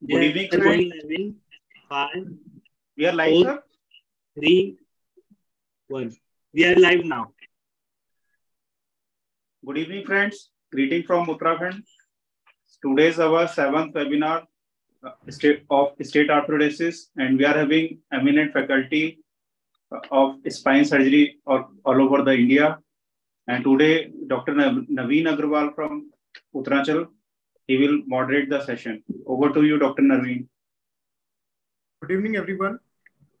Good Yeah, evening, good friends. morning, Naveen. Five, We are live, Four. sir. three, one. We are live now. Good evening, friends. Greeting from Uttarakhand. Today is our seventh webinar uh, state of state arthrodesis, and we are having eminent faculty uh, of spine surgery all, all over the India. And today, Dr. Nav- Naveen Agrawal from Uttaranchal, he will moderate the session. Over to you, Dr. Naveen. Good evening, everyone.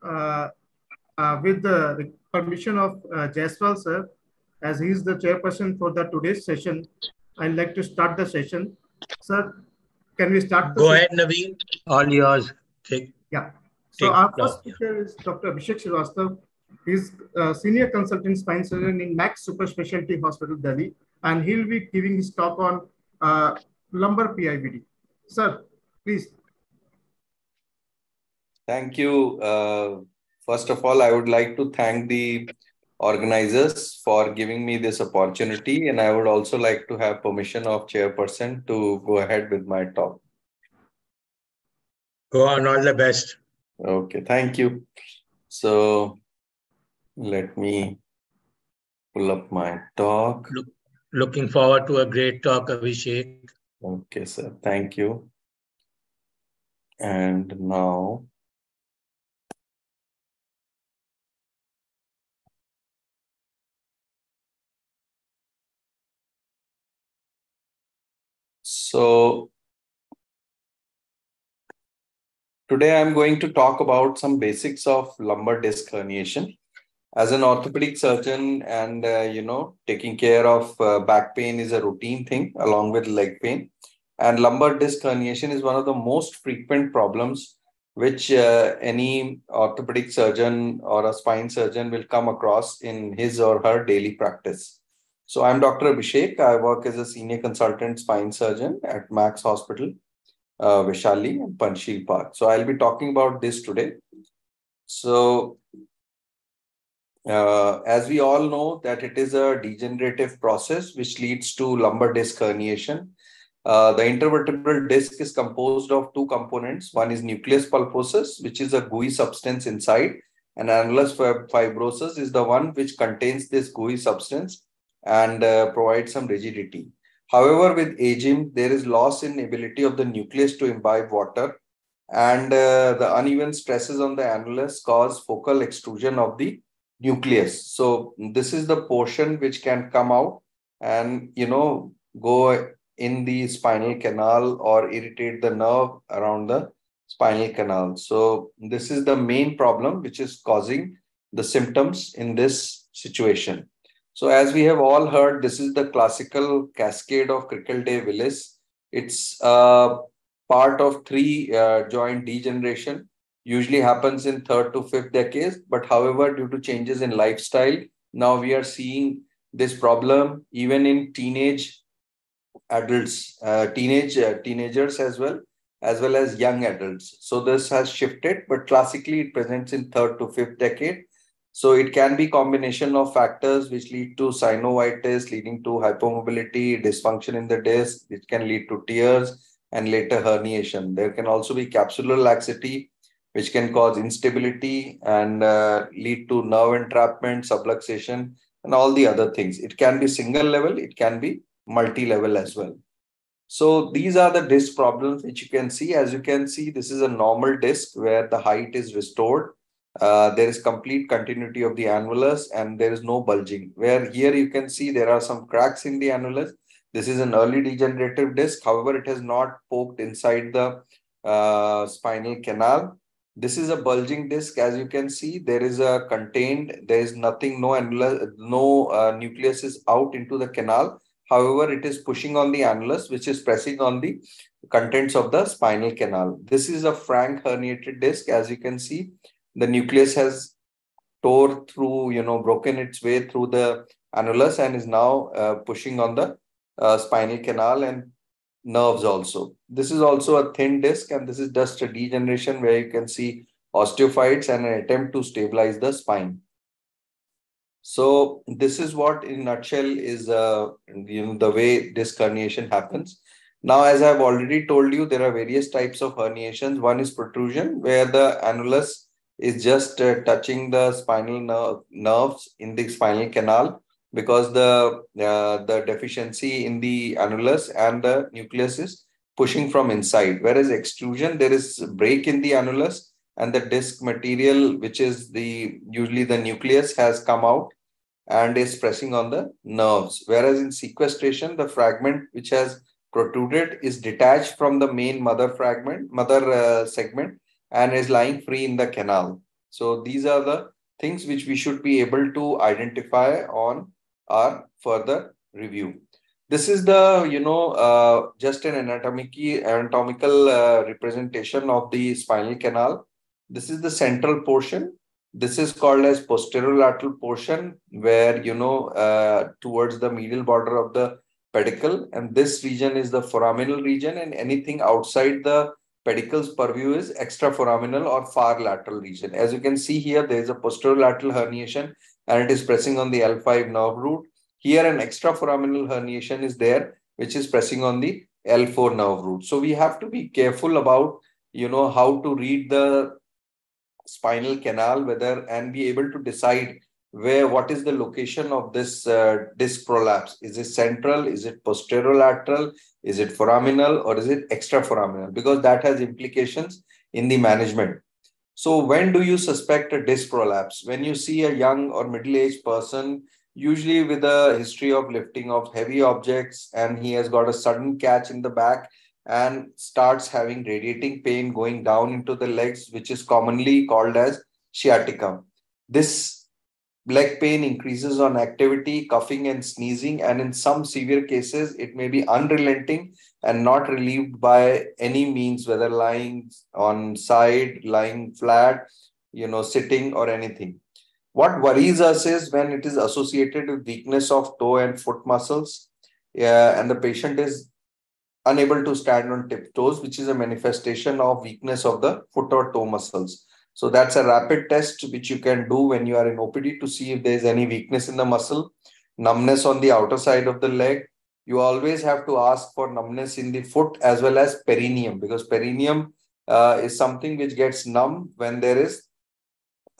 Uh, uh, with the permission of uh, Jayaswal sir, as he is the chairperson for the today's session, I'd like to start the session. Sir, can we start? the Go session? ahead, Naveen. All yours. Take, Yeah. So Take our first speaker is Dr. Abhishek Srivastava. He's a senior consultant spine surgeon in Max Super Specialty Hospital, Delhi, and he'll be giving his talk on uh, lumbar PIVD. Sir, please. Thank you. Uh, first of all, I would like to thank the organizers for giving me this opportunity, and I would also like to have permission of chairperson to go ahead with my talk. go on. All the best. Okay, thank you. So let me pull up my talk. Looking forward to a great talk, Abhishek. Okay, sir. Thank you. And now. So today I'm going to talk about some basics of lumbar disc herniation. As an orthopedic surgeon and uh, you know taking care of uh, back pain is a routine thing along with leg pain and lumbar disc herniation is one of the most frequent problems which uh, any orthopedic surgeon or a spine surgeon will come across in his or her daily practice. So I'm Dr. Abhishek. I work as a senior consultant spine surgeon at Max Hospital, uh, Vaishali and Panchsheel Park. So I'll be talking about this today. So uh, as we all know that it is a degenerative process which leads to lumbar disc herniation. Uh, the intervertebral disc is composed of two components. One is nucleus pulposus, which is a gooey substance inside, and annulus fib- fibrosus is the one which contains this gooey substance and uh, provides some rigidity. However, with aging, there is loss in ability of the nucleus to imbibe water, and uh, the uneven stresses on the annulus cause focal extrusion of the nucleus. So this is the portion which can come out and you know go in the spinal canal or irritate the nerve around the spinal canal. So this is the main problem which is causing the symptoms in this situation. So as we have all heard, this is the classical cascade of Kirkaldy-Willis. It's uh, part of three uh, joint degeneration usually happens in third to fifth decades. But however, due to changes in lifestyle, now we are seeing this problem even in teenage adults, uh, teenage uh, teenagers as well, as well as young adults. So this has shifted, but classically it presents in third to fifth decade. So it can be combination of factors which lead to synovitis, leading to hypomobility, dysfunction in the disc. It can lead to tears and later herniation. There can also be capsular laxity, which can cause instability and uh, lead to nerve entrapment, subluxation, and all the other things. It can be single level, it can be multi-level as well. So these are the disc problems which you can see. As you can see, this is a normal disc where the height is restored. Uh, there is complete continuity of the annulus and there is no bulging. Where here you can see there are some cracks in the annulus. This is an early degenerative disc. However, it has not poked inside the uh, spinal canal. This is a bulging disc. As you can see, there is a contained, there is nothing, no annulus, no uh, nucleus is out into the canal. However, it is pushing on the annulus, which is pressing on the contents of the spinal canal. This is a frank herniated disc. As you can see, the nucleus has tore through, you know, broken its way through the annulus and is now uh, pushing on the uh, spinal canal and nerves also. This is also a thin disc and this is just a degeneration where you can see osteophytes and an attempt to stabilize the spine. So this is what in nutshell is uh, you know the way disc herniation happens. Now, as I've already told you, there are various types of herniations. One is protrusion, where the annulus is just uh, touching the spinal ner nerves in the spinal canal because the uh, the deficiency in the annulus and the nucleus is pushing from inside. Whereas extrusion, there is break in the annulus and the disc material, which is the usually the nucleus, has come out and is pressing on the nerves. Whereas in sequestration, the fragment which has protruded is detached from the main mother fragment, mother uh, segment, and is lying free in the canal. So these are the things which we should be able to identify on our further review. This is the, you know, uh, just an anatomical, uh, representation of the spinal canal. This is the central portion. This is called as posterior lateral portion where, you know, uh, towards the medial border of the pedicle. And this region is the foraminal region and anything outside the pedicle's purview is extra extraforaminal or far lateral region. As you can see here, there is a posterior lateral herniation and it is pressing on the L5 nerve root. Here an extraforaminal herniation is there, which is pressing on the L4 nerve root. So we have to be careful about, you know, how to read the spinal canal, whether and be able to decide where what is the location of this uh, disc prolapse. Is it central? Is it posterolateral? Is it foraminal or is it extraforaminal? Because that has implications in the management. So when do you suspect a disc prolapse? When you see a young or middle-aged person, usually with a history of lifting of heavy objects, and he has got a sudden catch in the back and starts having radiating pain going down into the legs, which is commonly called as sciatica. This leg pain increases on activity, coughing and sneezing, and in some severe cases, it may be unrelenting and not relieved by any means, whether lying on side, lying flat, you know, sitting or anything. What worries us is when it is associated with weakness of toe and foot muscles, uh, and the patient is unable to stand on tiptoes, which is a manifestation of weakness of the foot or toe muscles. So that's a rapid test which you can do when you are in OPD to see if there is any weakness in the muscle, numbness on the outer side of the leg. You always have to ask for numbness in the foot as well as perineum because perineum uh, is something which gets numb when there is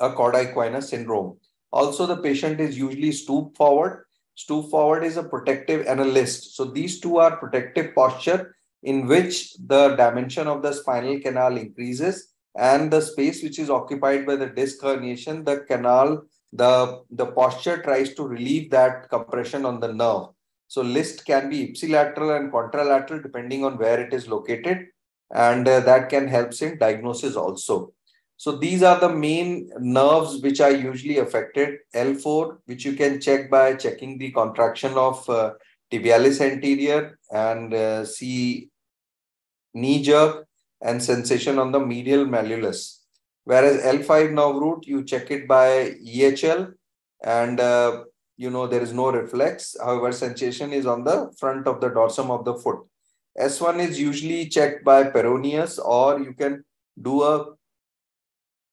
a cauda syndrome. Also, the patient is usually stoop forward. Stoop forward is a protective analyst. So these two are protective posture in which the dimension of the spinal canal increases and the space which is occupied by the disc herniation, the canal, the, the posture tries to relieve that compression on the nerve. So list can be ipsilateral and contralateral depending on where it is located. And uh, that can help in diagnosis also. So these are the main nerves which are usually affected. L4, which you can check by checking the contraction of uh, tibialis anterior and uh, see knee jerk and sensation on the medial malleolus. Whereas L5 nerve root, you check it by EHL and uh, you know there is no reflex. However, sensation is on the front of the dorsum of the foot. S1 is usually checked by peroneus or you can do a,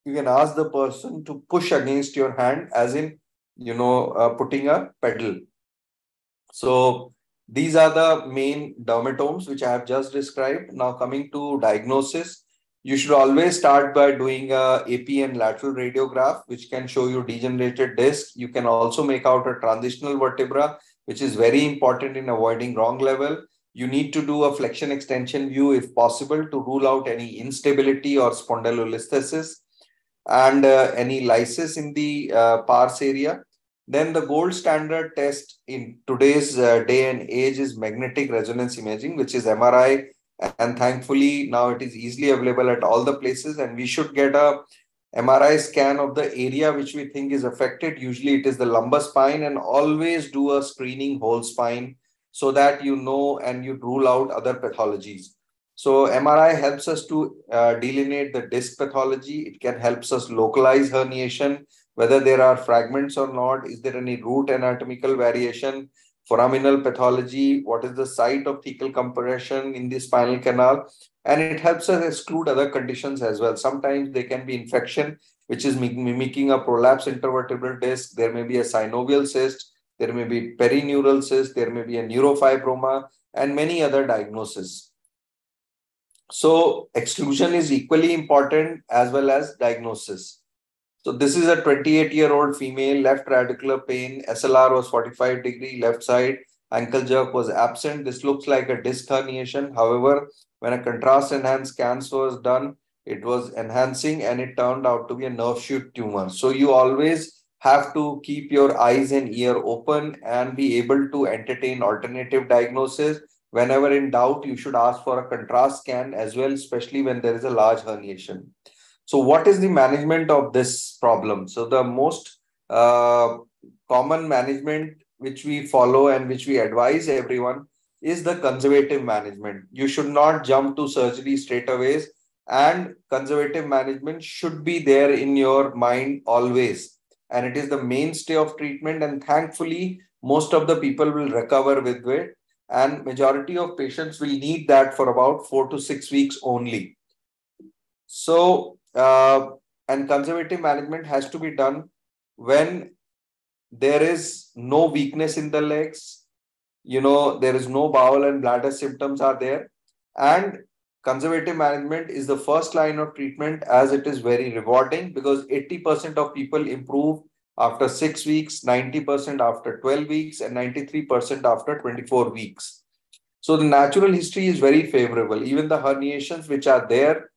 you can ask the person to push against your hand as in, you know, uh, putting a pedal. So these are the main dermatomes which I have just described. Now coming to diagnosis, you should always start by doing a AP and lateral radiograph, which can show you degenerated disc. You can also make out a transitional vertebra, which is very important in avoiding wrong level. You need to do a flexion extension view if possible to rule out any instability or spondylolisthesis and uh, any lysis in the uh, pars area. Then the gold standard test in today's uh, day and age is magnetic resonance imaging, which is MRI. And thankfully, now it is easily available at all the places. And we should get a MRI scan of the area which we think is affected. Usually it is the lumbar spine and always do a screening whole spine so that you know and you rule out other pathologies. So MRI helps us to uh, delineate the disc pathology. It can helps us localize herniation whether there are fragments or not, is there any root anatomical variation, foraminal pathology, what is the site of thecal compression in the spinal canal, and it helps us exclude other conditions as well. Sometimes there can be infection, which is mimicking a prolapse intervertebral disc. There may be a synovial cyst, there may be perineural cyst, there may be a neurofibroma, and many other diagnoses. So exclusion is equally important as well as diagnosis. So this is a 28 year old female, left radicular pain, SLR was 45 degree, left side, ankle jerk was absent. This looks like a disc herniation. However, when a contrast enhanced scans was done, it was enhancing and it turned out to be a nerve sheath tumor. So you always have to keep your eyes and ear open and be able to entertain alternative diagnosis. Whenever in doubt, you should ask for a contrast scan as well, especially when there is a large herniation. So what is the management of this problem? So the most uh, common management which we follow and which we advise everyone is the conservative management. You should not jump to surgery straight away and conservative management should be there in your mind always. And it is the mainstay of treatment. And thankfully, most of the people will recover with it. And majority of patients will need that for about four to six weeks only. So uh, and conservative management has to be done when there is no weakness in the legs you know there is no bowel and bladder symptoms are there. And conservative management is the first line of treatment as it is very rewarding because 80% of people improve after 6 weeks 90% after 12 weeks and 93% after 24 weeks. So the natural history is very favorable. Even the herniations which are there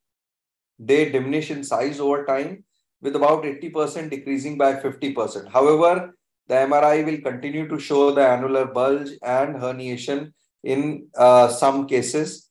they diminish in size over time with about 80% decreasing by 50%. However, the MRI will continue to show the annular bulge and herniation in uh, some cases,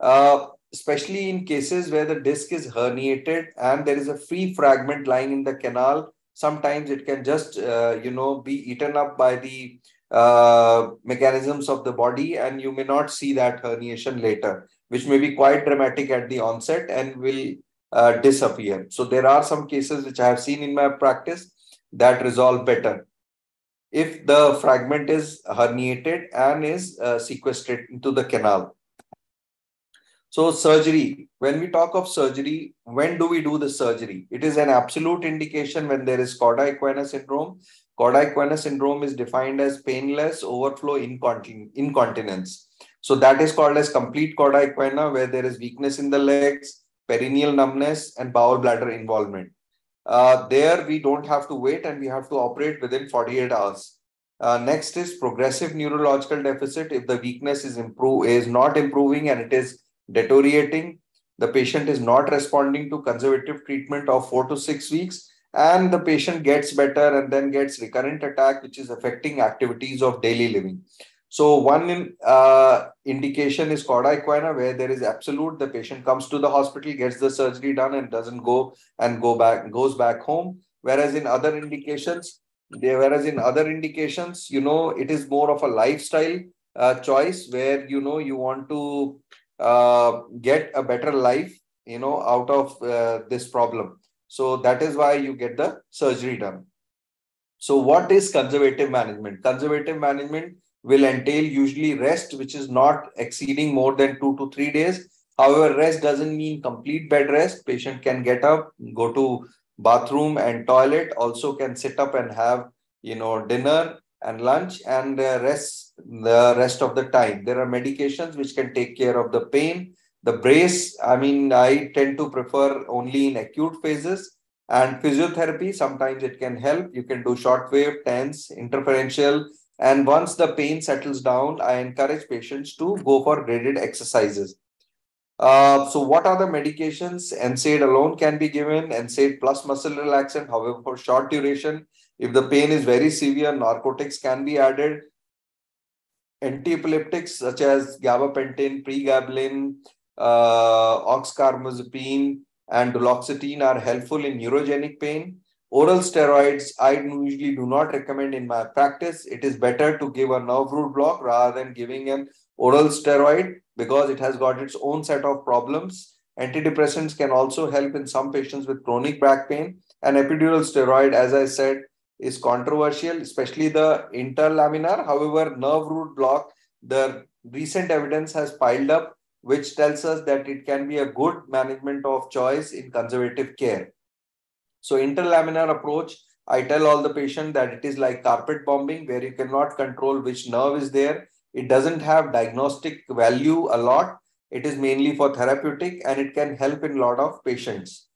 uh, especially in cases where the disc is herniated and there is a free fragment lying in the canal. Sometimes it can just, uh, you know, be eaten up by the uh, mechanisms of the body and you may not see that herniation later, which may be quite dramatic at the onset and will uh, disappear. So there are some cases which I have seen in my practice that resolve better if the fragment is herniated and is uh, into the canal. So surgery, when we talk of surgery, when do we do the surgery? It is an absolute indication when there is cauda equina syndrome. Cauda equina syndrome is defined as painless overflow incontinence. So that is called as complete cauda equina where there is weakness in the legs, perineal numbness, and bowel bladder involvement. Uh, there, we don't have to wait and we have to operate within 48 hours. Uh, next is progressive neurological deficit. If the weakness is improve is not improving and it is deteriorating, the patient is not responding to conservative treatment of four to six weeks, and the patient gets better and then gets recurrent attack, which is affecting activities of daily living. So one uh, indication is cauda equina, where there is absolute. The patient comes to the hospital, gets the surgery done, and doesn't go and go back, goes back home. Whereas in other indications, they, whereas in other indications, you know, it is more of a lifestyle uh, choice where you know you want to uh, get a better life, you know, out of uh, this problem. So that is why you get the surgery done. So what is conservative management? Conservative management will entail usually rest, which is not exceeding more than two to three days. However, rest doesn't mean complete bed rest. Patient can get up, go to bathroom and toilet, also can sit up and have, you know, dinner and lunch and rest the rest of the time. There are medications which can take care of the pain. The brace, I mean, I tend to prefer only in acute phases and physiotherapy. Sometimes it can help. You can do short wave, TENS, interferential, and once the pain settles down, I encourage patients to go for graded exercises. Uh, so what are the medications? NSAID alone can be given, NSAID plus muscle relaxant, however, for short duration. If the pain is very severe, narcotics can be added. Antiepileptics such as gabapentin, pregabalin, uh, oxcarbazepine, and duloxetine are helpful in neurogenic pain. Oral steroids, I usually do not recommend in my practice. It is better to give a nerve root block rather than giving an oral steroid because it has got its own set of problems. Antidepressants can also help in some patients with chronic back pain. And epidural steroid, as I said, is controversial, especially the interlaminar. However, nerve root block, the recent evidence has piled up, which tells us that it can be a good management of choice in conservative care. So interlaminar approach, I tell all the patient that it is like carpet bombing where you cannot control which nerve is there. It doesn't have diagnostic value a lot. It is mainly for therapeutic and it can help in a lot of patients.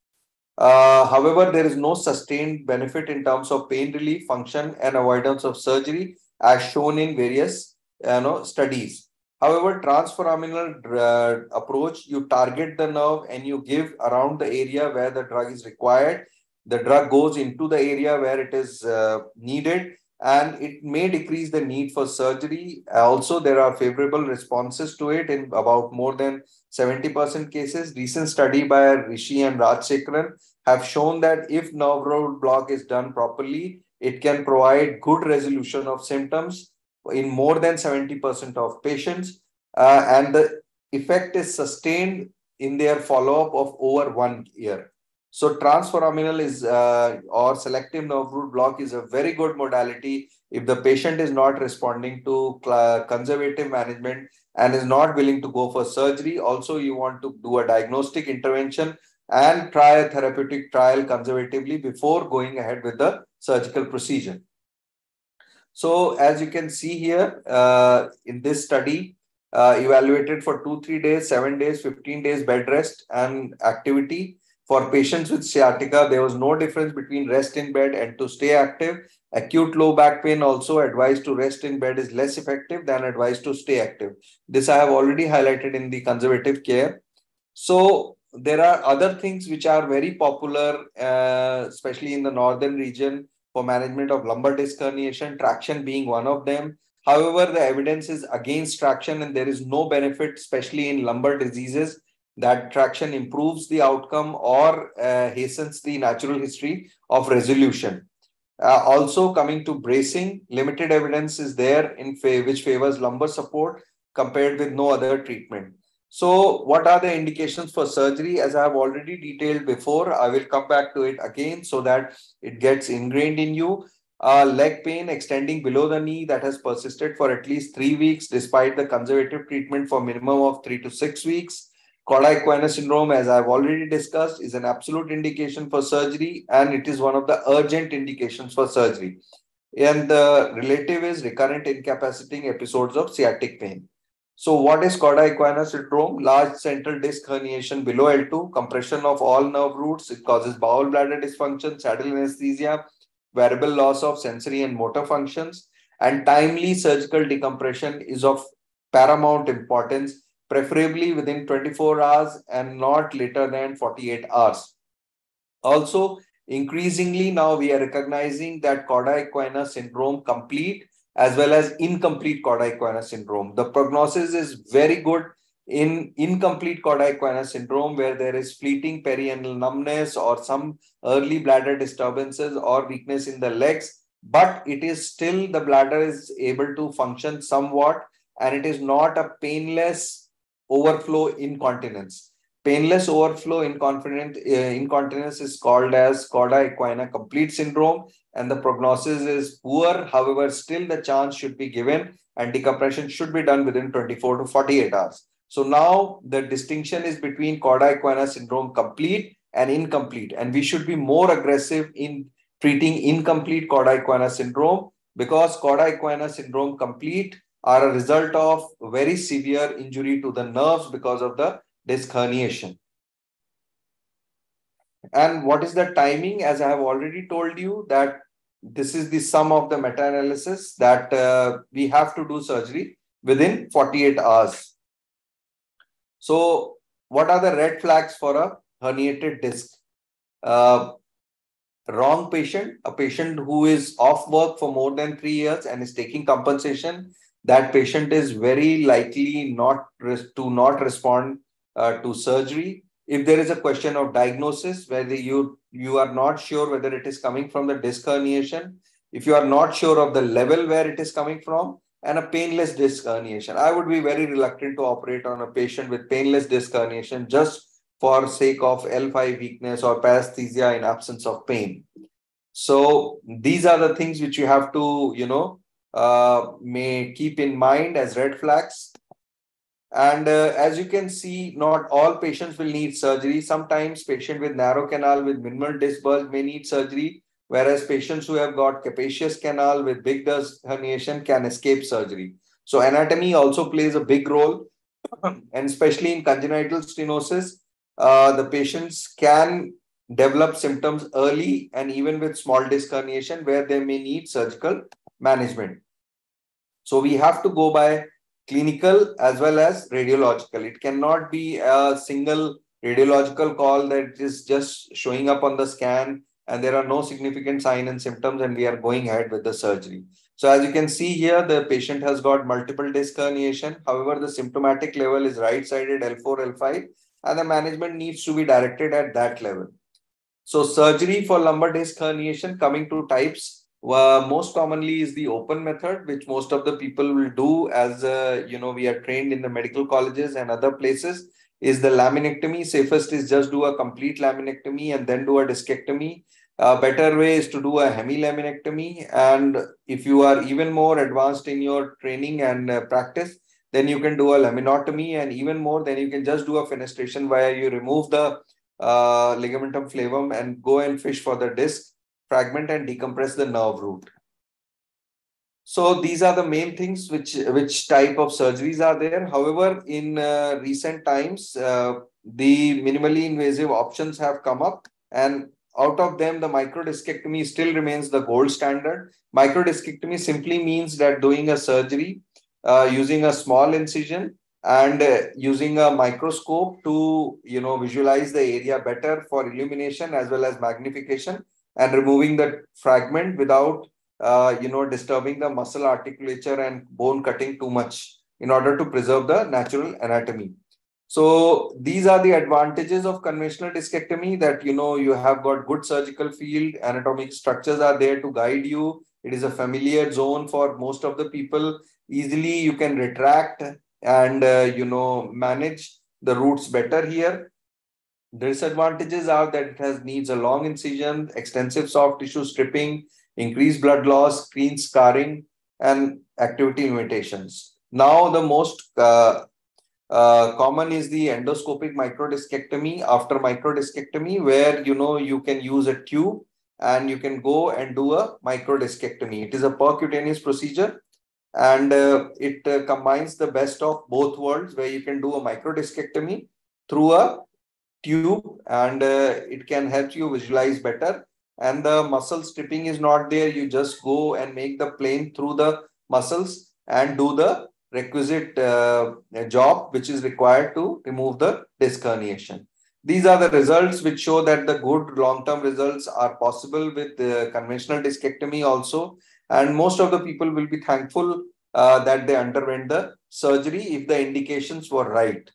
Uh, however, there is no sustained benefit in terms of pain relief, function, and avoidance of surgery, as shown in various you know, studies. However, transforaminal uh, approach, you target the nerve and you give around the area where the drug is required. The drug goes into the area where it is uh, needed and it may decrease the need for surgery. Also, there are favorable responses to it in about more than 70% cases. Recent study by Rishi and Rajasekaran have shown that if nerve block is done properly, it can provide good resolution of symptoms in more than 70% of patients. Uh, and the effect is sustained in their follow-up of over one year. So transforaminal is uh, or selective nerve root block is a very good modality if the patient is not responding to conservative management and is not willing to go for surgery. Also, you want to do a diagnostic intervention and try a therapeutic trial conservatively before going ahead with the surgical procedure. So as you can see here uh, in this study, uh, evaluated for two, three days, seven days, 15 days bed rest and activity for patients with sciatica, there was no difference between rest in bed and to stay active. Acute low back pain also advised to rest in bed is less effective than advised to stay active. This I have already highlighted in the conservative care. So there are other things which are very popular, uh, especially in the northern region for management of lumbar disc herniation, traction being one of them. However, the evidence is against traction and there is no benefit, especially in lumbar diseases that traction improves the outcome or uh, hastens the natural history of resolution. Uh, also coming to bracing, limited evidence is there in fa which favors lumbar support compared with no other treatment. So what are the indications for surgery? As I have already detailed before, I will come back to it again so that it gets ingrained in you. Uh, leg pain extending below the knee that has persisted for at least three weeks despite the conservative treatment for minimum of three to six weeks Cauda equina syndrome, as I've already discussed, is an absolute indication for surgery and it is one of the urgent indications for surgery. And the relative is recurrent incapacitating episodes of sciatic pain. So what is Cauda equina syndrome? Large central disc herniation below L2, compression of all nerve roots. It causes bowel bladder dysfunction, saddle anesthesia, variable loss of sensory and motor functions, and timely surgical decompression is of paramount importance preferably within 24 hours and not later than 48 hours. Also, increasingly now we are recognizing that Cauda equina syndrome complete as well as incomplete Cauda equina syndrome. The prognosis is very good in incomplete Cauda equina syndrome where there is fleeting perianal numbness or some early bladder disturbances or weakness in the legs, but it is still the bladder is able to function somewhat and it is not a painless overflow incontinence. Painless overflow incontinence, uh, incontinence is called as Cauda equina complete syndrome, and the prognosis is poor. However, still the chance should be given, and decompression should be done within 24 to 48 hours. So now the distinction is between Cauda equina syndrome complete and incomplete, and we should be more aggressive in treating incomplete Cauda equina syndrome because Cauda equina syndrome complete are a result of very severe injury to the nerves because of the disc herniation. And what is the timing? As I have already told you that this is the sum of the meta-analysis that uh, we have to do surgery within 48 hours. So what are the red flags for a herniated disc? Uh, wrong patient, a patient who is off work for more than three years and is taking compensation that patient is very likely not to not respond uh, to surgery. If there is a question of diagnosis, whether you you are not sure whether it is coming from the disc herniation, if you are not sure of the level where it is coming from, and a painless disc herniation, I would be very reluctant to operate on a patient with painless disc herniation just for sake of L5 weakness or paresthesia in absence of pain. So these are the things which you have to, you know, uh, may keep in mind as red flags. And uh, as you can see, not all patients will need surgery. Sometimes patient with narrow canal with minimal disc bulge may need surgery, whereas patients who have got capacious canal with big disc herniation can escape surgery. So anatomy also plays a big role and especially in congenital stenosis, uh, the patients can develop symptoms early and even with small disc herniation where they may need surgical management. So we have to go by clinical as well as radiological. It cannot be a single radiological call that is just showing up on the scan and there are no significant sign and symptoms and we are going ahead with the surgery. So as you can see here, the patient has got multiple disc herniation. However, the symptomatic level is right-sided L4, L5 and the management needs to be directed at that level. So surgery for lumbar disc herniation coming to types uh, most commonly is the open method, which most of the people will do as, uh, you know, we are trained in the medical colleges and other places is the laminectomy. Safest is just do a complete laminectomy and then do a discectomy. A better way is to do a hemilaminectomy. And if you are even more advanced in your training and uh, practice, then you can do a laminotomy and even more, then you can just do a fenestration where you remove the uh, ligamentum flavum and go and fish for the disc fragment and decompress the nerve root. So these are the main things which which type of surgeries are there. However, in uh, recent times, uh, the minimally invasive options have come up, and out of them, the microdiscectomy still remains the gold standard. Microdiscectomy simply means that doing a surgery uh, using a small incision and uh, using a microscope to you know visualize the area better for illumination as well as magnification and removing the fragment without uh, you know, disturbing the muscle articulature and bone cutting too much in order to preserve the natural anatomy. So these are the advantages of conventional discectomy that, you know, you have got good surgical field, anatomic structures are there to guide you. It is a familiar zone for most of the people. Easily you can retract and, uh, you know, manage the roots better here. Disadvantages are that it has needs a long incision, extensive soft tissue stripping, increased blood loss, screen scarring, and activity limitations. Now, the most uh, uh, common is the endoscopic microdiscectomy after microdiscectomy, where you know you can use a tube and you can go and do a microdiscectomy. It is a percutaneous procedure and uh, it combines the best of both worlds, where you can do a microdiscectomy through a tube and uh, it can help you visualize better and the muscle stripping is not there, you just go and make the plane through the muscles and do the requisite uh, job which is required to remove the disc herniation. These are the results which show that the good long-term results are possible with the conventional discectomy also. And most of the people will be thankful uh, that they underwent the surgery if the indications were right.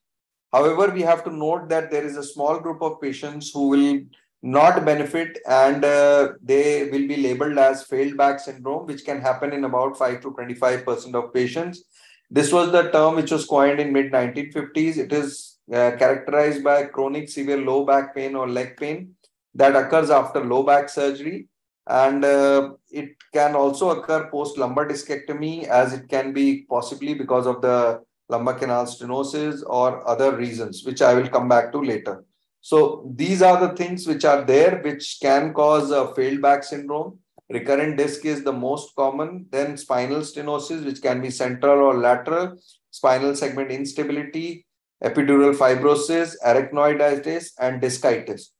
However, we have to note that there is a small group of patients who will not benefit and uh, they will be labeled as failed back syndrome, which can happen in about 5 to 25% of patients. This was the term which was coined in mid 1950s. It is uh, characterized by chronic severe low back pain or leg pain that occurs after low back surgery. And uh, it can also occur post lumbar discectomy as it can be possibly because of the lumbar canal stenosis or other reasons, which I will come back to later. So these are the things which are there, which can cause a failed back syndrome. Recurrent disc is the most common. Then spinal stenosis, which can be central or lateral. Spinal segment instability, epidural fibrosis, arachnoiditis, and discitis.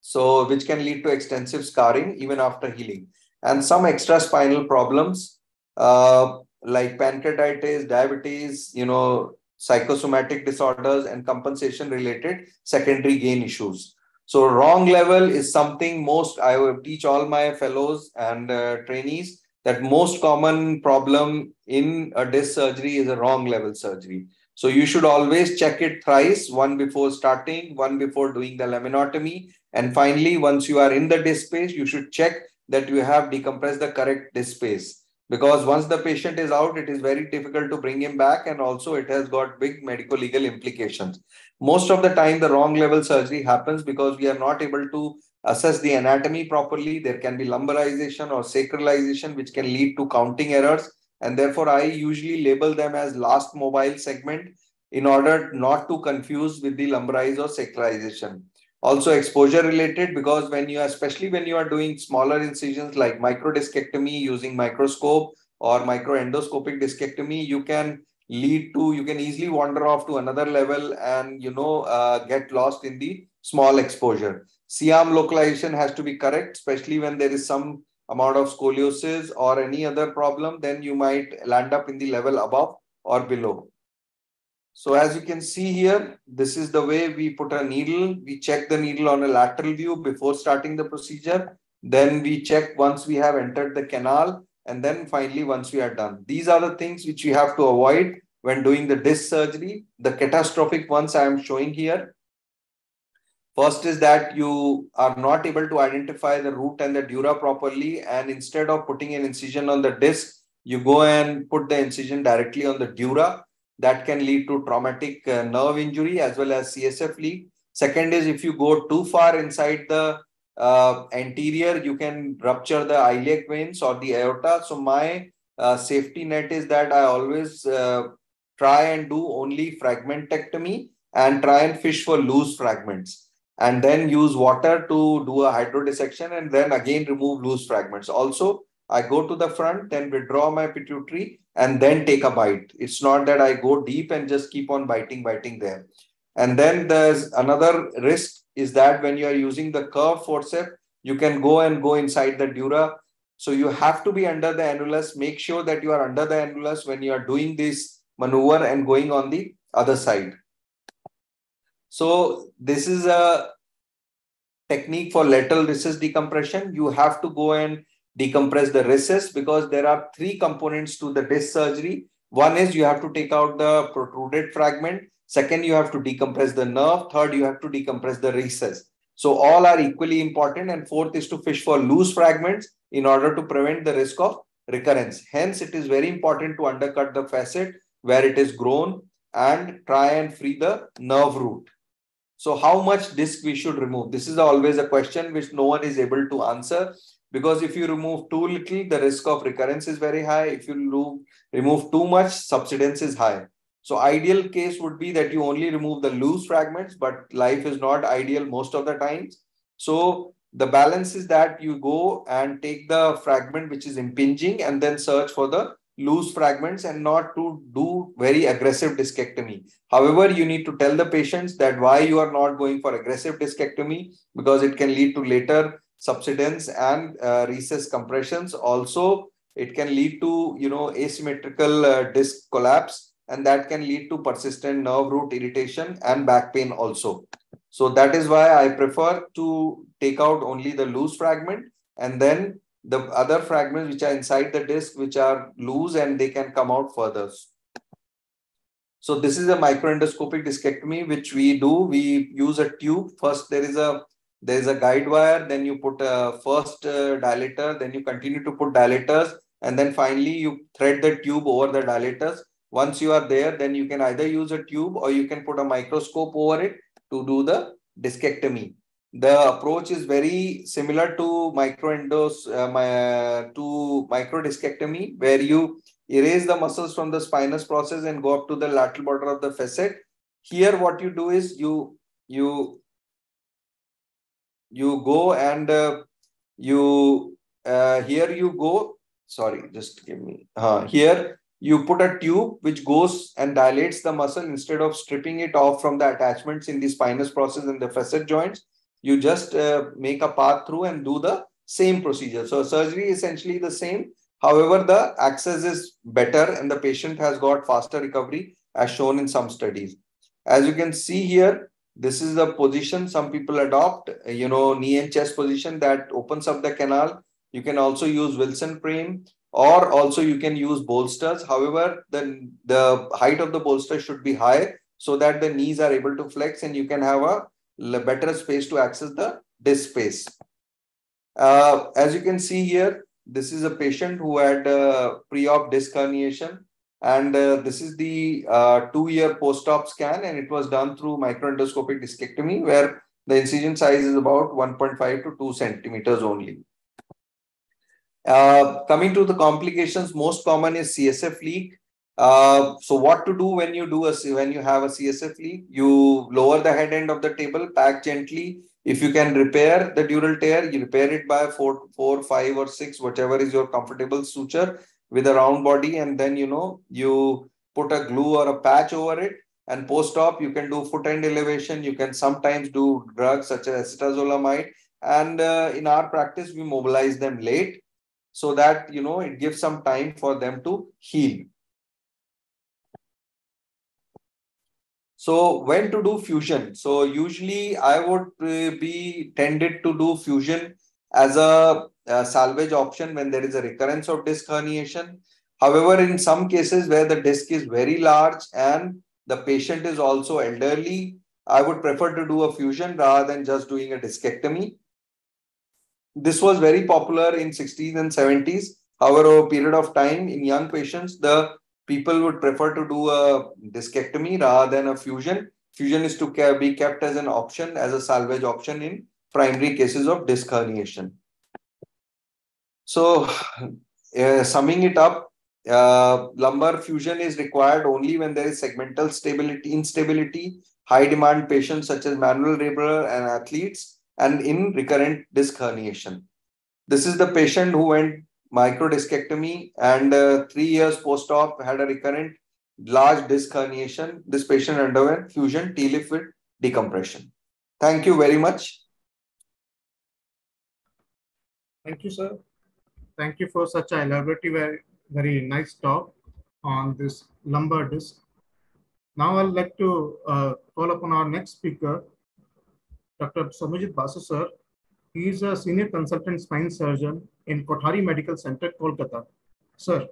So which can lead to extensive scarring even after healing. And some extra spinal problems uh, like pancreatitis, diabetes, you know, psychosomatic disorders, and compensation related secondary gain issues. So wrong level is something most I teach all my fellows and uh, trainees that most common problem in a disc surgery is a wrong level surgery. So you should always check it thrice, one before starting, one before doing the laminotomy. And finally, once you are in the disc space, you should check that you have decompressed the correct disc space because once the patient is out it is very difficult to bring him back and also it has got big medical legal implications. Most of the time the wrong level surgery happens because we are not able to assess the anatomy properly. There can be lumbarization or sacralization which can lead to counting errors. And therefore i usually label them as last mobile segment in order not to confuse with the lumbarize or sacralization also exposure related because when you especially when you are doing smaller incisions like microdiscectomy using microscope or microendoscopic discectomy, you can lead to you can easily wander off to another level and you know uh, get lost in the small exposure. Arm localization has to be correct especially when there is some amount of scoliosis or any other problem then you might land up in the level above or below so as you can see here this is the way we put a needle we check the needle on a lateral view before starting the procedure then we check once we have entered the canal and then finally, once we are done, these are the things which we have to avoid when doing the disc surgery. The catastrophic ones I am showing here. First is that you are not able to identify the root and the dura properly. And instead of putting an incision on the disc, you go and put the incision directly on the dura. That can lead to traumatic uh, nerve injury as well as CSF leak. Second is if you go too far inside the uh, anterior, you can rupture the iliac veins or the aorta. So my uh, safety net is that I always uh, try and do only fragmentectomy and try and fish for loose fragments and then use water to do a hydrodissection and then again remove loose fragments. Also, I go to the front, then withdraw my pituitary and then take a bite. It's not that I go deep and just keep on biting, biting there. And then there's another risk is that when you are using the curved forceps, you can go and go inside the dura. So you have to be under the annulus. Make sure that you are under the annulus when you are doing this maneuver and going on the other side. So this is a technique for lateral recess decompression. You have to go and decompress the recess because there are three components to the disc surgery. One is you have to take out the protruded fragment. Second, you have to decompress the nerve. Third, you have to decompress the recess. So all are equally important. And fourth is to fish for loose fragments in order to prevent the risk of recurrence. Hence, it is very important to undercut the facet where it is grown and try and free the nerve root. So how much disc we should remove? This is always a question which no one is able to answer because if you remove too little, the risk of recurrence is very high. If you remove too much, subsidence is high. So ideal case would be that you only remove the loose fragments, but life is not ideal most of the times. So the balance is that you go and take the fragment which is impinging and then search for the loose fragments and not to do very aggressive discectomy. However, you need to tell the patients that why you are not going for aggressive discectomy because it can lead to later subsidence and uh, recess compressions. Also, it can lead to you know asymmetrical uh, disc collapse and that can lead to persistent nerve root irritation and back pain also. So that is why I prefer to take out only the loose fragment and then the other fragments which are inside the disc which are loose and they can come out further. So this is a microendoscopic discectomy which we do. We use a tube. First there is a there is a guide wire. Then you put a first uh, dilator. Then you continue to put dilators and then finally you thread the tube over the dilators once you are there, then you can either use a tube or you can put a microscope over it to do the discectomy. The approach is very similar to microendos, uh, my, to microdiscectomy, where you erase the muscles from the spinous process and go up to the lateral border of the facet. Here, what you do is you you you go and uh, you uh, here you go. Sorry, just give me. Uh, here you put a tube which goes and dilates the muscle instead of stripping it off from the attachments in the spinous process and the facet joints. You just uh, make a path through and do the same procedure. So surgery is essentially the same. However, the access is better and the patient has got faster recovery as shown in some studies. As you can see here, this is the position some people adopt, you know, knee and chest position that opens up the canal. You can also use Wilson frame or also you can use bolsters. However, the, the height of the bolster should be high so that the knees are able to flex and you can have a better space to access the disc space. Uh, as you can see here, this is a patient who had uh, pre-op disc herniation and uh, this is the uh, two-year post-op scan and it was done through microendoscopic discectomy where the incision size is about 1.5 to 2 centimeters only. Uh, coming to the complications, most common is CSF leak. Uh, so what to do when you do a when you have a CSF leak? You lower the head end of the table, pack gently. If you can repair the dural tear, you repair it by four, four, five, or six, whatever is your comfortable suture with a round body, and then you know you put a glue or a patch over it. And post-op, you can do foot end elevation. You can sometimes do drugs such as acetazolamide. And uh, in our practice, we mobilize them late so that, you know, it gives some time for them to heal. So when to do fusion? So usually I would uh, be tended to do fusion as a, a, salvage option when there is a recurrence of disc herniation. However, in some cases where the disc is very large and the patient is also elderly, I would prefer to do a fusion rather than just doing a discectomy. This was very popular in 60s and 70s. However, over a period of time in young patients, the people would prefer to do a discectomy rather than a fusion. Fusion is to be kept as an option, as a salvage option in primary cases of disc herniation. So, uh, summing it up, uh, lumbar fusion is required only when there is segmental stability, instability, high demand patients such as manual laborer and athletes, and in recurrent disc herniation. This is the patient who went microdiscectomy and uh, three years post-op had a recurrent large disc herniation. This patient underwent fusion TLIF with decompression. Thank you very much. Thank you, sir. Thank you for such a elaborate, very, very nice talk on this lumbar disc. Now I'd like to uh, call upon our next speaker, Dr. Saumyajit Basu, sir. He is a senior consultant spine surgeon in Kothari Medical Center, Kolkata. Sir.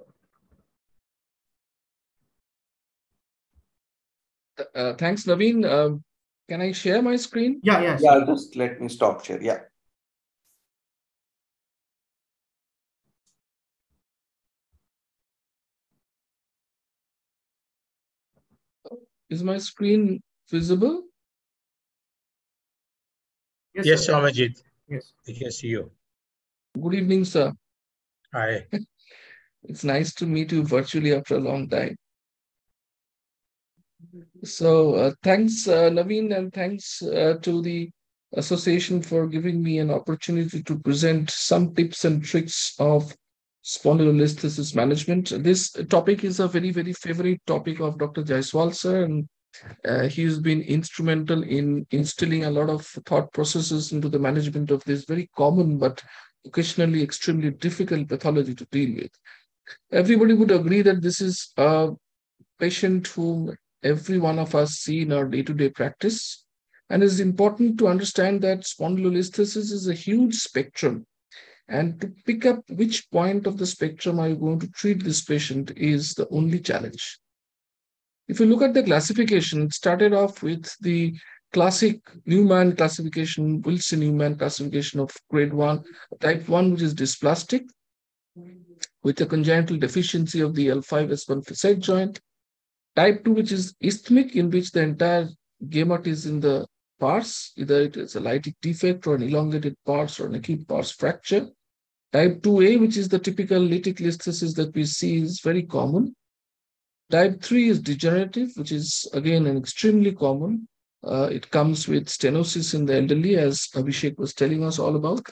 Uh, thanks, Naveen. Uh, can I share my screen? Yeah, yeah. Yeah, just let me stop share. Yeah. Is my screen visible? Yes, yes Saumyajit. Yes. We can see you. Good evening, sir. Hi. it's nice to meet you virtually after a long time. So uh, thanks, uh, Naveen, and thanks uh, to the association for giving me an opportunity to present some tips and tricks of spondylolisthesis management. This topic is a very, very favorite topic of Dr. Jayaswal, sir, and uh, he's been instrumental in instilling a lot of thought processes into the management of this very common but occasionally extremely difficult pathology to deal with. Everybody would agree that this is a patient whom every one of us see in our day-to-day practice. And it's important to understand that spondylolisthesis is a huge spectrum. And to pick up which point of the spectrum are you going to treat this patient is the only challenge. If you look at the classification, it started off with the classic Newman classification, Wiltse Newman classification of grade one, type one, which is dysplastic with a congenital deficiency of the L5S1 facet joint. Type two, which is isthmic, in which the entire gamut is in the pars, either it is a lytic defect or an elongated pars or an acute pars fracture. Type 2A, which is the typical lytic listhesis that we see, is very common. Type 3 is degenerative, which is again an extremely common. Uh, it comes with stenosis in the elderly, as Abhishek was telling us all about.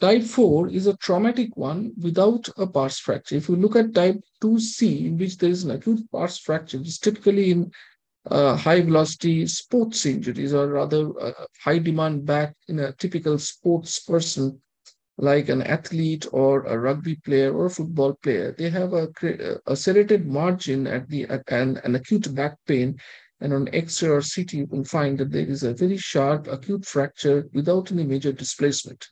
Type 4 is a traumatic one without a pars fracture. If you look at type 2C, in which there is an acute pars fracture, it's typically in uh, high velocity sports injuries or rather uh, high demand back in a typical sports person like an athlete or a rugby player or a football player, they have a, a serrated margin at the at, and an acute back pain. And on X-ray or CT, you can find that there is a very sharp acute fracture without any major displacement.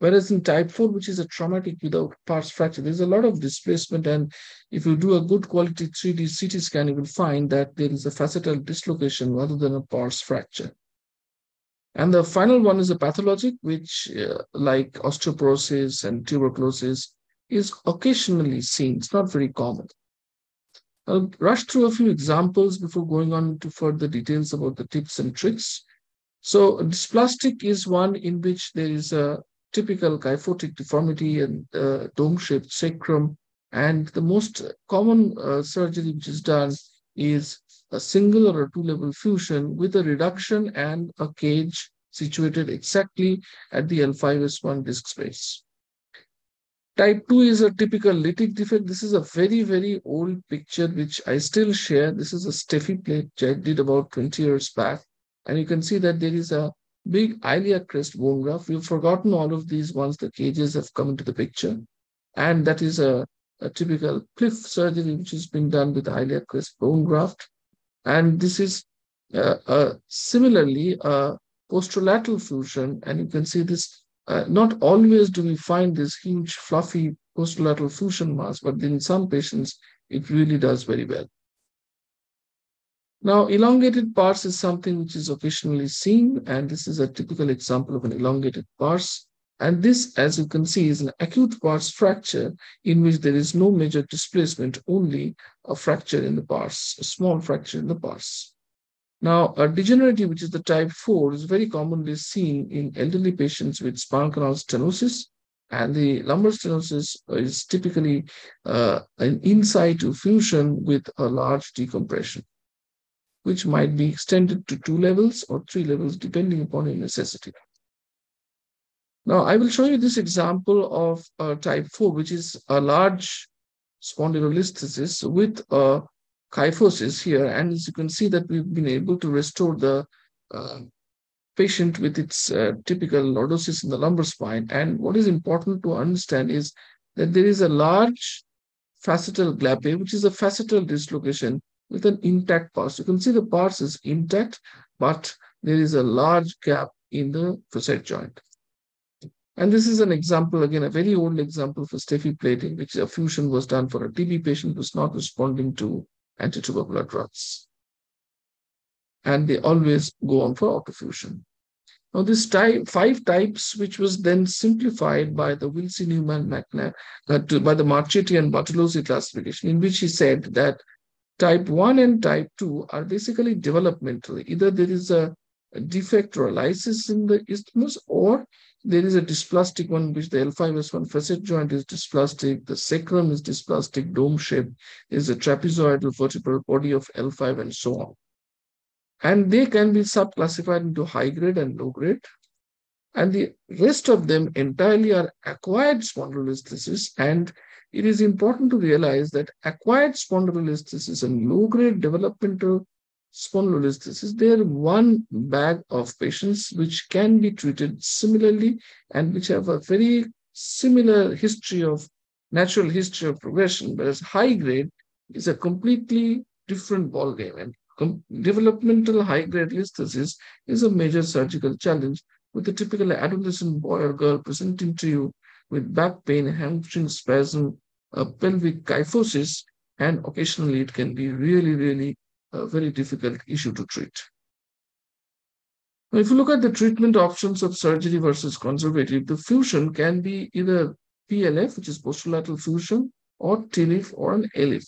Whereas in type 4, which is a traumatic without pars fracture, there's a lot of displacement. And if you do a good quality 3D CT scan, you will find that there is a facetal dislocation rather than a pars fracture. And the final one is a pathologic, which, uh, like osteoporosis and tuberculosis, is occasionally seen. It's not very common. I'll rush through a few examples before going on to further details about the tips and tricks. So, dysplastic is one in which there is a typical kyphotic deformity and uh, dome-shaped sacrum. And the most common uh, surgery which is done is a single or a two-level fusion with a reduction and a cage situated exactly at the L5S1 disk space. Type 2 is a typical lytic defect. This is a very, very old picture, which I still share. This is a Steffee plate I did about 20 years back. And you can see that there is a big iliac crest bone graft. We've forgotten all of these once the cages have come into the picture. And that is a, a typical cliff surgery, which is being done with iliac crest bone graft. And this is uh, uh, similarly a posterolateral fusion. And you can see this uh, not always do we find this huge fluffy posterolateral fusion mass, but in some patients, it really does very well. Now, elongated pars is something which is occasionally seen, and this is a typical example of an elongated pars. And this, as you can see, is an acute pars fracture in which there is no major displacement, only a fracture in the pars, a small fracture in the pars. Now, a degenerative, which is the type 4, is very commonly seen in elderly patients with spinal canal stenosis. And the lumbar stenosis is typically uh, an inside situ fusion with a large decompression, which might be extended to two levels or three levels, depending upon your necessity. Now, I will show you this example of uh, type 4, which is a large spondylolisthesis with a kyphosis here. And as you can see that we've been able to restore the uh, patient with its uh, typical lordosis in the lumbar spine. And what is important to understand is that there is a large facetal glape, which is a facetal dislocation with an intact pars. You can see the pars is intact, but there is a large gap in the facet joint. And this is an example, again, a very old example for Steffee plating, which a fusion was done for a TB patient who's not responding to antitubercular drugs. And they always go on for autofusion. Now, this type, five types, which was then simplified by the Wiltse Newman Macnab, uh, by the Marchetti and Bartolozzi classification, in which he said that type 1 and type 2 are basically developmental. Either there is a, a defect or a lysis in the isthmus, or there is a dysplastic one, which the L5S1 facet joint is dysplastic, the sacrum is dysplastic, dome shape, is a trapezoidal vertebral body of L5 and so on. And they can be subclassified into high grade and low grade. And the rest of them entirely are acquired spondylolisthesis. And it is important to realize that acquired spondylolisthesis and low grade developmental spondylolisthesis, they are one bag of patients which can be treated similarly and which have a very similar history of natural history of progression, whereas high grade is a completely different ballgame. And developmental high grade listhesis is a major surgical challenge with a typical adolescent boy or girl presenting to you with back pain, hamstring spasm, a pelvic kyphosis, and occasionally it can be really, really a very difficult issue to treat. Now, if you look at the treatment options of surgery versus conservative, the fusion can be either PLF, which is posterolateral fusion, or TLIF or an ALIF.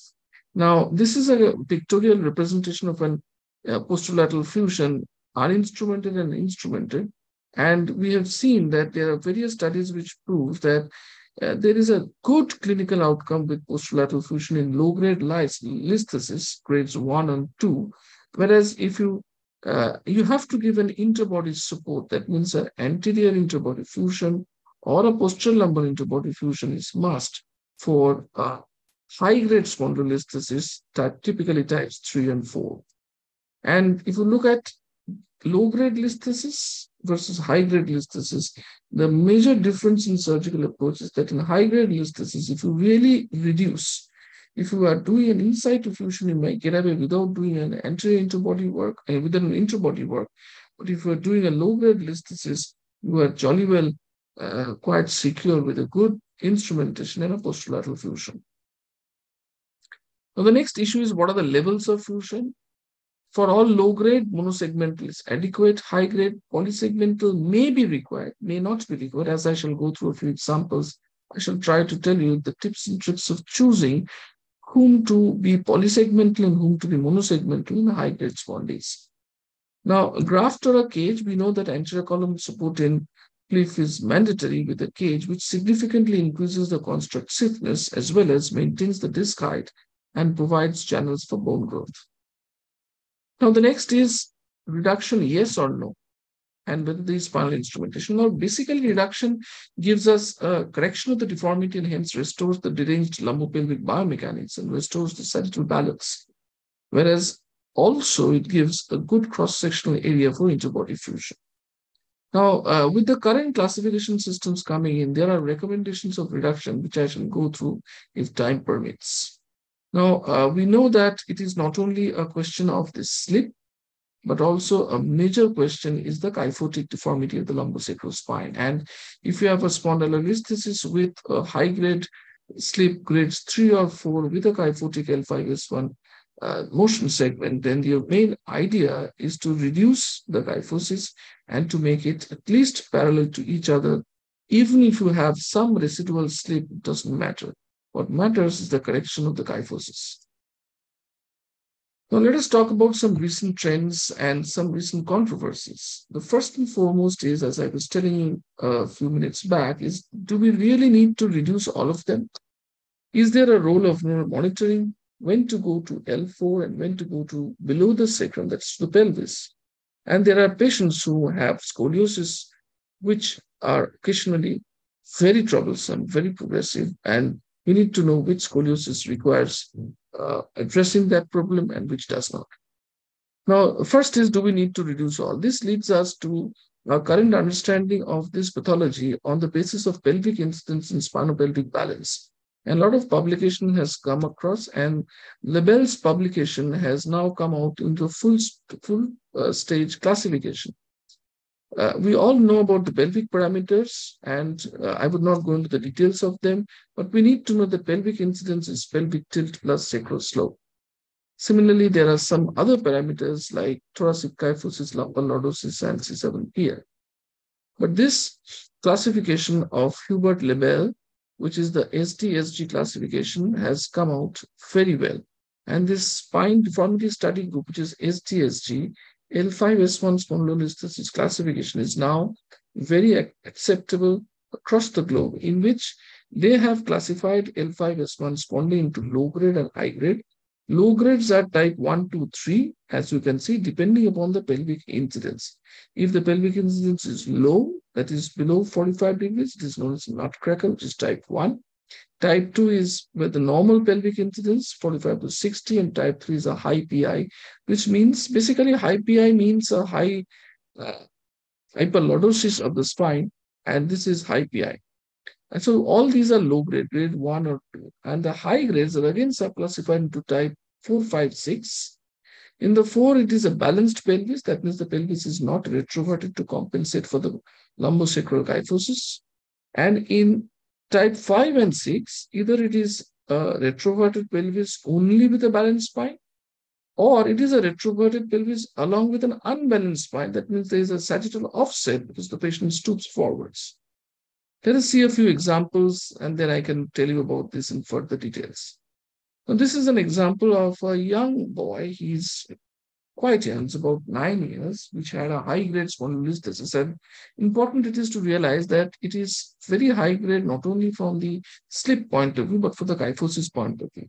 Now, this is a pictorial representation of an uh, posterolateral fusion, uninstrumented and instrumented. And we have seen that there are various studies which prove that uh, there is a good clinical outcome with posterolateral fusion in low-grade listhesis, grades 1 and 2. Whereas if you uh, you have to give an interbody support, that means an anterior interbody fusion or a posterior lumbar interbody fusion is must for uh, high-grade spondylolisthesis, typically types 3 and 4. And if you look at low-grade listhesis, versus high-grade listhesis, the major difference in surgical approach is that in high-grade listhesis, if you really reduce, if you are doing an in situ fusion, you might get away without doing an anterior interbody work and uh, within an interbody work. But if you are doing a low-grade listhesis, you are jolly well uh, quite secure with a good instrumentation and a posterolateral fusion. Now, the next issue is what are the levels of fusion? For all low-grade, monosegmental is adequate. High-grade, polysegmental may be required, may not be required. As I shall go through a few examples, I shall try to tell you the tips and tricks of choosing whom to be polysegmental and whom to be monosegmental in high-grade spondyles. Now, graft or a cage, we know that anterior column support in PLIF is mandatory with a cage, which significantly increases the construct stiffness as well as maintains the disc height and provides channels for bone growth. Now, the next is reduction, yes or no. and whether there is spinal instrumentation. Now, basically, reduction gives us a correction of the deformity and hence restores the deranged lumbopelvic biomechanics and restores the sagittal balance. Whereas also it gives a good cross-sectional area for interbody fusion. Now, uh, with the current classification systems coming in, there are recommendations of reduction, which I shall go through if time permits. Now, uh, we know that it is not only a question of the slip, but also a major question is the kyphotic deformity of the lumbosacral spine. And if you have a spondylolisthesis with a high-grade slip grades 3 or 4 with a kyphotic L5S1 uh, motion segment, then your main idea is to reduce the kyphosis and to make it at least parallel to each other. Even if you have some residual slip, it doesn't matter. What matters is the correction of the kyphosis. Now let us talk about some recent trends and some recent controversies. The first and foremost is, as I was telling you a few minutes back, is do we really need to reduce all of them? Is there a role of neural monitoring? When to go to L4 and when to go to below the sacrum, that's the pelvis. And there are patients who have scoliosis, which are occasionally very troublesome, very progressive, and we need to know which scoliosis requires uh, addressing that problem and which does not. Now, first is do we need to reduce all? This leads us to our current understanding of this pathology on the basis of pelvic incidence and spinopelvic balance. And a lot of publication has come across, and Labelle's publication has now come out into full, full uh, stage classification. Uh, we all know about the pelvic parameters, and uh, I would not go into the details of them, but we need to know the pelvic incidence is pelvic tilt plus sacral slope. Similarly, there are some other parameters like thoracic kyphosis, lumbar lordosis, and C7 here. But this classification of Hubert Labelle, which is the SDSG classification, has come out very well. And this spine deformity study group, which is SDSG, L5S1 spondylolisthesis classification is now very acceptable across the globe, in which they have classified L5S1 spondyl into low grade and high grade. Low grades are type 1, 2, 3, as you can see, depending upon the pelvic incidence. If the pelvic incidence is low, that is below 45 degrees, it is known as nutcracker, which is type 1. Type 2 is with the normal pelvic incidence, 45 to 60, and type 3 is a high PI, which means basically high PI means a high uh, hyperlordosis of the spine, and this is high PI. And so all these are low grade, grade 1 or 2. And the high grades are again subclassified into type 4, 5, 6. In the 4, it is a balanced pelvis. That means the pelvis is not retroverted to compensate for the lumbosacral kyphosis. And in Type 5 and 6, either it is a retroverted pelvis only with a balanced spine, or it is a retroverted pelvis along with an unbalanced spine. That means there is a sagittal offset because the patient stoops forwards. Let us see a few examples and then I can tell you about this in further details. Now, this is an example of a young boy. He's quite young, about nine years, which had a high grade spondylolisthesis. And important it is to realize that it is very high grade, not only from the slip point of view, but for the kyphosis point of view.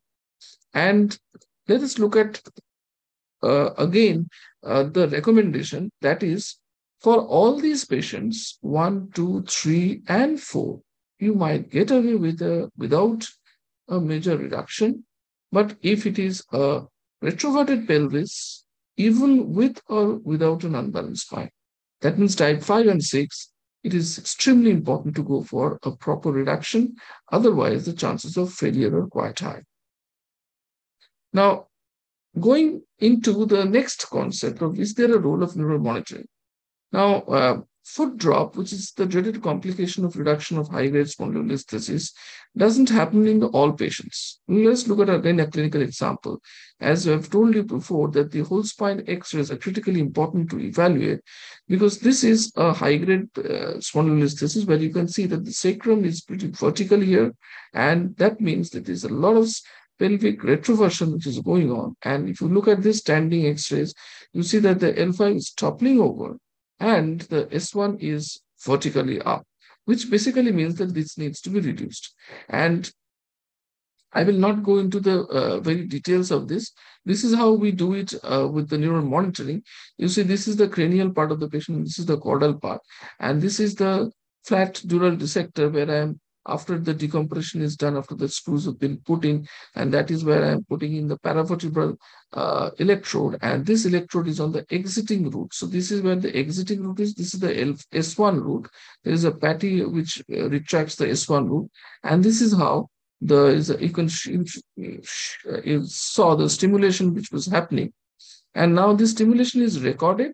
And let us look at uh, again uh, the recommendation that is for all these patients, one, two, three, and four, you might get away with a, without a major reduction. But if it is a retroverted pelvis even with or without an unbalanced spine. That means type 5 and 6, it is extremely important to go for a proper reduction. Otherwise, the chances of failure are quite high. Now, going into the next concept of is there a role of neural monitoring? Now, uh, foot drop, which is the dreaded complication of reduction of high-grade spondylolisthesis, doesn't happen in all patients. Let's look at again a clinical example. As I've told you before, that the whole spine X-rays are critically important to evaluate because this is a high-grade uh, spondylolisthesis where you can see that the sacrum is pretty vertical here, and that means that there's a lot of pelvic retroversion which is going on. And if you look at this standing X-rays, you see that the L5 is toppling over and the S1 is vertically up, which basically means that this needs to be reduced. And I will not go into the uh, very details of this. This is how we do it uh, with the neural monitoring. You see, this is the cranial part of the patient. This is the caudal part. And this is the flat dural dissector where I am after the decompression is done, after the screws have been put in, and that is where I'm putting in the paravertebral uh, electrode, and this electrode is on the exiting root. So this is where the exiting root is. This is the S1 root. There is a patty which uh, retracts the S1 root, and this is how the is a, you can you saw the stimulation which was happening, and now this stimulation is recorded,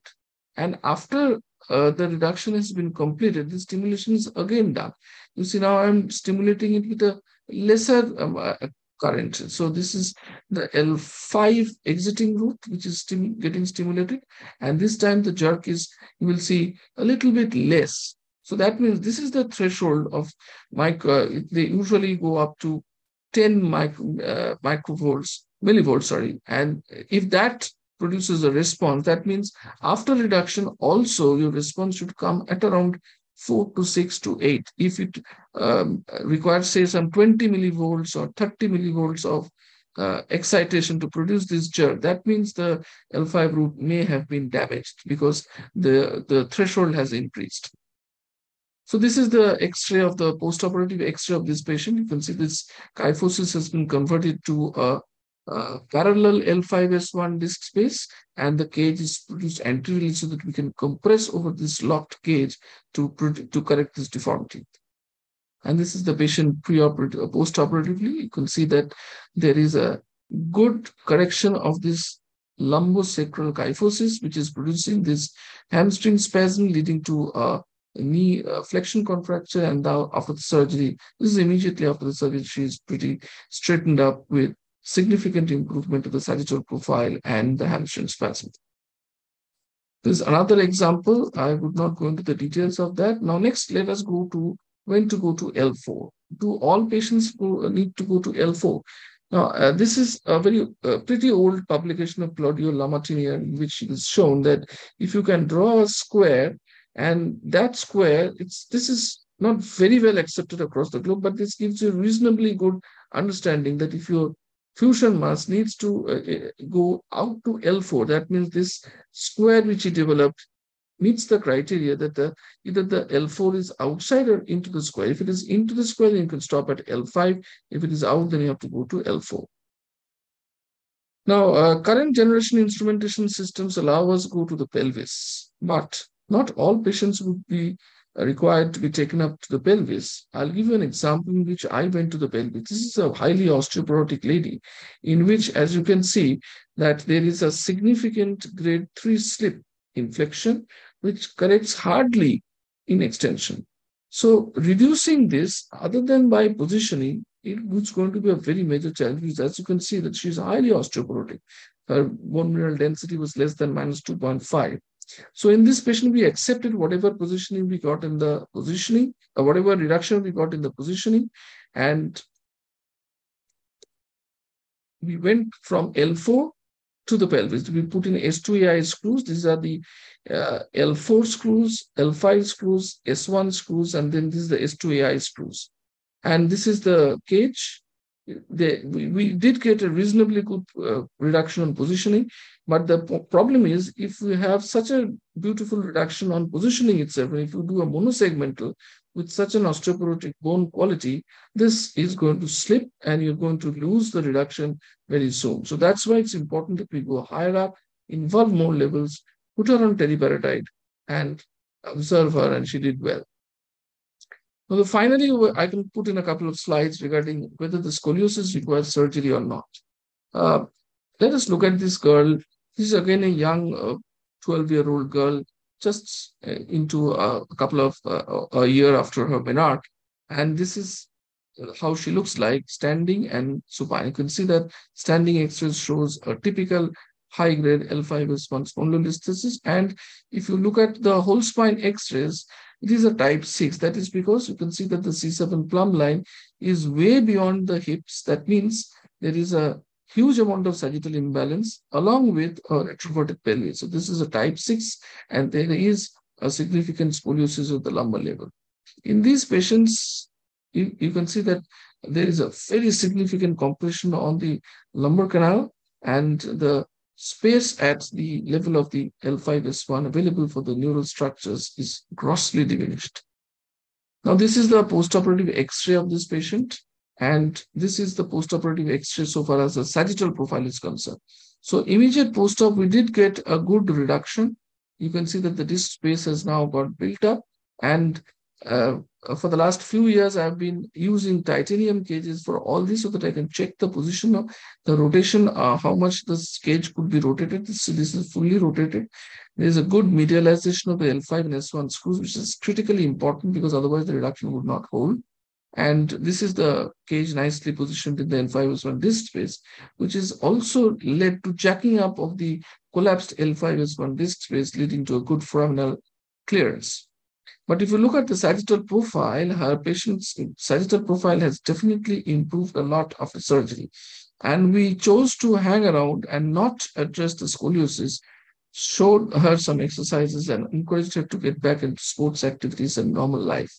and after uh, the reduction has been completed, the stimulation is again done. You see now I'm stimulating it with a lesser um, uh, current. So this is the L5 exiting root, which is stim getting stimulated. And this time the jerk is, you will see a little bit less. So that means this is the threshold of micro, uh, they usually go up to 10 micro, uh, microvolts, millivolts, sorry. And if that produces a response, that means after reduction, also your response should come at around 4 to 6 to 8. If it um, requires, say, some 20 millivolts or 30 millivolts of uh, excitation to produce this jerk, that means the L5 root may have been damaged because the, the threshold has increased. So this is the X-ray of the postoperative X-ray of this patient. You can see this kyphosis has been converted to a uh, parallel L5S1 disk space and the cage is produced anteriorly so that we can compress over this locked cage to, to correct this deformity. And this is the patient pre-operative, uh, post-operatively. You can see that there is a good correction of this lumbosacral kyphosis, which is producing this hamstring spasm leading to a knee uh, flexion contracture. And now after the surgery, this is immediately after the surgery, she is pretty straightened up with significant improvement of the sagittal profile and the hamstring spasm. There's another example. I would not go into the details of that. Now, next, let us go to when to go to L4. Do all patients go, need to go to L4? Now, uh, this is a very uh, pretty old publication of Claudio Lamartina, in which is shown that if you can draw a square, and that square, it's this is not very well accepted across the globe, but this gives you reasonably good understanding that if you fusion mass needs to uh, uh go out to L4. That means this square which he developed meets the criteria that the either the L4 is outside or into the square. If it is into the square, then you can stop at L5. If it is out, then you have to go to L4. Now, uh, current generation instrumentation systems allow us to go to the pelvis, but not all patients would be required to be taken up to the pelvis. I'll give you an example in which I went to the pelvis. This is a highly osteoporotic lady, in which, as you can see, that there is a significant grade 3 slip inflection, which corrects hardly in extension. So reducing this, other than by positioning, it was going to be a very major challenge. As you can see that she's highly osteoporotic. Her bone mineral density was less than minus 2.5. So in this patient, we accepted whatever positioning we got in the positioning, or whatever reduction we got in the positioning, and we went from L4 to the pelvis. We put in S2AI screws. These are the uh, L4 screws, L5 screws, S1 screws, and then this is the S2AI screws. And this is the cage they, we, we did get a reasonably good uh, reduction on positioning, but the problem is if we have such a beautiful reduction on positioning itself, and if you do a monosegmental with such an osteoporotic bone quality, this is going to slip and you're going to lose the reduction very soon. So that's why it's important that we go higher up, involve more levels, put her on teriparatide and observe her, and she did well. Now, finally, I can put in a couple of slides regarding whether the scoliosis requires surgery or not. Uh, let us look at this girl. This is again a young 12-year-old uh, girl, just uh, into a couple of uh, a year after her menarche. And this is how she looks like standing and supine. You can see that standing X-rays shows a typical high-grade L5S1 spondylolisthesis. And if you look at the whole spine X-rays, it is a type 6. That is because you can see that the C7 plumb line is way beyond the hips. That means there is a huge amount of sagittal imbalance along with a retroverted pelvis. So this is a type 6 and there is a significant scoliosis of the lumbar level. In these patients, you, you can see that there is a very significant compression on the lumbar canal and the space at the level of the L5S1 available for the neural structures is grossly diminished. Now, this is the postoperative X-ray of this patient, and this is the postoperative X-ray so far as the sagittal profile is concerned. So immediate post-op, we did get a good reduction. You can see that the disc space has now got built up, and uh, for the last few years, I've been using titanium cages for all this so that I can check the position of the rotation, uh, how much this cage could be rotated. This, this is fully rotated. There is a good medialization of the L5 and S1 screws, which is critically important because otherwise the reduction would not hold. And this is the cage nicely positioned in the L5S1 disc space, which has also led to jacking up of the collapsed L5S1 disc space, leading to a good foraminal clearance. But if you look at the sagittal profile, her patient's sagittal profile has definitely improved a lot after surgery. And we chose to hang around and not address the scoliosis, showed her some exercises and encouraged her to get back into sports activities and normal life.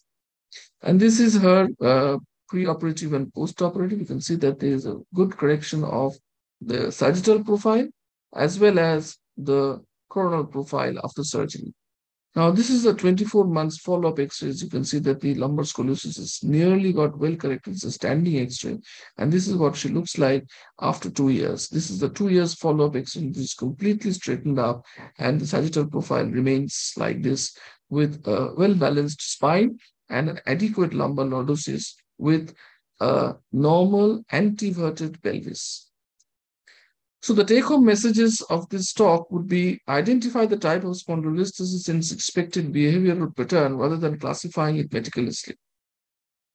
And this is her uh, pre-operative and post-operative. You can see that there is a good correction of the sagittal profile as well as the coronal profile after surgery. Now, this is a 24 months follow-up X-rays. You can see that the lumbar scoliosis is nearly got well corrected. It's a standing X-ray. And this is what she looks like after two years. This is the two years follow-up X-ray, which is completely straightened up. And the sagittal profile remains like this with a well-balanced spine and an adequate lumbar lordosis with a normal anteverted pelvis. So the take-home messages of this talk would be identify the type of spondylolisthesis and its expected behavioral pattern rather than classifying it meticulously.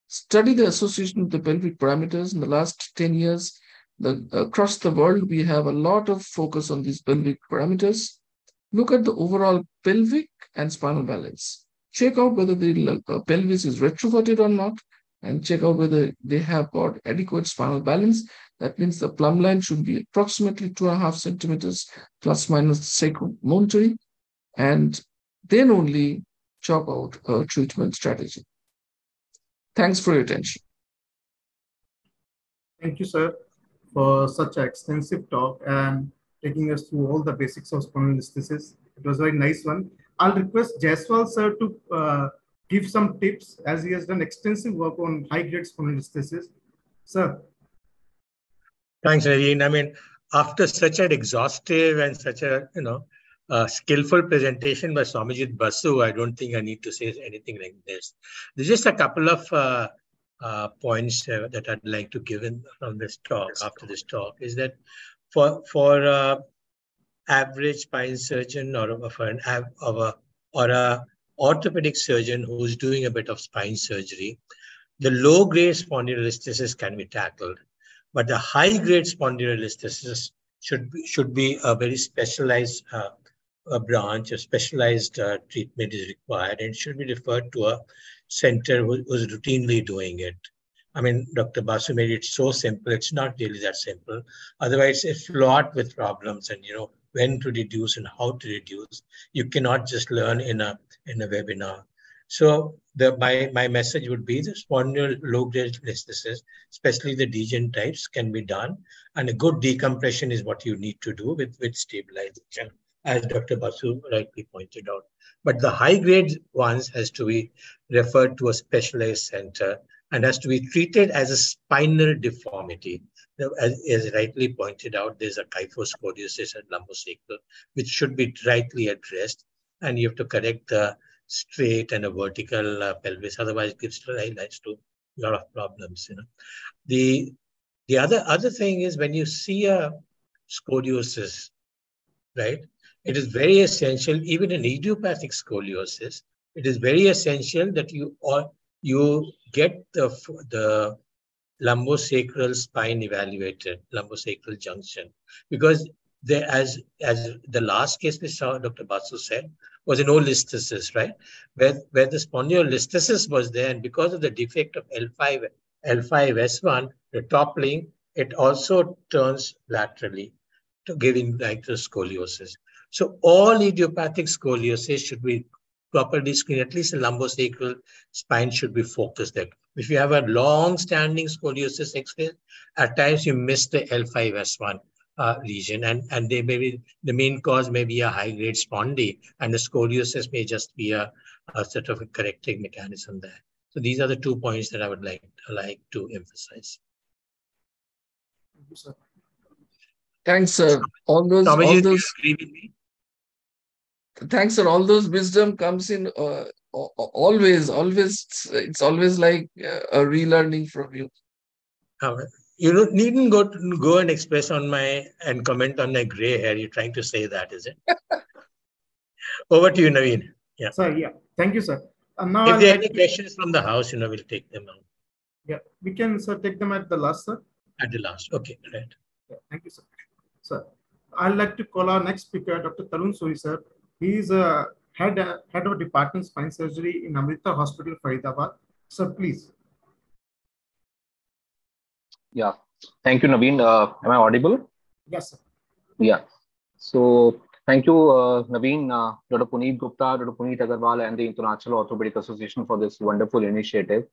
Study the association with the pelvic parameters. In the last 10 years, the, across the world, we have a lot of focus on these pelvic parameters. Look at the overall pelvic and spinal balance. Check out whether the uh, pelvis is retroverted or not, and check out whether they have got adequate spinal balance that means the plumb line should be approximately two and a half centimeters plus minus the sacromontory, and then only chop out a treatment strategy. Thanks for your attention. Thank you, sir, for such an extensive talk and taking us through all the basics of spinal spondylolisthesis. It was a very nice one. I'll request Jayaswal, sir, to uh, give some tips as he has done extensive work on high-grade spondylolisthesis. Sir, Thanks, Naveen. I mean, after such an exhaustive and such a you know uh, skillful presentation by Saumyajit Basu, I don't think I need to say anything like this. There's just a couple of uh, uh, points uh, that I'd like to give in from this talk. After this talk, is that for for uh, average spine surgeon or for an of a or a orthopedic surgeon who's doing a bit of spine surgery, the low grade spondylolisthesis can be tackled but the high grade spondylolisthesis should be, should be a very specialized uh, a branch, a specialized uh, treatment is required and should be referred to a center who, who's routinely doing it. I mean, Dr. Basu made it so simple. It's not really that simple. Otherwise, it's fraught with problems and, you know, when to reduce and how to reduce. You cannot just learn in a in a webinar. So the my, my message would be the spondyl low-grade listhesis, especially the degen types, can be done. And a good decompression is what you need to do with, with stabilization, as Dr. Basu rightly pointed out. But the high-grade ones has to be referred to a specialized center and has to be treated as a spinal deformity. As, as rightly pointed out, there's a kyphoscoliosis and lumbosacral, which should be rightly addressed. And you have to correct the straight and a vertical uh, pelvis. Otherwise, it gives rise to a lot of problems. You know, the the other other thing is when you see a scoliosis, right? It is very essential, even in idiopathic scoliosis, it is very essential that you or you get the the lumbosacral spine evaluated, lumbosacral junction, because there, as as the last case we saw, Dr. Basu said, was an listhesis, right? Where, where the spondylolisthesis was there, and because of the defect of L5, L5S1, the top link, it also turns laterally to giving like the scoliosis. So all idiopathic scoliosis should be properly screened, at least the lumbosacral spine should be focused there. If you have a long-standing scoliosis X-ray, at times you miss the L5S1 uh, lesion, and and they may be the main cause may be a high-grade spondy, and the scoliosis may just be a, a sort of a correcting mechanism there. So these are the two points that I would like like to emphasize. Thank you, sir. Thanks, sir. All those, all those agree with me? thanks sir all those wisdom comes in uh, always always it's always like uh, a relearning from you Uh, you don't needn't go to, go and express on my and comment on my gray hair. You're trying to say that, is it? Over to you, Naveen. Yeah. Sir, yeah. Thank you, sir. And now If there are any to- questions from the house, you know, we'll take them out yeah, we can, sir, take them at the last, sir. at the last. Okay, right. Yeah, Thank you, sir. Sir, I'd like to call our next speaker, Dr. Tarun Suri, sir. He's a head, uh, head of department spine surgery in Amrita Hospital, Faridabad. Sir, please. Yeah. Thank you, Naveen. Uh, am I audible? Yes, sir. Yeah. So thank you, uh, Naveen, uh, Dr. Puneet Gupta, Dr. Puneet Agrawal, and the International Orthopedic Association for this wonderful initiative,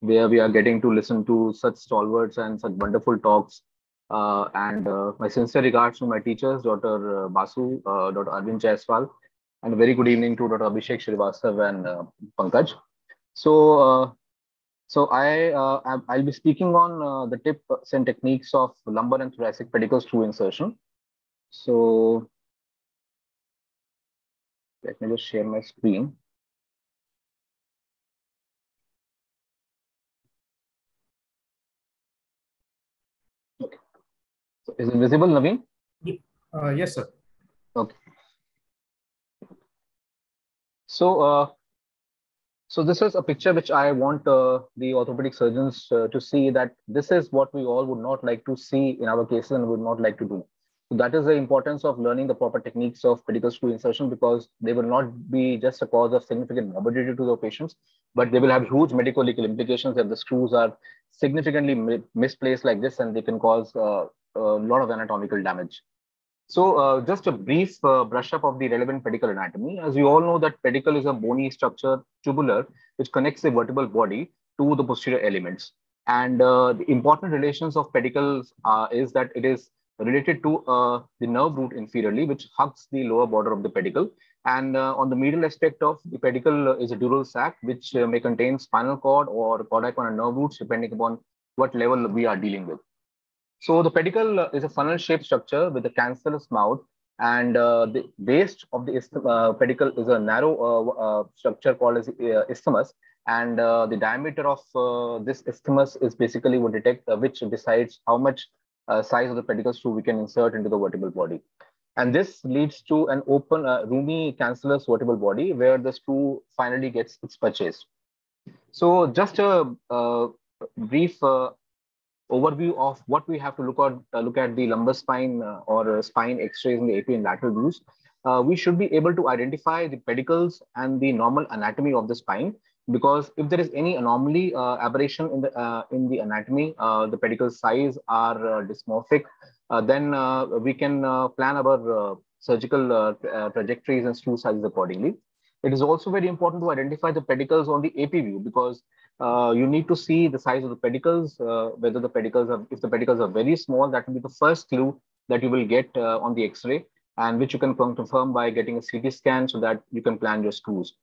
where we are getting to listen to such stalwarts and such wonderful talks. Uh, and uh, my sincere regards to my teachers, Dr. Basu, uh, Dr. Arvind Jayaswal, and a very good evening to Dr. Abhishek Srivastav and uh, Pankaj. So, uh, so I uh, I'll be speaking on uh, the tips and techniques of lumbar and thoracic pedicle screw insertion. So let me just share my screen. Okay. So is it visible, Naveen? Uh, yes, sir. Okay. So, uh, so this is a picture which I want uh, the orthopedic surgeons uh, to see that this is what we all would not like to see in our cases and would not like to do. So that is the importance of learning the proper techniques of pedicle screw insertion because they will not be just a cause of significant morbidity to the patients, but they will have huge medical legal implications if the screws are significantly mi- misplaced like this and they can cause uh, a lot of anatomical damage. So uh, just a brief uh, brush up of the relevant pedicle anatomy. As you all know that pedicle is a bony structure, tubular, which connects the vertebral body to the posterior elements. And uh, the important relations of pedicles uh, is that it is related to uh, the nerve root inferiorly, which hugs the lower border of the pedicle. And uh, on the medial aspect of the pedicle is a dural sac, which may contain spinal cord or corticon nerve roots, depending upon what level we are dealing with. So the pedicle is a funnel-shaped structure with a cancellous mouth, and uh, the base of the uh, pedicle is a narrow uh, uh, structure called as uh, isthmus, and the diameter of this isthmus is basically what detect which decides how much size of the pedicle screw we can insert into the vertebral body. And this leads to an open, roomy, cancellous vertebral body where the screw finally gets its purchase. So just a, brief uh, overview of what we have to look at uh, look at the lumbar spine uh, or uh, spine x-rays in the AP and lateral views. We should be able to identify the pedicles and the normal anatomy of the spine because if there is any anomaly uh, aberration in the uh, in the anatomy, uh, the pedicle size are dysmorphic, then we can plan our surgical trajectories and screw sizes accordingly. It is also very important to identify the pedicles on the AP view because uh, you need to see the size of the pedicles, uh, whether the pedicles are, if the pedicles are very small, that will be the first clue that you will get uh, on the X-ray and which you can confirm by getting a CT scan so that you can plan your screws.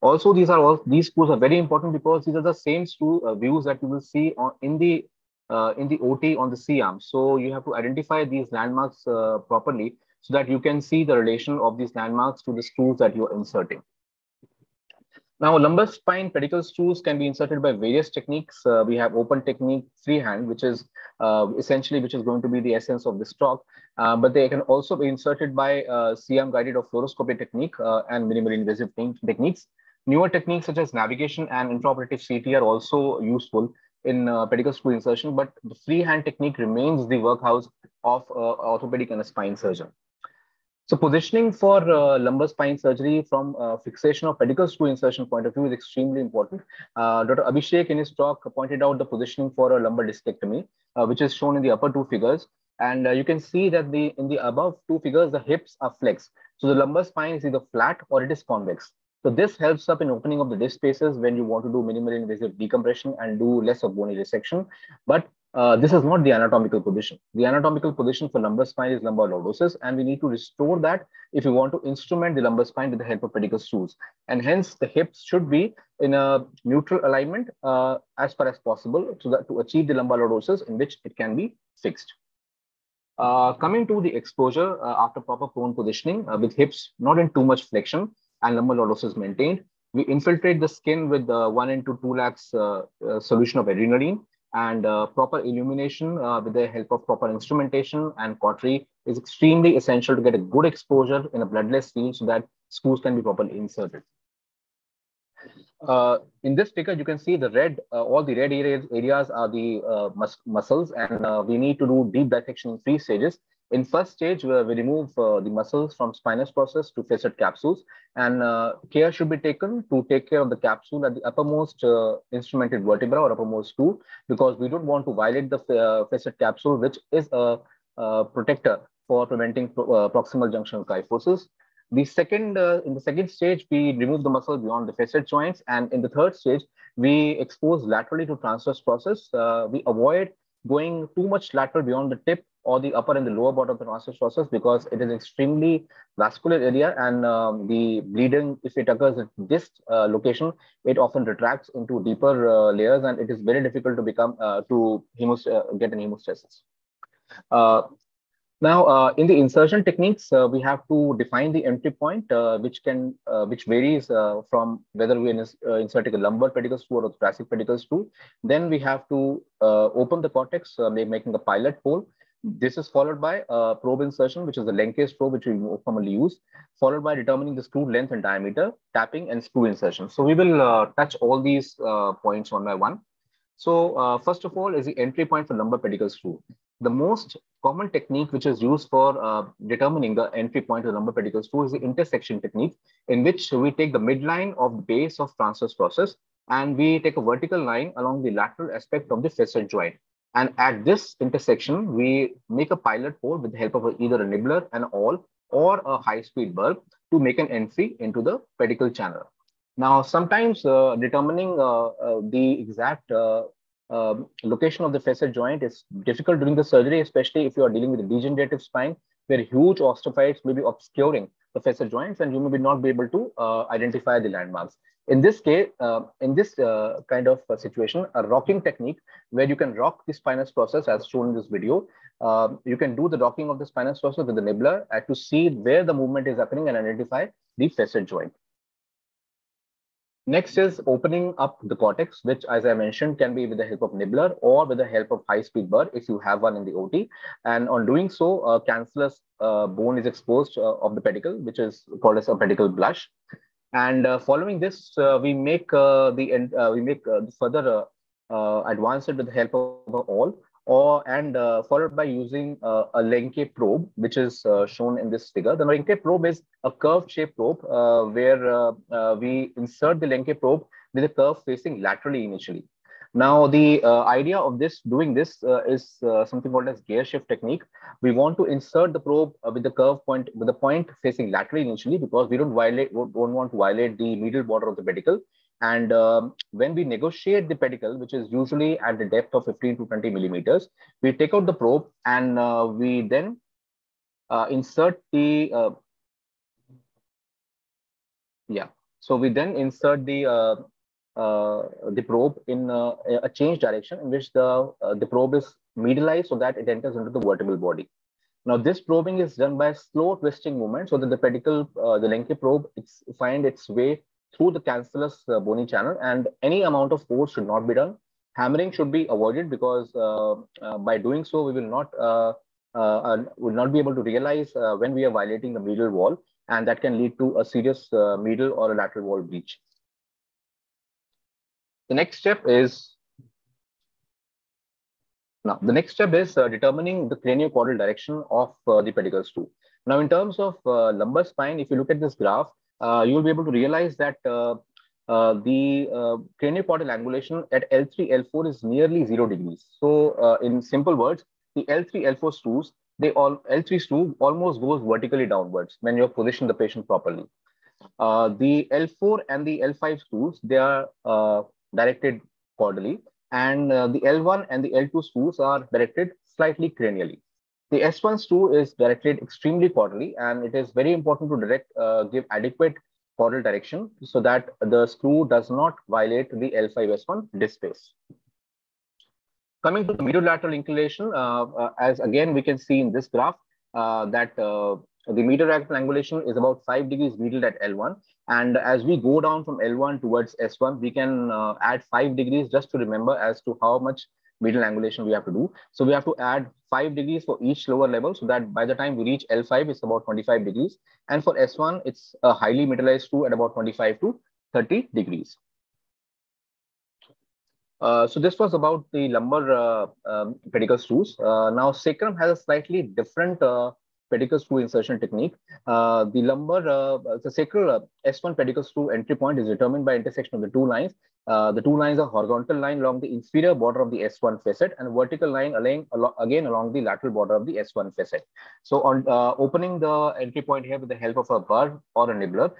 Also, these are all these screws are very important because these are the same screw uh, views that you will see on, in the uh, in the OT on the C arm. So you have to identify these landmarks uh, properly so that you can see the relation of these landmarks to the screws that you are inserting. Now, lumbar spine pedicle screws can be inserted by various techniques. Uh, we have open technique, freehand, which is uh, essentially which is going to be the essence of this talk. Uh, but they can also be inserted by uh, CM guided or fluoroscopy technique uh, and minimally invasive te- techniques. Newer techniques such as navigation and intraoperative CT are also useful in uh, pedicle screw insertion, but the freehand technique remains the workhouse of orthopedic and a spine surgeon. So positioning for uh, lumbar spine surgery from uh, fixation of pedicle screw insertion point of view is extremely important. Uh, Dr. Abhishek in his talk pointed out the positioning for a lumbar discectomy, uh, which is shown in the upper two figures. And uh, you can see that the in the above two figures, the hips are flexed. So the lumbar spine is either flat or it is convex. So this helps up in opening of the disc spaces when you want to do minimally invasive decompression and do less of bony resection. But uh, this is not the anatomical position. The anatomical position for lumbar spine is lumbar lordosis, and we need to restore that if you want to instrument the lumbar spine with the help of pedicle screws. And hence, the hips should be in a neutral alignment uh, as far as possible so that to achieve the lumbar lordosis in which it can be fixed. Uh, coming to the exposure uh, after proper prone positioning uh, with hips not in too much flexion and lumbar lordosis maintained, we infiltrate the skin with uh, 1 into 2 lakhs solution of adrenaline and uh, proper illumination uh, with the help of proper instrumentation and cautery is extremely essential to get a good exposure in a bloodless field so that screws can be properly inserted. Uh, in this figure, you can see the red, uh, all the red areas, areas are the uh, mus muscles, and uh, we need to do deep dissection in three stages. In first stage, we remove uh, the muscles from spinous process to facet capsules, and uh, care should be taken to take care of the capsule at the uppermost uh, instrumented vertebra or uppermost two, because we don't want to violate the uh, facet capsule, which is a, a protector for preventing pro uh, proximal junctional kyphosis. The second, uh, in the second stage, we remove the muscle beyond the facet joints, and in the third stage, we expose laterally to transverse process. we avoid going too much lateral beyond the tip or the upper and the lower part of the transverse process because it is extremely vascular area and um, the bleeding, if it occurs at this uh, location, it often retracts into deeper uh, layers and it is very difficult to become uh, to uh, get an hemostasis. Uh, now, uh, in the insertion techniques, we have to define the entry point, which can which varies from whether we are inserting a lumbar pedicle screw or a thoracic pedicle screw. Then we have to open the cortex, making a pilot hole. This is followed by a probe insertion, which is the Lenke's probe, which we commonly use, followed by determining the screw length and diameter, tapping, and screw insertion. So we will uh, touch all these uh, points one by one. So uh, first of all is the entry point for lumbar pedicle screw. The most common technique which is used for uh, determining the entry point of lumbar pedicle screw is the intersection technique, in which we take the midline of the base of transverse process and we take a vertical line along the lateral aspect of the facet joint. And at this intersection, we make a pilot hole with the help of either a nibbler, an awl, or a high-speed burr to make an entry into the pedicle channel. Now, sometimes uh, determining uh, uh, the exact uh, um, location of the facet joint is difficult during the surgery, especially if you are dealing with a degenerative spine where huge osteophytes may be obscuring the facet joints and you may not be able to uh, identify the landmarks. In this case, uh, in this uh, kind of situation, a rocking technique where you can rock the spinous process as shown in this video, um, you can do the rocking of the spinous process with the nibbler to see where the movement is happening and identify the facet joint. Next is opening up the cortex, which, as I mentioned, can be with the help of nibbler or with the help of high-speed burr if you have one in the OT. And on doing so, a cancellous uh, bone is exposed uh, of the pedicle, which is called as a pedicle blush. And uh, following this, uh, we make uh, the uh, we make further advance it with the help of awl or and uh, followed by using uh, a Lenke probe, which is uh, shown in this figure. The Lenke probe is a curved shaped probe where we insert the Lenke probe with a curve facing laterally initially. Now, the uh, idea of this doing this uh, is uh, something called as gear shift technique. We want to insert the probe with the curve point with the point facing laterally initially because we don't violate don't want to violate the medial border of the pedicle. And um, when we negotiate the pedicle, which is usually at the depth of 15 to 20 millimeters, we take out the probe and uh, we then uh, insert the yeah. So we then insert the uh, the probe in uh, a change direction in which the, uh, the probe is medialized so that it enters into the vertebral body. Now, this probing is done by slow twisting movement so that the pedicle, the Lenke probe, it's find its way through the cancellous bony channel and any amount of force should not be done. Hammering should be avoided because by doing so, we will not uh, will not be able to realize uh, when we are violating the medial wall, and that can lead to a serious uh, medial or a lateral wall breach. The next step is now the next step is uh, determining the craniocaudal direction of uh, the pedicle too. Now, in terms of uh, lumbar spine, if you look at this graph, uh, you will be able to realize that uh, uh, the craniocaudal angulation at L3, L4 is nearly zero degrees. So, in simple words, the L3, L4 screws, they all L3 screw almost goes vertically downwards when you position the patient properly. The L4 and the L5 screws, they are directed caudally, and uh, the L1 and the L2 screws are directed slightly cranially. The S1 screw is directed extremely caudally, and it is very important to direct uh, give adequate caudal direction so that the screw does not violate the L5S1 disc space. Coming to the medial lateral inclination, uh, uh, as again we can see in this graph uh, that uh, the medial angulation is about 5 degrees medial at L1. And as we go down from L1 towards S1, we can uh, add 5 degrees just to remember as to how much medial angulation we have to do. So we have to add 5 degrees for each lower level so that by the time we reach L5, it's about 25 degrees. And for S1, it's a highly medialized screw at about 25 to 30 degrees. Uh, so this was about the lumbar uh, um, pedicle screws. Uh, now sacrum has a slightly different uh, pedicle screw insertion technique. Uh, the lumbar, uh, the sacral uh, S1 pedicle screw entry point is determined by intersection of the two lines. Uh, the two lines are horizontal line along the inferior border of the S1 facet and vertical line along, again along the lateral border of the S1 facet. So on opening the entry point here with the help of a burr or a nibbler,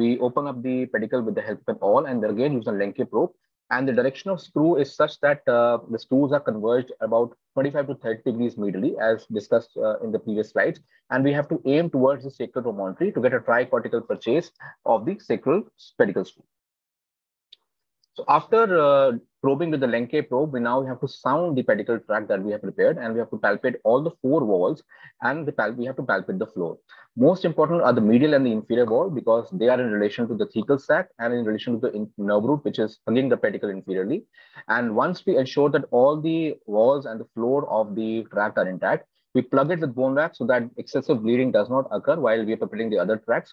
we open up the pedicle with the help of an awl and again use a Lenke probe and the direction of screw is such that uh, the screws are converged about 25 to 30 degrees medially as discussed uh, in the previous slides and we have to aim towards the sacral promontory to get a tricortical purchase of the sacral pedicle screw. So after uh, probing with the Lenke probe, we now have to sound the pedicle tract that we have prepared and we have to palpate all the four walls and the we have to palpate the floor. Most important are the medial and the inferior wall because they are in relation to the thecal sac and in relation to the nerve root, which is hugging the pedicle inferiorly. And once we ensure that all the walls and the floor of the tract are intact, we plug it with bone wax so that excessive bleeding does not occur while we are preparing the other tracts.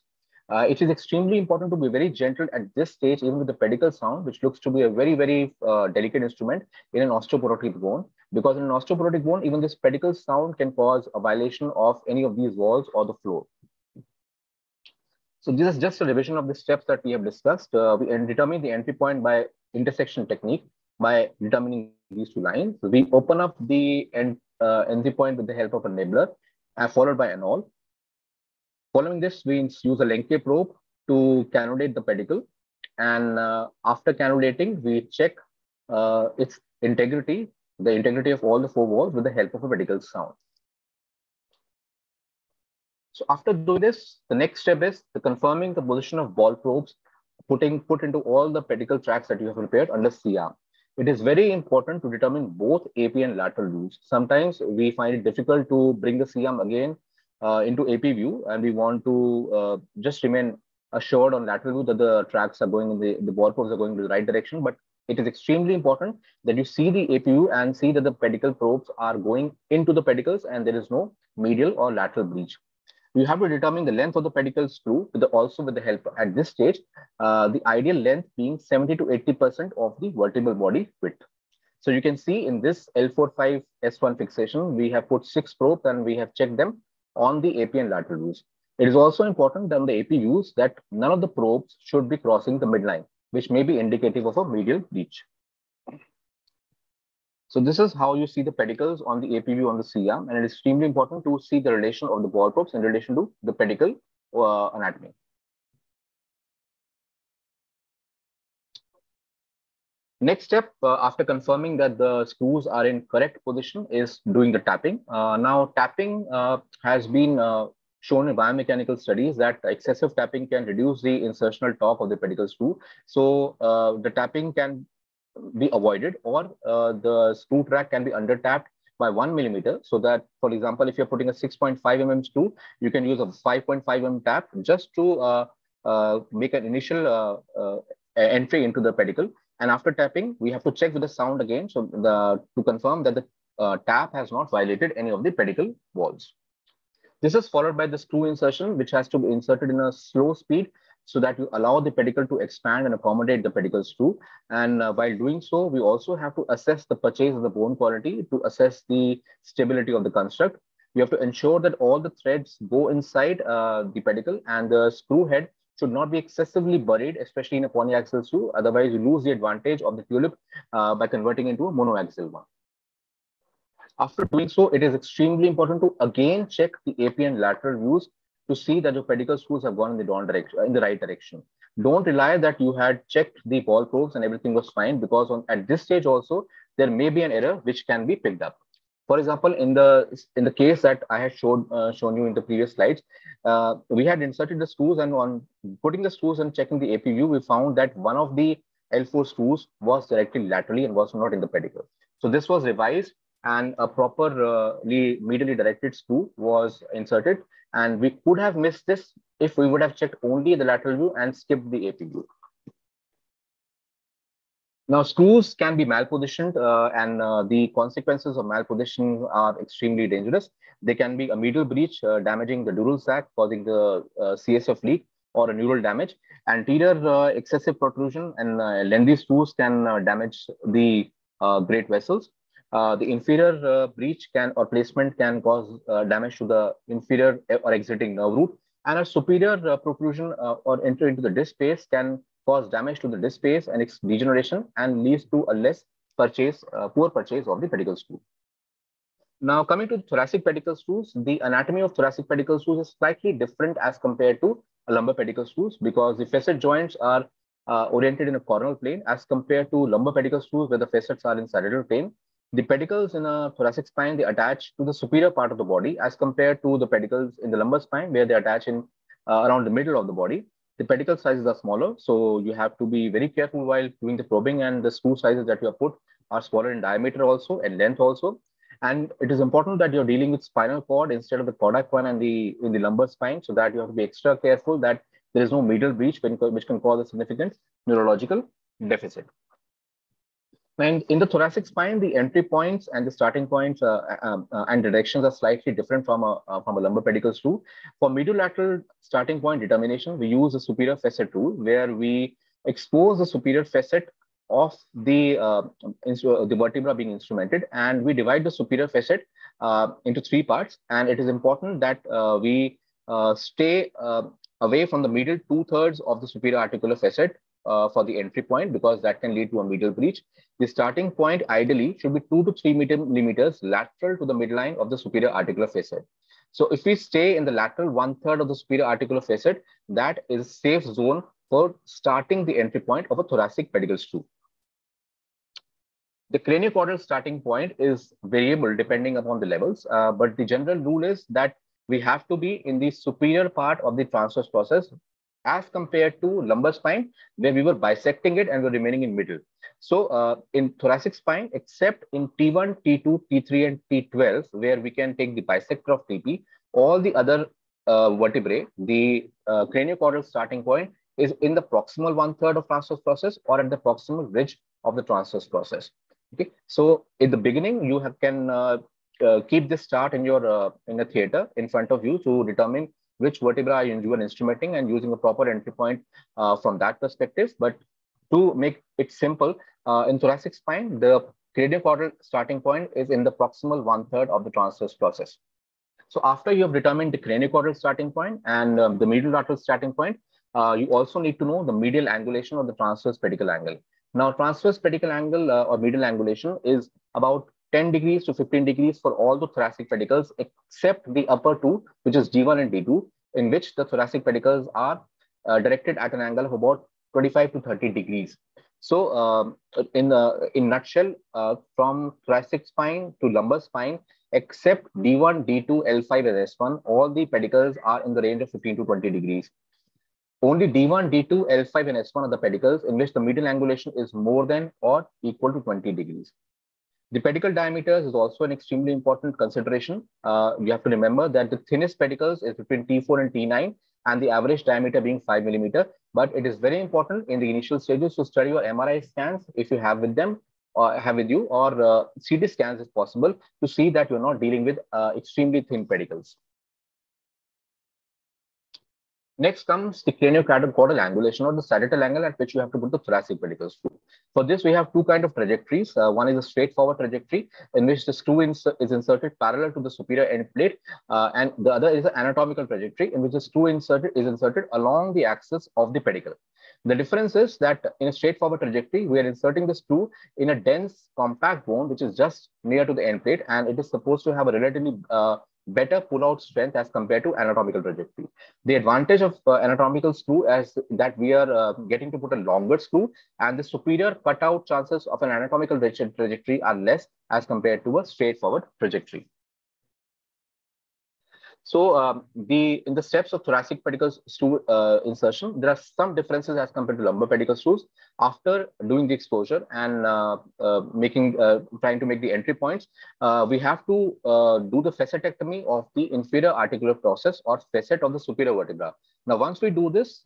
Uh, it is extremely important to be very gentle at this stage, even with the pedicle sound, which looks to be a very, very uh, delicate instrument in an osteoporotic bone. Because in an osteoporotic bone, even this pedicle sound can cause a violation of any of these walls or the floor. So this is just a revision of the steps that we have discussed. Uh, we determine the entry point by intersection technique by determining these two lines. We open up the end, uh, entry point with the help of a nibbler, uh, followed by an awl. Following this, we use a Lenke probe to cannulate the pedicle. And uh, after cannulating, we check uh, its integrity, the integrity of all the four walls with the help of a pedicle sound. So after doing this, the next step is the confirming the position of ball probes, putting put into all the pedicle tracks that you have prepared under C-arm. It is very important to determine both AP and lateral views. Sometimes we find it difficult to bring the C-arm again uh, into AP view, and we want to uh, just remain assured on lateral view that the tracks are going in the, the ball probes are going in the right direction. But it is extremely important that you see the AP view and see that the pedicle probes are going into the pedicles and there is no medial or lateral breach. You have to determine the length of the pedicle screw with the, also with the help at this stage, uh, the ideal length being 70 to 80% of the vertebral body width. So you can see in this L45 S1 fixation, we have put six probes and we have checked them on the AP and lateral views. It is also important on the AP views that none of the probes should be crossing the midline, which may be indicative of a medial breach. So this is how you see the pedicles on the AP view on the C-arm, and it is extremely important to see the relation of the ball probes in relation to the pedicle uh, anatomy. Next step uh, after confirming that the screws are in correct position is doing the tapping. Uh, now tapping uh, has been uh, shown in biomechanical studies that excessive tapping can reduce the insertional torque of the pedicle screw. So uh, the tapping can be avoided or uh, the screw track can be under tapped by one millimeter so that for example if you're putting a 6.5 mm screw you can use a 5.5 mm tap just to make an initial entry into the pedicle and after tapping, we have to check with the sound again so the, to confirm that the uh, tap has not violated any of the pedicle walls. This is followed by the screw insertion, which has to be inserted in a slow speed so that you allow the pedicle to expand and accommodate the pedicle screw. And uh, while doing so, we also have to assess the purchase of the bone quality to assess the stability of the construct. We have to ensure that all the threads go inside uh, the pedicle and the screw head should not be excessively buried, especially in a polyaxial screw. Otherwise, you lose the advantage of the tulip uh, by converting into a monoaxial one. After doing so, it is extremely important to again check the AP and lateral views to see that your pedicle screws have gone in the direction, in the right direction. Don't rely that you had checked the ball probes and everything was fine because on, at this stage also, there may be an error which can be picked up. For example, in the in the case that I had showed uh, shown you in the previous slides, uh, we had inserted the screws and on putting the screws and checking the AP view, we found that one of the L4 screws was directed laterally and was not in the pedicle. So this was revised and a properly medially directed screw was inserted. And we could have missed this if we would have checked only the lateral view and skipped the AP view. Now, screws can be malpositioned uh, and uh, the consequences of malposition are extremely dangerous. They can be a medial breach, uh, damaging the dural sac, causing the uh, CSF leak or a neural damage. Anterior uh, excessive protrusion and uh, lengthy screws can damage the great vessels. the inferior breach can or placement can cause damage to the inferior or exiting nerve root. And a superior protrusion or entry into the disc space can cause damage to the disc space and its degeneration and leads to a less purchase, uh, poor purchase of the pedicle screw. Now coming to thoracic pedicle screws, the anatomy of thoracic pedicle screws is slightly different as compared to lumbar pedicle screws because the facet joints are uh, oriented in a coronal plane as compared to lumbar pedicle screws where the facets are in sagittal plane. The pedicles in a thoracic spine, they attach to the superior part of the body as compared to the pedicles in the lumbar spine where they attach in uh, around the middle of the body the pedicle sizes are smaller. So you have to be very careful while doing the probing and the screw sizes that you have put are smaller in diameter also and length also. And it is important that you're dealing with spinal cord instead of the cauda equina and the in the lumbar spine so that you have to be extra careful that there is no medial breach which can cause a significant neurological deficit. And in the thoracic spine, the entry points and the starting points uh, uh, uh, and directions are slightly different from a, uh, from a lumbar pedicle screw. For mediolateral starting point determination, we use a superior facet tool where we expose the superior facet of the, uh, the vertebra being instrumented and we divide the superior facet uh, into three parts. And it is important that we stay away from the middle two thirds of the superior articular facet uh, for the entry point because that can lead to a medial breach. The starting point ideally should be two to three meter, millimeters lateral to the midline of the superior articular facet. So if we stay in the lateral one third of the superior articular facet, that is a safe zone for starting the entry point of a thoracic pedicle screw. The craniocaudal starting point is variable depending upon the levels, uh, but the general rule is that we have to be in the superior part of the transverse process as compared to lumbar spine, where we were bisecting it and were remaining in middle. So uh, in thoracic spine, except in T1, T2, T3, and T12, where we can take the bisector of TP, all the other uh, vertebrae, the uh, craniocaudal starting point is in the proximal one third of transverse process or at the proximal ridge of the transverse process. Okay, so in the beginning, you have, can uh, uh, keep this chart in your uh, in a theater in front of you to determine which vertebra you are instrumenting and using a proper entry point uh, from that perspective. But to make it simple, uh, in thoracic spine, the craniocaudal starting point is in the proximal one third of the transverse process. So after you have determined the craniocaudal starting point and um, the medial lateral starting point, uh, you also need to know the medial angulation of the transverse pedicle angle. Now, transverse pedicle angle uh, or medial angulation is about 10 degrees to 15 degrees for all the thoracic pedicles except the upper two, which is D1 and D2, in which the thoracic pedicles are uh, directed at an angle of about 25 to 30 degrees. So, um, in the in nutshell, uh, from thoracic spine to lumbar spine, except D1, D2, L5, and S1, all the pedicles are in the range of 15 to 20 degrees. Only D1, D2, L5, and S1 are the pedicles in which the medial angulation is more than or equal to 20 degrees. The pedicle diameters is also an extremely important consideration. Uh, you have to remember that the thinnest pedicles is between T4 and T9 and the average diameter being 5 millimeter. But it is very important in the initial stages to study your MRI scans if you have with them or have with you or uh, CT scans if possible to see that you're not dealing with uh, extremely thin pedicles. Next comes the craniocaudal angulation or the sagittal angle at which you have to put the thoracic pedicle screw. For this, we have two kind of trajectories. Uh, one is a straightforward trajectory in which the screw ins is inserted parallel to the superior end plate, uh, and the other is an anatomical trajectory in which the screw inserted is inserted along the axis of the pedicle. The difference is that in a straightforward trajectory, we are inserting the screw in a dense, compact bone, which is just near to the end plate, and it is supposed to have a relatively uh, better pull-out strength as compared to anatomical trajectory. The advantage of uh, anatomical screw is that we are uh, getting to put a longer screw and the superior cutout chances of an anatomical trajectory are less as compared to a straightforward trajectory. So um, the in the steps of thoracic pedicle screw uh, insertion, there are some differences as compared to lumbar pedicle screws. After doing the exposure and uh, uh, making uh, trying to make the entry points, uh, we have to uh, do the facetectomy of the inferior articular process or facet of the superior vertebra. Now, once we do this,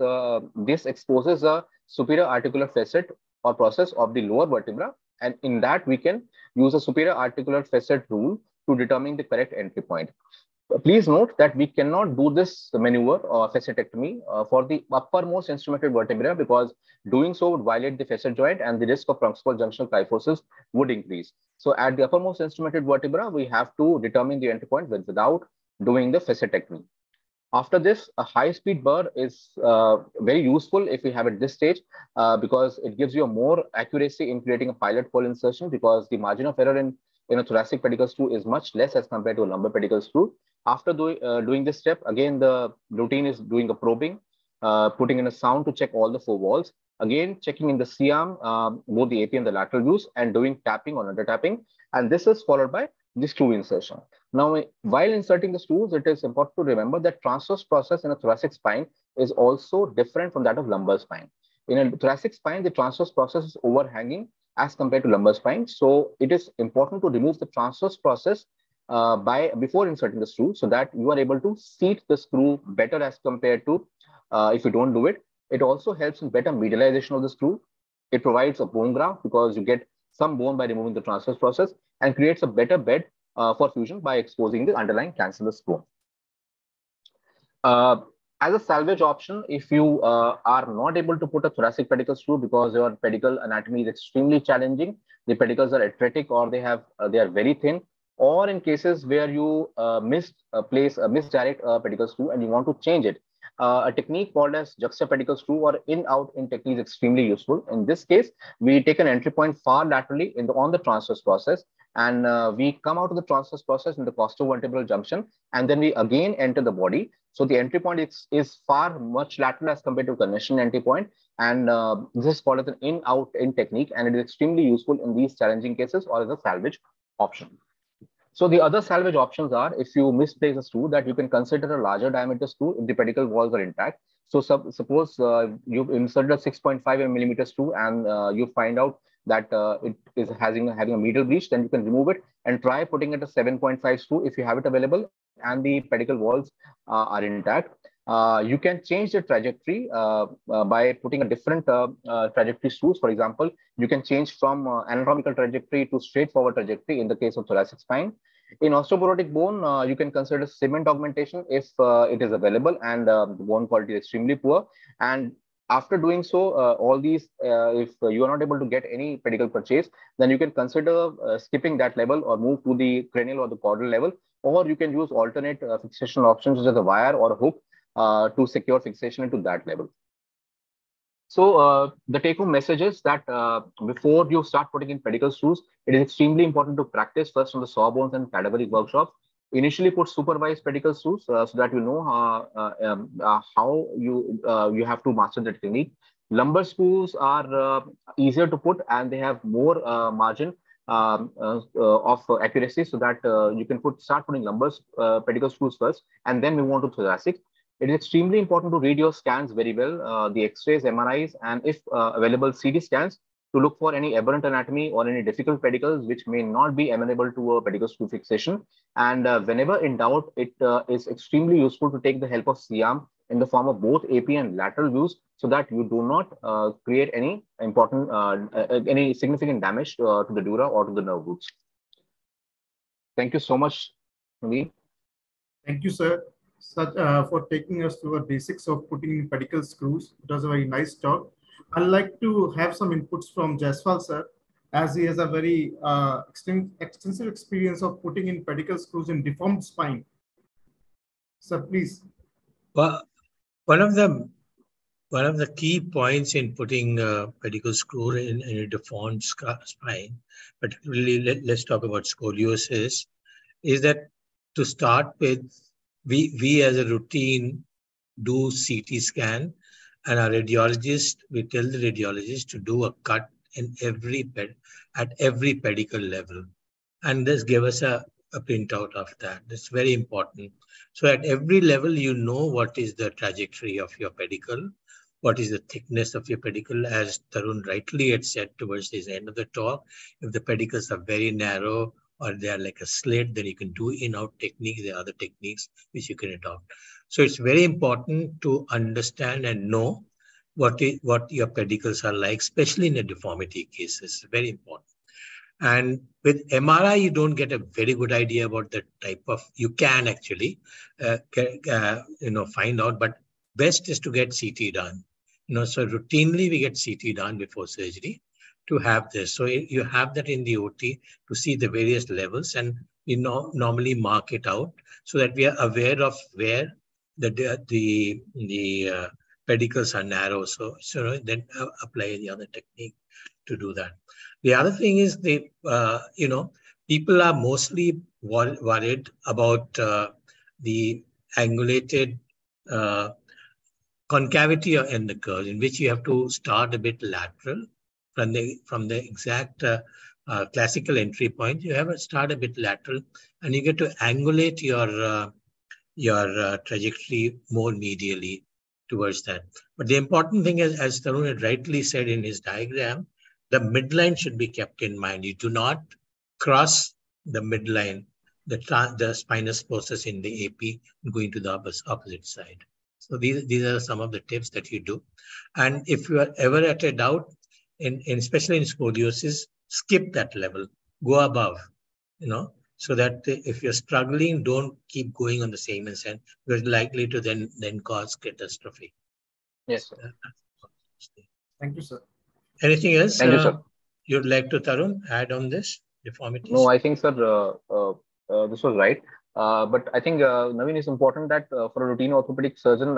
this exposes a superior articular facet or process of the lower vertebra, and in that we can use a superior articular facet rule to determine the correct entry point. Please note that we cannot do this maneuver or facetectomy uh, for the uppermost instrumented vertebra because doing so would violate the facet joint and the risk of proximal junctional kyphosis would increase. So at the uppermost instrumented vertebra, we have to determine the entry point with, without doing the facetectomy. After this, a high-speed burr is uh, very useful if we have at this stage uh, because it gives you more accuracy in creating a pilot hole insertion because the margin of error in, in a thoracic pedicle screw is much less as compared to a lumbar pedicle screw. After do, uh, doing this step, again, the routine is doing a probing, uh, putting in a sound to check all the four walls. Again, checking in the C-arm, um, both the AP and the lateral views, and doing tapping or under tapping. And this is followed by the screw insertion. Now, while inserting the screws, it is important to remember that transverse process in a thoracic spine is also different from that of lumbar spine. In a thoracic spine, the transverse process is overhanging as compared to lumbar spine. So it is important to remove the transverse process uh, by before inserting the screw so that you are able to seat the screw better as compared to uh, if you don't do it. It also helps in better medialization of the screw. It provides a bone graft because you get some bone by removing the transverse process and creates a better bed uh, for fusion by exposing the underlying cancellous bone. Uh, as a salvage option, if you uh, are not able to put a thoracic pedicle screw because your pedicle anatomy is extremely challenging, the pedicles are atretic or they have uh, they are very thin, or in cases where you uh, missed a place, uh, misdirect a pedicle screw and you want to change it. Uh, a technique called as juxtapedicle screw or in-out in technique is extremely useful. In this case, we take an entry point far laterally in the, on the transverse process and uh, we come out of the transverse process in the costovertebral junction and then we again enter the body. So the entry point is, is far much lateral as compared to conventional entry point and uh, this is called as an in-out in technique and it is extremely useful in these challenging cases or as a salvage option. So the other salvage options are if you misplace a screw that you can consider a larger diameter screw if the pedicle walls are intact. So sub, suppose uh, you've inserted a 6.5 millimeter screw and uh, you find out that uh, it is having, having a medial breach, then you can remove it and try putting it a 7.5 screw if you have it available and the pedicle walls uh, are intact. Uh, you can change the trajectory uh, uh, by putting a different uh, trajectory screws. For example, you can change from anatomical trajectory to straightforward trajectory in the case of thoracic spine. In osteoporotic bone, you can consider cement augmentation if it is available and the bone quality is extremely poor. And after doing so, uh, all these, uh, if you are not able to get any pedicle purchase, then you can consider uh, skipping that level or move to the cranial or the caudal level, or you can use alternate fixation options such as a wire or a hook uh, to secure fixation into that level. So uh, the take home message is that uh, before you start putting in pedicle screws, it is extremely important to practice first on the sawbones and cadaveric workshops. Initially put supervised pedicle screws uh, so that you know uh, um, how you you have to master the technique. Lumbar screws are easier to put and they have more margin um, uh, uh, of accuracy so that uh, you can put start putting lumbar pedicle screws first and then move on to thoracic it is extremely important to read your scans very well, uh, the X-rays, MRIs, and if uh, available CT scans to look for any aberrant anatomy or any difficult pedicles which may not be amenable to a pedicle screw fixation. And uh, whenever in doubt, it uh, is extremely useful to take the help of C-arm in the form of both AP and lateral views so that you do not uh, create any important, uh, any significant damage to the dura or to the nerve roots. Thank you so much, Naveen. Thank you, sir such, uh, for taking us through the basics of putting in pedicle screws. It was a very nice talk. I'd like to have some inputs from Jayaswal sir, as he has a very uh, extensive experience of putting in pedicle screws in deformed spine. Sir, please. Well, one of the one of the key points in putting a pedicle screw in, in a deformed spine, particularly let, us talk about scoliosis, is that to start with, we, we as a routine do CT scan and our radiologist, we tell the radiologist to do a cut in every ped, at every pedicle level. And this give us a, a printout of that. That's very important. So at every level, you know what is the trajectory of your pedicle, what is the thickness of your pedicle, as Tarun rightly had said towards the end of the talk. If the pedicles are very narrow or they are like a slit, then you can do in-out techniques. There are other techniques which you can adopt. So it's very important to understand and know what is, what your pedicles are like, especially in a deformity cases. Very important. And with MRI, you don't get a very good idea about the type of. You can actually, uh, uh, you know, find out. But best is to get CT done. You know, so routinely we get CT done before surgery to have this. So you have that in the OT to see the various levels, and we know, normally mark it out so that we are aware of where the the the uh, pedicles are narrow. So so then uh, apply the other technique to do that. The other thing is the uh, you know people are mostly wor worried about uh, the angulated uh, concavity in the curve, in which you have to start a bit lateral from the from the exact uh, uh, classical entry point. You have to start a bit lateral, and you get to angulate your uh, your trajectory more medially towards that. But the important thing is, as Tarun had rightly said in his diagram, the midline should be kept in mind. You do not cross the midline, the, the spinous process in the AP going to the opposite side. So these, these are some of the tips that you do. And if you are ever at a doubt, in, in especially in scoliosis, skip that level, go above, you know, so that if you're struggling, don't keep going on the same ascent because likely to then then cause catastrophe. Yes. Sir. Thank you, sir. Anything else? Thank you, sir. Uh, you'd like to, Tarun, add on this deformities? No, I think, sir, uh, uh, uh this was right. Uh, but I think, uh, Naveen, it's important that for a routine orthopedic surgeon,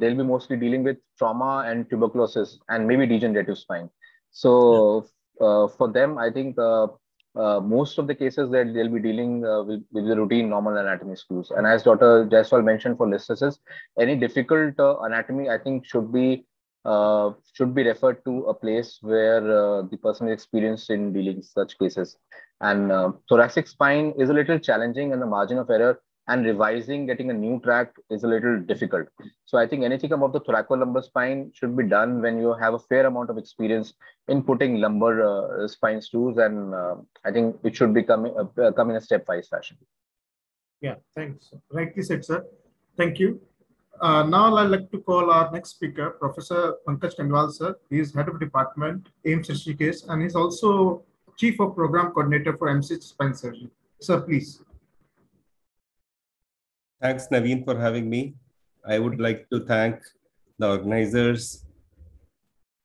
they'll be mostly dealing with trauma and tuberculosis and maybe degenerative spine. So yeah. for them, I think uh, most of the cases that they'll be dealing uh, with, with, the routine normal anatomy screws. And as Dr. Jayaswal mentioned for listhesis, any difficult uh, anatomy, I think, should be uh, should be referred to a place where uh, the person is experienced in dealing such cases. And uh, thoracic spine is a little challenging, and the margin of error and revising, getting a new track is a little difficult. So I think anything about the thoracolumbar spine should be done when you have a fair amount of experience in putting lumbar uh, spine screws, and uh, I think it should be coming uh, come in a stepwise fashion. Yeah, thanks. Rightly said, sir. Thank you. Uh, now I'd like to call our next speaker, Professor Pankaj Kandwal, sir. He is head of department, AIIMS Rishikesh, and he's also chief of program coordinator for MCH spine surgery. Sir, please. Thanks, Naveen, for having me. I would like to thank the organizers,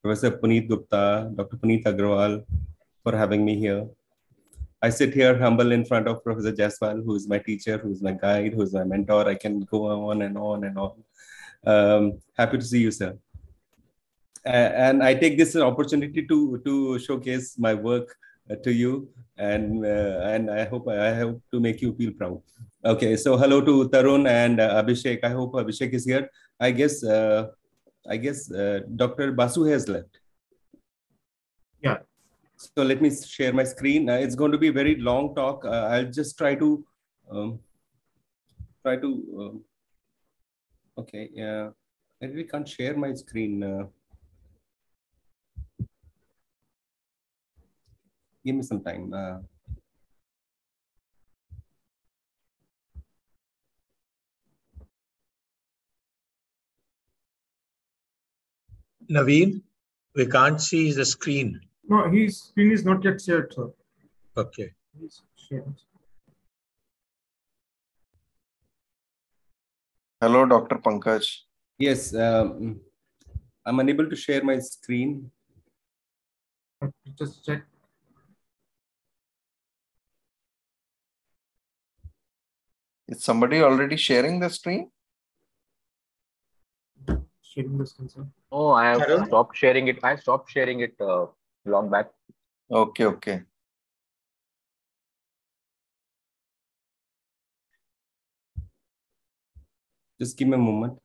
Professor Puneet Gupta, Dr. Puneet Agrawal, for having me here. I sit here humble in front of Professor Jayaswal, who is my teacher, who is my guide, who is my mentor. I can go on and on and on. Um, happy to see you, sir. And I take this opportunity to, to showcase my work to you, and uh, and I hope I hope to make you feel proud. Okay, so hello to Tarun and uh, Abhishek. I hope Abhishek is here. I guess uh, I guess uh, Dr. Basu has left. Yeah. So let me share my screen. Uh, it's going to be a very long talk. Uh, I'll just try to um, try to. Um, okay. Yeah. I really can't share my screen. Uh. Give me some time. Naveen, we can't see the screen. No, his screen is not yet shared, sir. Okay. Hello, Dr. Pankaj. Yes, um, I'm unable to share my screen. Just check. Is somebody already sharing the stream? Sharing the screen, sir. Oh, I have Hello? stopped sharing it. I stopped sharing it uh, long back. Okay, okay. Just give me a moment.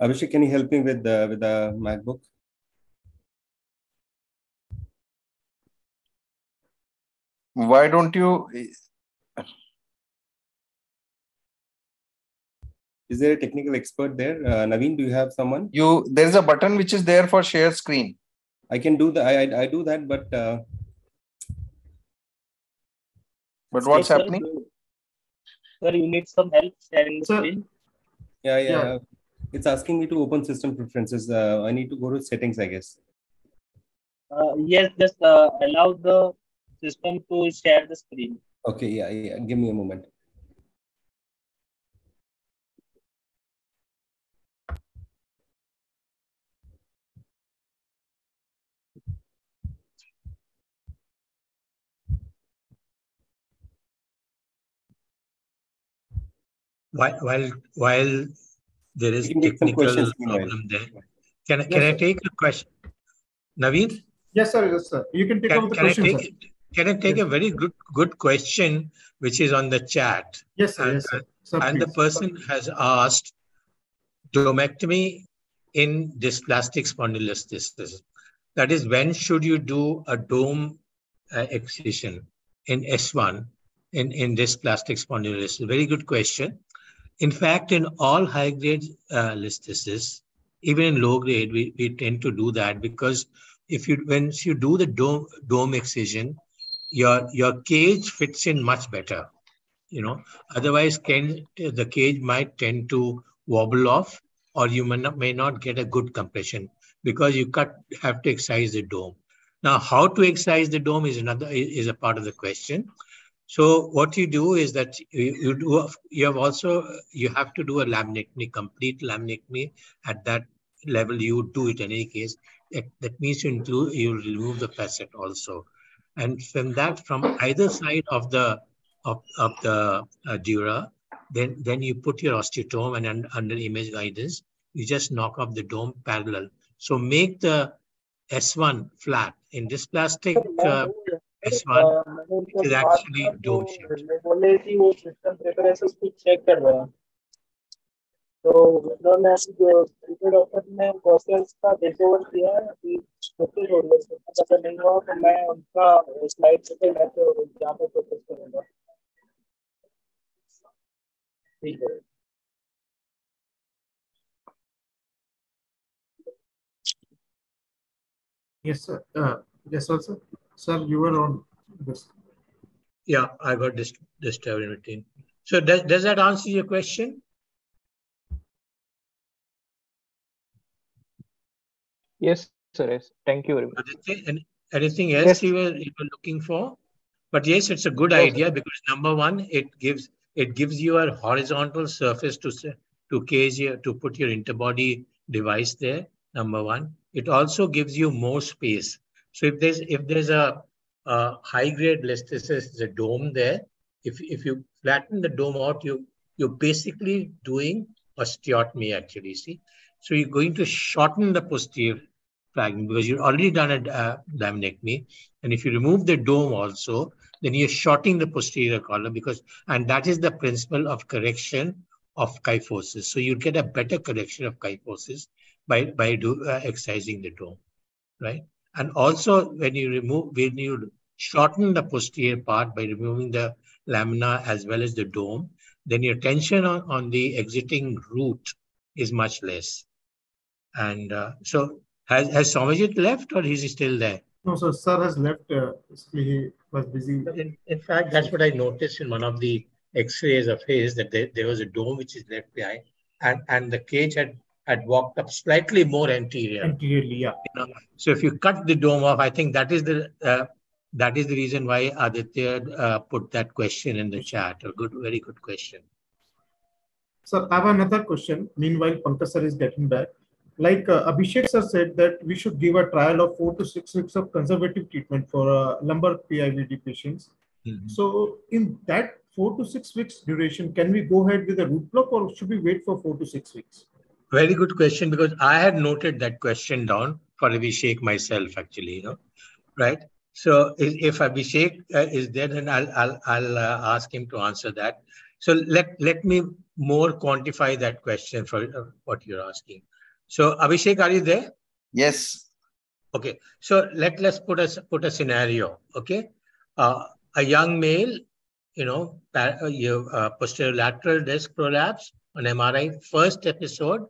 Abhishek, can you help me with the with the MacBook? Why don't you? Is there a technical expert there? Uh, Naveen, do you have someone? You there's a button which is there for share screen. I can do the I, I I do that, but uh, But what's Sir, happening? Sir, you need some help sharing the Sir. screen? yeah, yeah, Yeah. It's asking me to open system preferences. Uh, I need to go to settings, I guess. Uh, yes, just uh, allow the system to share the screen. Okay, yeah, yeah. Give me a moment. While while while there is You can take some technical problem there, can I can Yes, I take a question? Naveen, Yes, sir. Yes, sir. You can take can, over the can I question, sir. take can I take a very good good question which is on the chat? Yes, sir. and- Yes, sir. Sir, and the please. person has asked domectomy in dysplastic spondylolisthesis. That is, when should you do a dome uh, excision in S1 in, in dysplastic spondylolisthesis? Very good question. In fact, in all high grade uh, even in low grade, we, we tend to do that because if you once you do the dome dome excision, your your cage fits in much better you know. Otherwise can the cage might tend to wobble off or you may not, may not get a good compression because you cut have to excise the dome. Now how to excise the dome is another is a part of the question so what you do is that you, you do you have also you have to do a laminectomy complete laminectomy. At that level you do it in any case. That, means you include you remove the facet also. And from that from either side of the of, of the uh, dura then then you put your osteotome and un, under image guidance. You just knock off the dome parallel. So make the s1 flat. In dysplastic uh, s1 is actually dome shaped मैं बोले कि वो system preferences कुछ check कर रहा है तो उन्होंने जो प्रीपेड ऑफ़र में प्रोसेस का डिसओवर किया कि मुझे छोड़ दो पता नहीं हुआ तो मैं उनका स्लाइड से मैं तो यहाँ पे प्रोसेस करूँगा ठीक है Yes, sir. Uh, yes, sir. Sir, sir you were on this. yeah i got this disturbed in between so does, does that answer your question Yes, sir. Yes. Thank you very much. Aditya, any- anything else Yes. you were you were looking for? But yes, it's a good No, sir. idea because number one, it gives it gives you a horizontal surface to to cage your, to put your interbody device there. Number one, it also gives you more space. So if there's if there's a, a high grade listhesis, there's a dome there. If if you flatten the dome out, you you're basically doing osteotomy actually. See, so you're going to shorten the posterior fragment because you've already done a uh, laminectomy. And if you remove the dome also, then you're shorting the posterior column because, and that is the principle of correction of kyphosis. So you get a better correction of kyphosis by, by do, uh, excising the dome, right? And also when you remove, when you shorten the posterior part by removing the lamina as well as the dome, then your tension on, on the exiting root is much less. And uh, so has, has Saumyajit left or is he still there? No, so sir has left. Uh, he was busy. In, in fact, that's what I noticed in one of the X-rays of his that there, there was a dome which is left behind, and and the cage had had walked up slightly more anterior. Anteriorly, yeah. You know? So if you cut the dome off, I think that is the uh, that is the reason why Aditya uh, put that question in the chat. A good, very good question. Sir, I have another question. Meanwhile, Pankaj sir is getting back like uh, Abhishek sir said that we should give a trial of four to six weeks of conservative treatment for uh, lumbar PIVD patients. Mm-hmm. So in that four to six weeks duration, can we go ahead with a root block or should we wait for four to six weeks? Very good question because I had noted that question down for Abhishek myself actually, you know, right? So if Abhishek uh, is there, then I'll I'll, I'll uh, ask him to answer that. So let let me more quantify that question for uh, what you're asking. So Abhishek, are you there? Yes. Okay. So let let's put a put a scenario. Okay, uh, a young male, you know, uh, you uh, posterior lateral disc prolapse on MRI, first episode,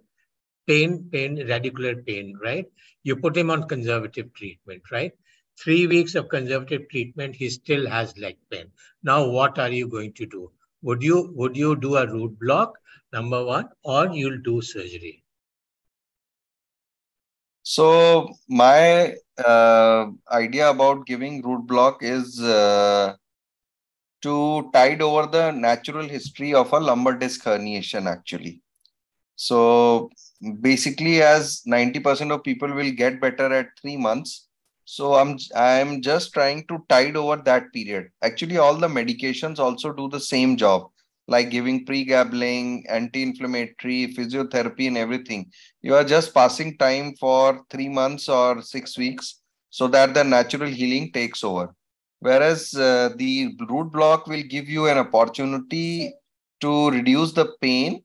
pain, pain, radicular pain, right? You put him on conservative treatment, right? Three weeks of conservative treatment, he still has leg pain. Now, what are you going to do? Would you would you do a root block, number one, or you'll do surgery? So my uh, idea about giving root block is uh, to tide over the natural history of a lumbar disc herniation actually. So basically as 90% of people will get better at three months. So I'm I'm just trying to tide over that period. Actually, all the medications also do the same job like giving pregabalin, anti-inflammatory, physiotherapy, and everything. You are just passing time for three months or six weeks so that the natural healing takes over. Whereas uh, the root block will give you an opportunity to reduce the pain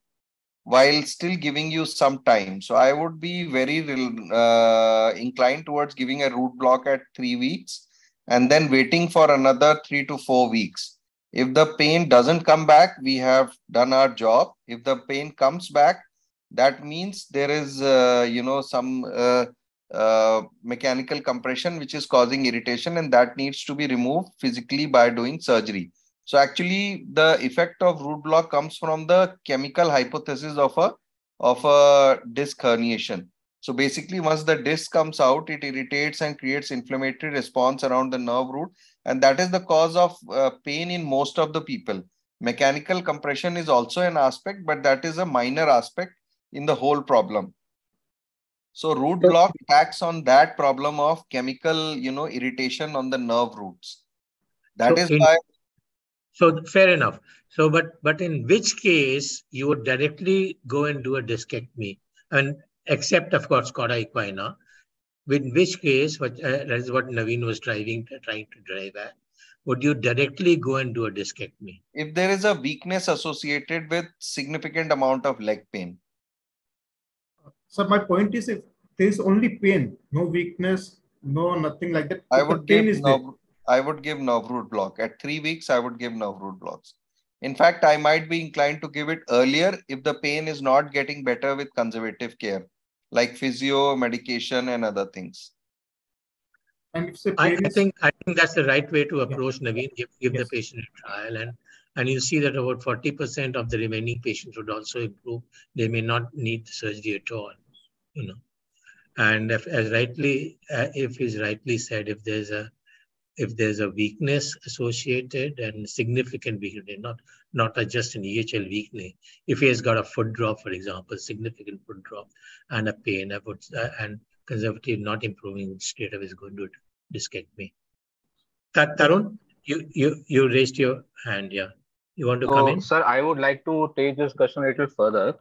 while still giving you some time. So I would be very uh, inclined towards giving a root block at three weeks and then waiting for another three to four weeks if the pain doesn't come back, we have done our job. If the pain comes back, that means there is, uh, you know, some uh, uh, mechanical compression which is causing irritation and that needs to be removed physically by doing surgery. So actually the effect of root block comes from the chemical hypothesis of a, of a disc herniation. So basically once the disc comes out, it irritates and creates inflammatory response around the nerve root and that is the cause of uh, pain in most of the people. Mechanical compression is also an aspect but that is a minor aspect in the whole problem. So root block acts on that problem of chemical you know irritation on the nerve roots. That so is why so fair enough so but but in which case you would directly go and do a discectomy and except of course cauda equina in which case, what, uh, that is what Naveen was driving, trying to drive at, would you directly go and do a discectomy? If there is a weakness associated with significant amount of leg pain. So my point is, if there is only pain, no weakness, no nothing like that. I would give no, I would give nerve root block at three weeks. I would give nerve root blocks. In fact, I might be inclined to give it earlier if the pain is not getting better with conservative care like physio, medication, and other things. And if the I, I, think I think that's the right way to approach yeah. Naveen. Give, give yes. the patient a trial, and and you'll see that about forty percent of the remaining patients would also improve. They may not need the surgery at all, you know. And if, as rightly, uh, if he's rightly said, if there's a if there's a weakness associated and significant weakness, not not a, just an EHL weakness. If he has got a foot drop, for example, significant foot drop and a pain, would, uh, and conservative not improving, straight away is going to discectomy. Tarun, you, you, you raised your hand, yeah. You want to come in? Sir, I would like to take this question a little further.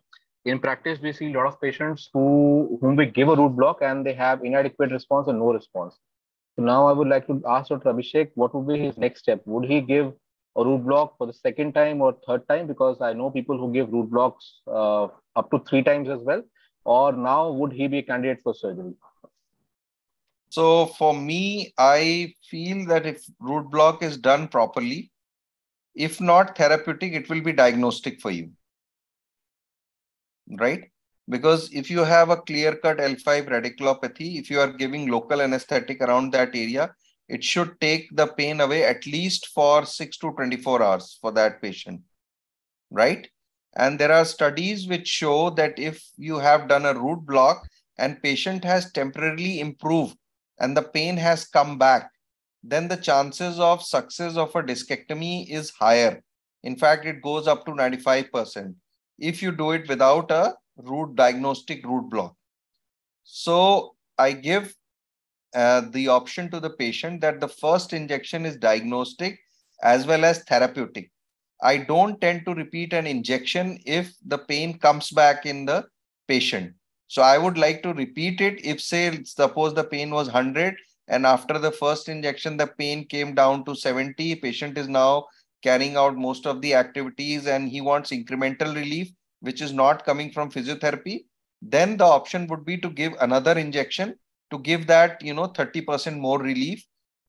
In practice, we see a lot of patients who whom we give a root block and they have inadequate response or no response. So now I would like to ask Dr. Abhishek, what would be his next step? Would he give a root block for the second time or third time? Because I know people who give root blocks uh, up to three times as well. Or now would he be a candidate for surgery? So for me, I feel that if root block is done properly, if not therapeutic, it will be diagnostic for you. Right? Because if you have a clear cut L5 radiculopathy, if you are giving local anesthetic around that area, it should take the pain away at least for 6 to 24 hours for that patient. Right? And there are studies which show that if you have done a root block and patient has temporarily improved and the pain has come back, then the chances of success of a discectomy is higher. In fact, it goes up to 95% if you do it without a root diagnostic root block. So I give uh, the option to the patient that the first injection is diagnostic as well as therapeutic. I don't tend to repeat an injection if the pain comes back in the patient. So I would like to repeat it if say, suppose the pain was 100 and after the first injection, the pain came down to 70, patient is now carrying out most of the activities and he wants incremental relief, which is not coming from physiotherapy, then the option would be to give another injection to give that, you know, 30% more relief.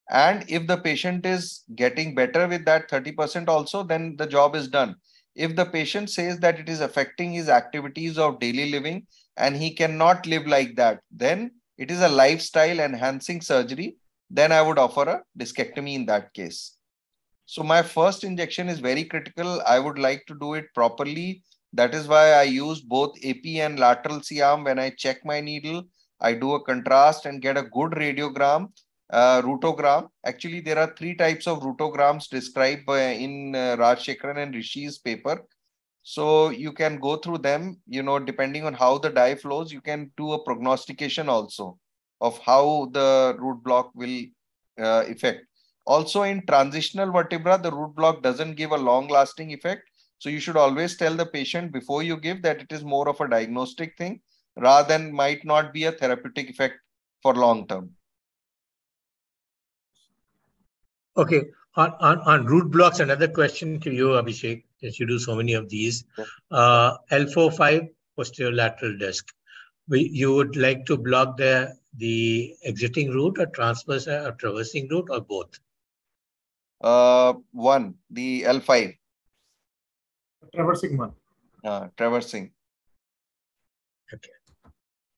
And if the patient is getting better with that 30% also, then the job is done. If the patient says that it is affecting his activities of daily living and he cannot live like that, then it is a lifestyle enhancing surgery, then I would offer a discectomy in that case. So my first injection is very critical. I would like to do it properly. That is why I use both AP and lateral C-arm when I check my needle. I do a contrast and get a good radiogram, uh, rotogram. Actually, there are three types of rotograms described in uh, Raj and Rishi's paper. So you can go through them, you know, depending on how the dye flows, you can do a prognostication also of how the root block will uh, affect. Also in transitional vertebra, the root block doesn't give a long lasting effect. So you should always tell the patient before you give that it is more of a diagnostic thing rather than might not be a therapeutic effect for long term. Okay, on, on, on root blocks, another question to you, Abhishek since you do so many of these. Uh, L45 posterior lateral disc. We, you would like to block the the exiting root or transverse or traversing root or both? Uh, one, the L5. Traversing one. Uh, traversing. Okay.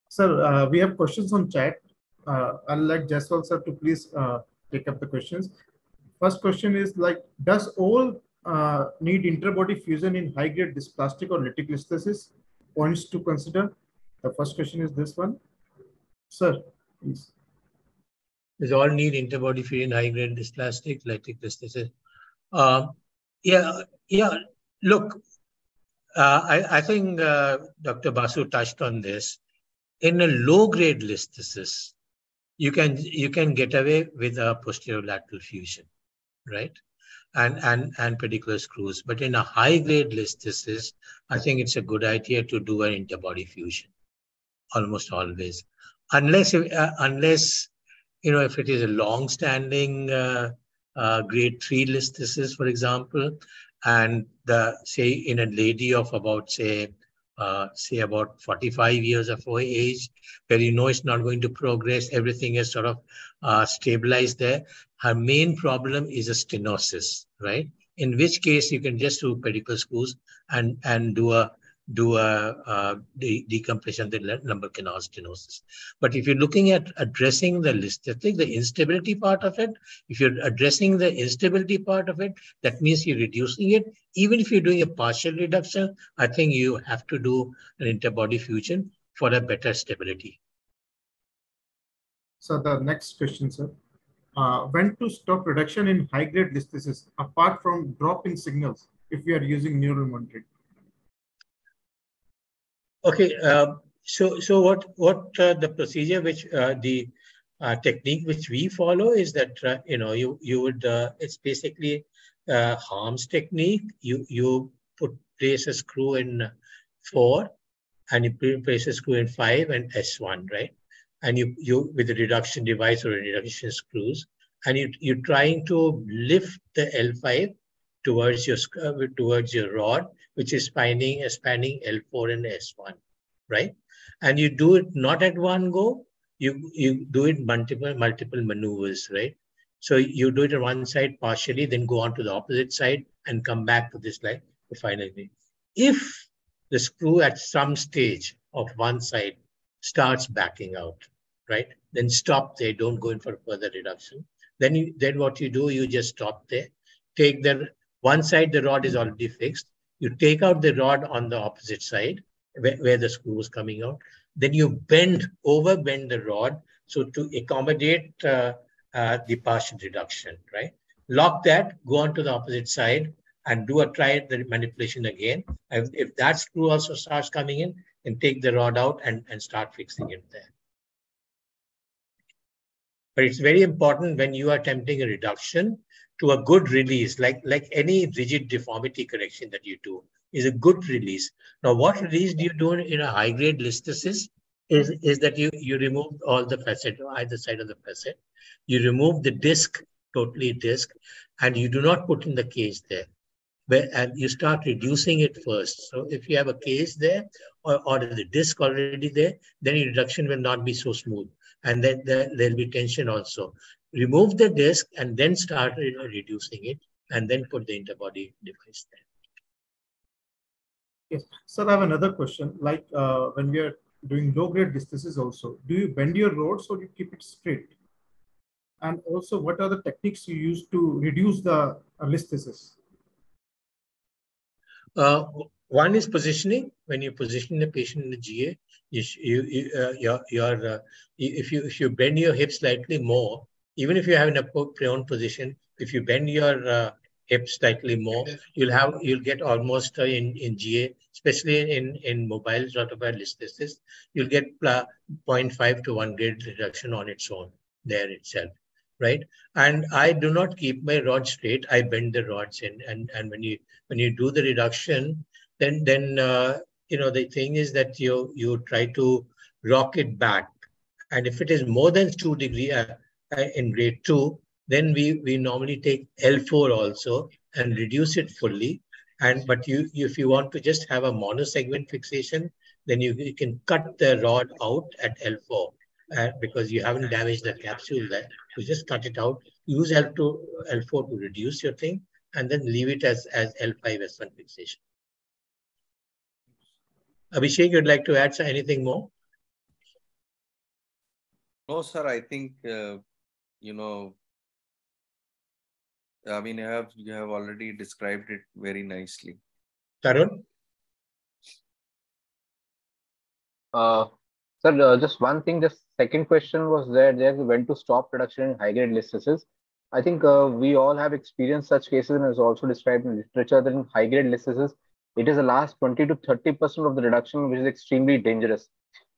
Sir, uh, we have questions on chat. Uh, I'll like Jayaswal sir to please uh, take up the questions. First question is like, does all uh, need interbody fusion in high-grade dysplastic or lytic listhesis? Points to consider. The first question is this one. Sir, please. Does all need interbody fusion in high-grade dysplastic, lytic listhesis? Uh, yeah, yeah. Look, uh, I, I think uh, Dr. Basu touched on this. In a low-grade listhesis, you can you can get away with a posterior lateral fusion, right? and, and, and pedicular screws. But in a high grade listhesis, I think it's a good idea to do an interbody fusion almost always. Unless, uh, unless you know, if it is a long standing uh, uh, grade three listhesis, for example, and the say in a lady of about say uh, say about 45 years of age, where you know it's not going to progress, everything is sort of uh, stabilized there. Her main problem is a stenosis, right? In which case you can just do pedicle screws and, and do a do a uh, de decompression of the lumbar canal stenosis. But if you're looking at addressing the listhetic, the instability part of it, if you're addressing the instability part of it, that means you're reducing it. Even if you're doing a partial reduction, I think you have to do an interbody fusion for a better stability. So the next question, sir. Uh, when to stop reduction in high-grade listhesis apart from drop in signals if we are using neural monitoring? Okay, uh, so so what what uh, the procedure which uh, the uh, technique which we follow is that uh, you know you you would uh, it's basically Harms technique. You you put place a screw in four, and you place a screw in five and S one, right? and you, you with a reduction device or a reduction screws, and you, you're trying to lift the L5 towards your uh, towards your rod, which is spanning spanning L4 and S1, right? And you do it not at one go. You you do it multiple multiple maneuvers, right? So you do it on one side partially, then go on to the opposite side and come back to this line finally. If the screw at some stage of one side starts backing out, right? Then stop there. Don't go in for further reduction. Then you then what you do, you just stop there. Take the one side, the rod is already fixed. You take out the rod on the opposite side where, where the screw is coming out. Then you bend, over bend the rod so to accommodate uh, uh, the partial reduction, right? Lock that, go on to the opposite side and do a try the manipulation again. If, if that screw also starts coming in, then take the rod out and, and start fixing it there. But it's very important when you are attempting a reduction to a good release, like, like any rigid deformity correction that you do, is a good release. Now, what release do you do in a high-grade listhesis? Is, is that you, you remove all the facet, either side of the facet. You remove the disc, totally disc, and you do not put in the cage there. Where, and you start reducing it first. So if you have a cage there or, or the disc already there, then your reduction will not be so smooth and then there, there'll be tension also. Remove the disc and then start you know, reducing it and then put the interbody device there. Yes, sir, I have another question. Like uh, when we are doing low grade listhesis also, do you bend your rods or do you keep it straight? And also what are the techniques you use to reduce the listhesis? Uh, one is positioning. When you position the patient in the GA, you, you, uh, your, your, uh, if you if you bend your hips slightly more, even if you have in a prone position, if you bend your uh, hips slightly more, you'll have you'll get almost uh, in in GA, especially in in mobile rotobile listhesis, you'll get 0.5 to 1 grade reduction on its own there itself right? And I do not keep my rod straight. I bend the rods in, and and when you when you do the reduction, then then uh, you know the thing is that you you try to rock it back, and if it is more than two degree uh in grade two, then we we normally take L4 also and reduce it fully. And but you if you want to just have a monosegment fixation, then you, you can cut the rod out at L4 uh, because you haven't damaged the capsule there. You just cut it out, use L2, L4 to reduce your thing, and then leave it as, as L5 S1 fixation. Abhishek, you'd like to add anything more? No, sir. I think uh, you know. I mean, you have you have already described it very nicely. Tarun. Uh, Sir, uh, just one thing, the second question was there, there when to stop reduction in high-grade listhesis. I think uh, we all have experienced such cases and is also described in literature that in high-grade listhesis, it is the last 20 to 30% of the reduction, which is extremely dangerous,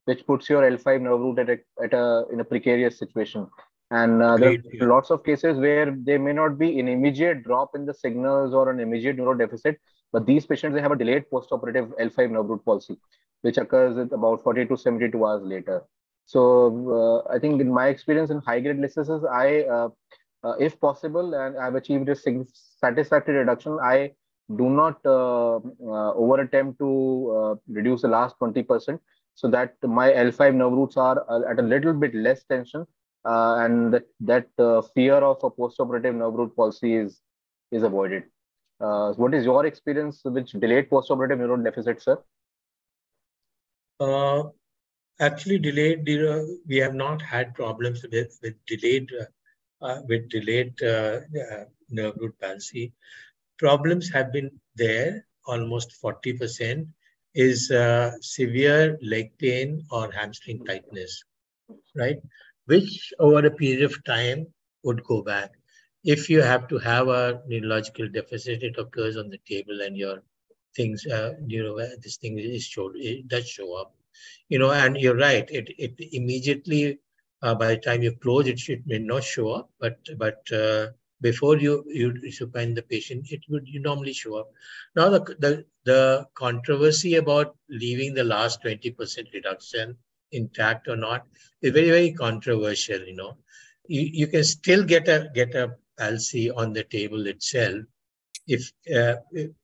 which puts your L5 nerve root at a, at a in a precarious situation. And uh, there are lots of cases where there may not be an immediate drop in the signals or an immediate neuro deficit, but these patients, they have a delayed postoperative L5 nerve root palsy which occurs at about 40 to 72 hours later. So uh, I think in my experience in high grade listhesis, I, uh, uh, if possible, and I've achieved a satisfactory reduction, I do not uh, uh, over attempt to uh, reduce the last 20% so that my L5 nerve roots are at a little bit less tension and that, that fear of a postoperative nerve root palsy is, is avoided. what is your experience with delayed postoperative neural deficit, sir? Uh, actually, delayed. We have not had problems with with delayed uh, uh with delayed uh, uh, nerve root palsy. Problems have been there. Almost forty percent is uh, severe leg pain or hamstring tightness, right? Which over a period of time would go back. If you have to have a neurological deficit, it occurs on the table and your things, uh, you know, this thing is showed, it does show up, you know, and you're right. It it immediately uh, by the time you close, it should may not show up, but but uh, before you you supine the patient, it would you normally show up. Now the the the controversy about leaving the last twenty percent reduction intact or not is very, very controversial, you know. You, you can still get a get a palsy on the table itself. If uh,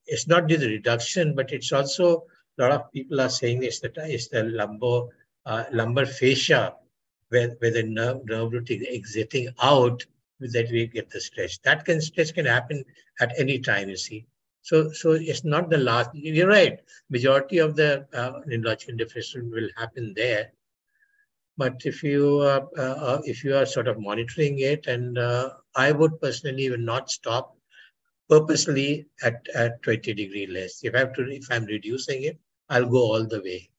it's not the reduction, but it's also a lot of people are saying it's the it's the lumbar uh, lumbar fascia where, where the nerve, nerve root is exiting out that we get the stretch. That can stretch can happen at any time, you see. So, so it's not the last. You're right. Majority of the uh, neurological deficit will happen there. But if you uh, uh, if you are sort of monitoring it, and uh, I would personally will not stop purposely at, at 20 degree less. If I have to, if I'm reducing it, I'll go all the way.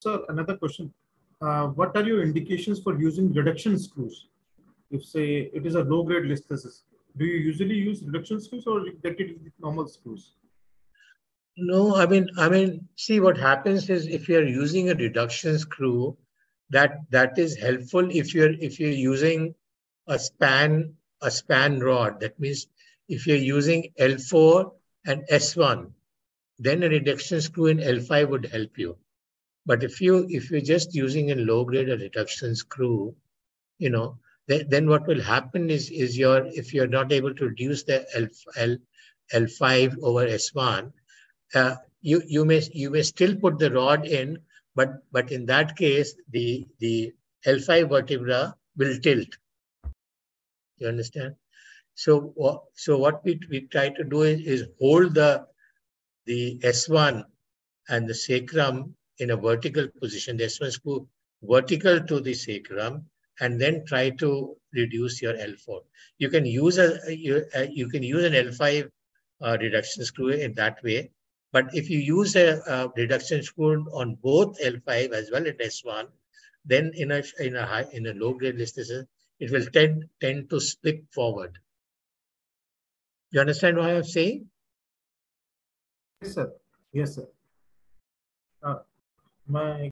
So another question. Uh, what are your indications for using reduction screws? If say it is a low grade listhesis, do you usually use reduction screws or you get it with normal screws? No, I mean, I mean, see what happens is if you're using a reduction screw, that that is helpful if you're if you're using a span a span rod. That means if you're using L4 and S1, then a reduction screw in L5 would help you. But if you if you're just using a low grade a reduction screw, you know, then, what will happen is is your if you're not able to reduce the L, L L5 over S1, uh, you you may you may still put the rod in, but but in that case the the L5 vertebra will tilt. You understand? So so what we we try to do is, is hold the the S1 and the sacrum in a vertical position, the S1 screw vertical to the sacrum, and then try to reduce your L4. You can use a you, uh, you can use an L5 uh, reduction screw in that way, but if you use a, a, reduction screw on both L5 as well as S1, then in a in a high in a low grade listhesis, it will tend tend to slip forward. You understand what I'm saying? Yes, sir. Yes, sir. Uh, my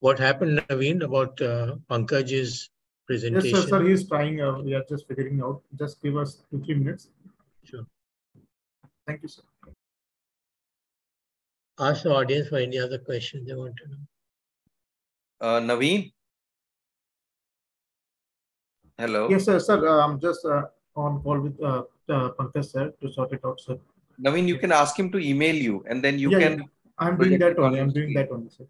what happened, Naveen, about uh, Pankaj's presentation? Yes, sir, sir. He's trying. Uh, we are just figuring out. Just give us two, three minutes. Sure. Thank you, sir. Ask the audience for any other questions they want to know. Uh, Naveen? Hello. Yes, sir. Sir, uh, I'm just uh, on call with uh, uh, Pankaj sir to sort it out, sir. Naveen, you can ask him to email you, and then you yeah, can. Yeah. I'm doing that only. I'm doing that only, sir.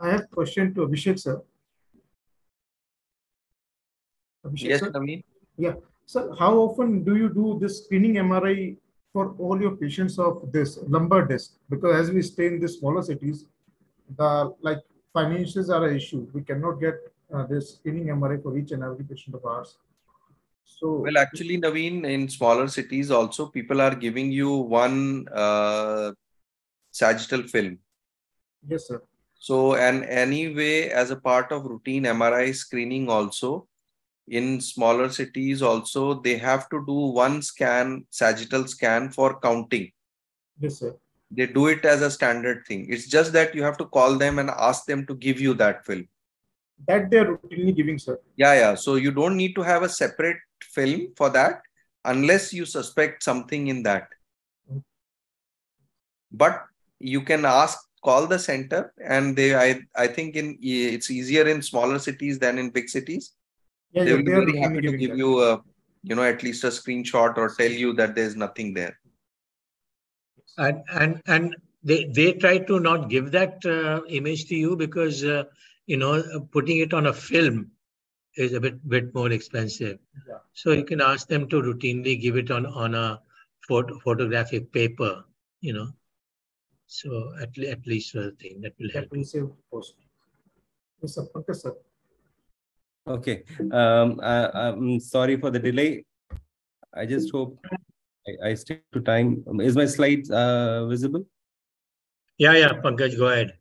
I have a question to Abhishek sir. Abhishek, yes, sir? Naveen. Yeah. So how often do you do this screening MRI for all your patients of this lumbar disc? Because as we stay in the smaller cities, the like financials are an issue. We cannot get uh, this screening MRI for each and every patient of ours. So well, actually, Naveen, in smaller cities also, people are giving you one uh, sagittal film. Yes, sir. So, and anyway, as a part of routine MRI screening also, in smaller cities also, they have to do one scan, sagittal scan for counting. Yes, sir. They do it as a standard thing. It's just that you have to call them and ask them to give you that film. That they're routinely giving, sir. Yeah, yeah. So you don't need to have a separate film for that unless you suspect something in that. Mm. But you can ask, call the center, and they. I I think in it's easier in smaller cities than in big cities. Yeah, they will be very happy to give you a, you know, at least a screenshot or tell you that there's nothing there and and and they they try to not give that uh, image to you because uh, you know putting it on a film is a bit bit more expensive yeah. so you can ask them to routinely give it on on a photo, photographic paper you know so at, at least one thing that will help you. Yes, sir. Okay. Um, I, I'm sorry for the delay. I just hope I, I stick to time. Um, is my slide uh, visible? Yeah, yeah, Pankaj, go ahead.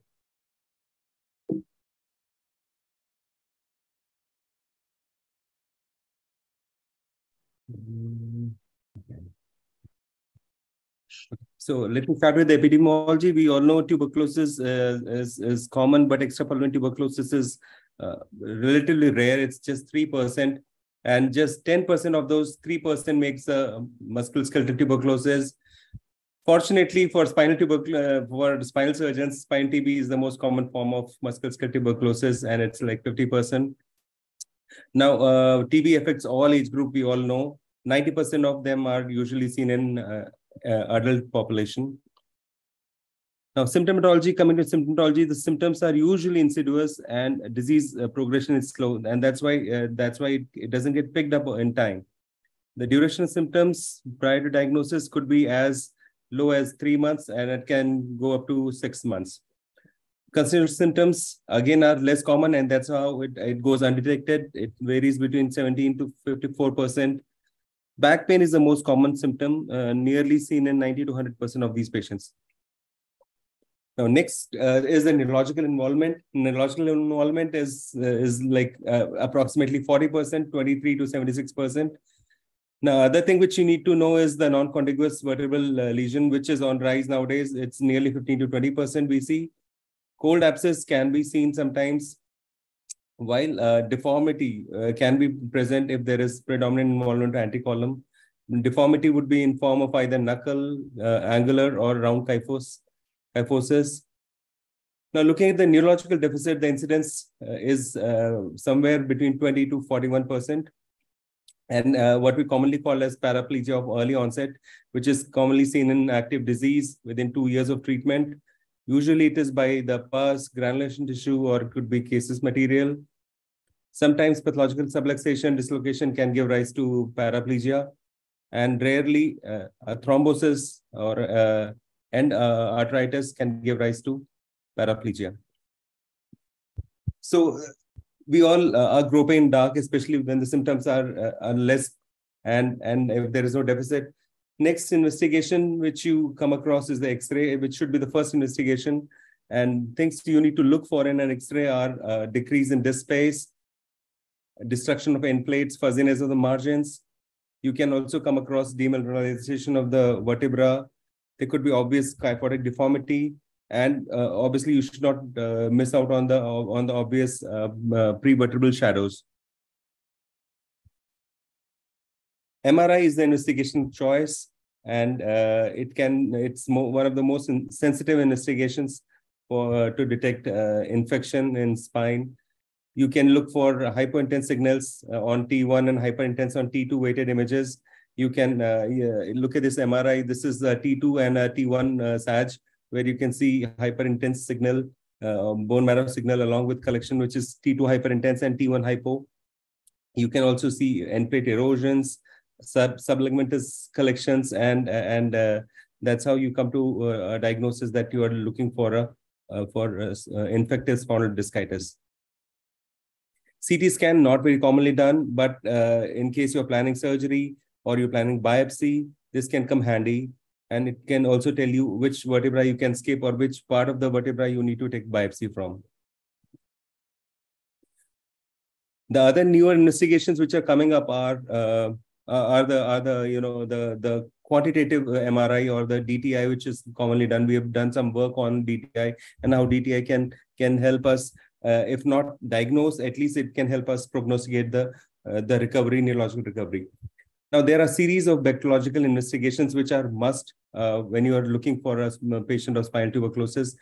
So let me start with the epidemiology. We all know tuberculosis uh, is, is common, but extrapulmonary tuberculosis is uh, relatively rare. It's just 3% and just 10% of those 3% makes a musculoskeletal tuberculosis. Fortunately, for spinal tuberculosis, uh, for spinal surgeons, spine TB is the most common form of musculoskeletal tuberculosis, and it's like 50%. Now, uh, TB affects all age group. We all know 90% of them are usually seen in uh, adult population. Now, symptomatology, coming to symptomatology, the symptoms are usually insidious and disease uh, progression is slow. And that's why uh, that's why it, doesn't get picked up in time. The duration of symptoms prior to diagnosis could be as low as three months and it can go up to six months. Considered symptoms, again, are less common and that's how it, it goes undetected. It varies between 17 to 54%. Back pain is the most common symptom, uh, nearly seen in 90 to 100% of these patients. Now, next uh, is the neurological involvement. Neurological involvement is uh, is like uh, approximately 40%, 23 to 76%. Now, other thing which you need to know is the non-contiguous vertebral uh, lesion, which is on rise nowadays. It's nearly 15 to 20% we see. Cold abscess can be seen sometimes, while uh, deformity uh, can be present if there is predominant involvement of antecolumn. Deformity would be in form of either knuckle, angular, or round kyphos kyphosis. Now, looking at the neurological deficit, the incidence uh, is uh, somewhere between 20 to 41%. And uh, what we commonly call as paraplegia of early onset, which is commonly seen in active disease within two years of treatment. Usually it is by the pus, granulation tissue, or it could be caseous material. Sometimes pathological subluxation dislocation can give rise to paraplegia, and rarely uh, thrombosis or uh, and uh, arthritis can give rise to paraplegia. So we all uh, are groping in dark, especially when the symptoms are, uh, are less and, and if there is no deficit. Next investigation which you come across is the X-ray, which should be the first investigation. And things you need to look for in an X-ray are uh, decrease in disk space, destruction of end plates, fuzziness of the margins. You can also come across demineralization of the vertebra, there could be obvious kyphotic deformity, and uh, obviously you should not uh, miss out on the on the obvious uh, uh prevertebral shadows. MRI is the investigation choice, and uh, it can it's one of the most sensitive investigations for uh, to detect infection in spine. You can look for hyperintense signals on T1 and hyperintense on T2 weighted images you can uh, look at this MRI. This is a T2 and a T1 uh, SAG, where you can see hyperintense signal uh, bone marrow signal along with collection, which is T2 hyperintense and T1 hypo. You can also see end plate erosions, sub subligamentous collections, and and uh, that's how you come to uh, a diagnosis that you are looking for a uh, for uh, infective spondylodiscitis. CT scan not very commonly done, but in case you're planning surgery or you're planning biopsy, this can come handy and it can also tell you which vertebra you can skip or which part of the vertebra you need to take biopsy from. The other newer investigations which are coming up are uh, are the are the you know the the quantitative MRI or the DTI, which is commonly done. We have done some work on DTI and how DTI can can help us, uh, if not diagnose, at least it can help us prognosticate the uh, the recovery, neurological recovery. Now, there are series of bacteriological investigations which are must uh, when you are looking for a patient of spinal tuberculosis.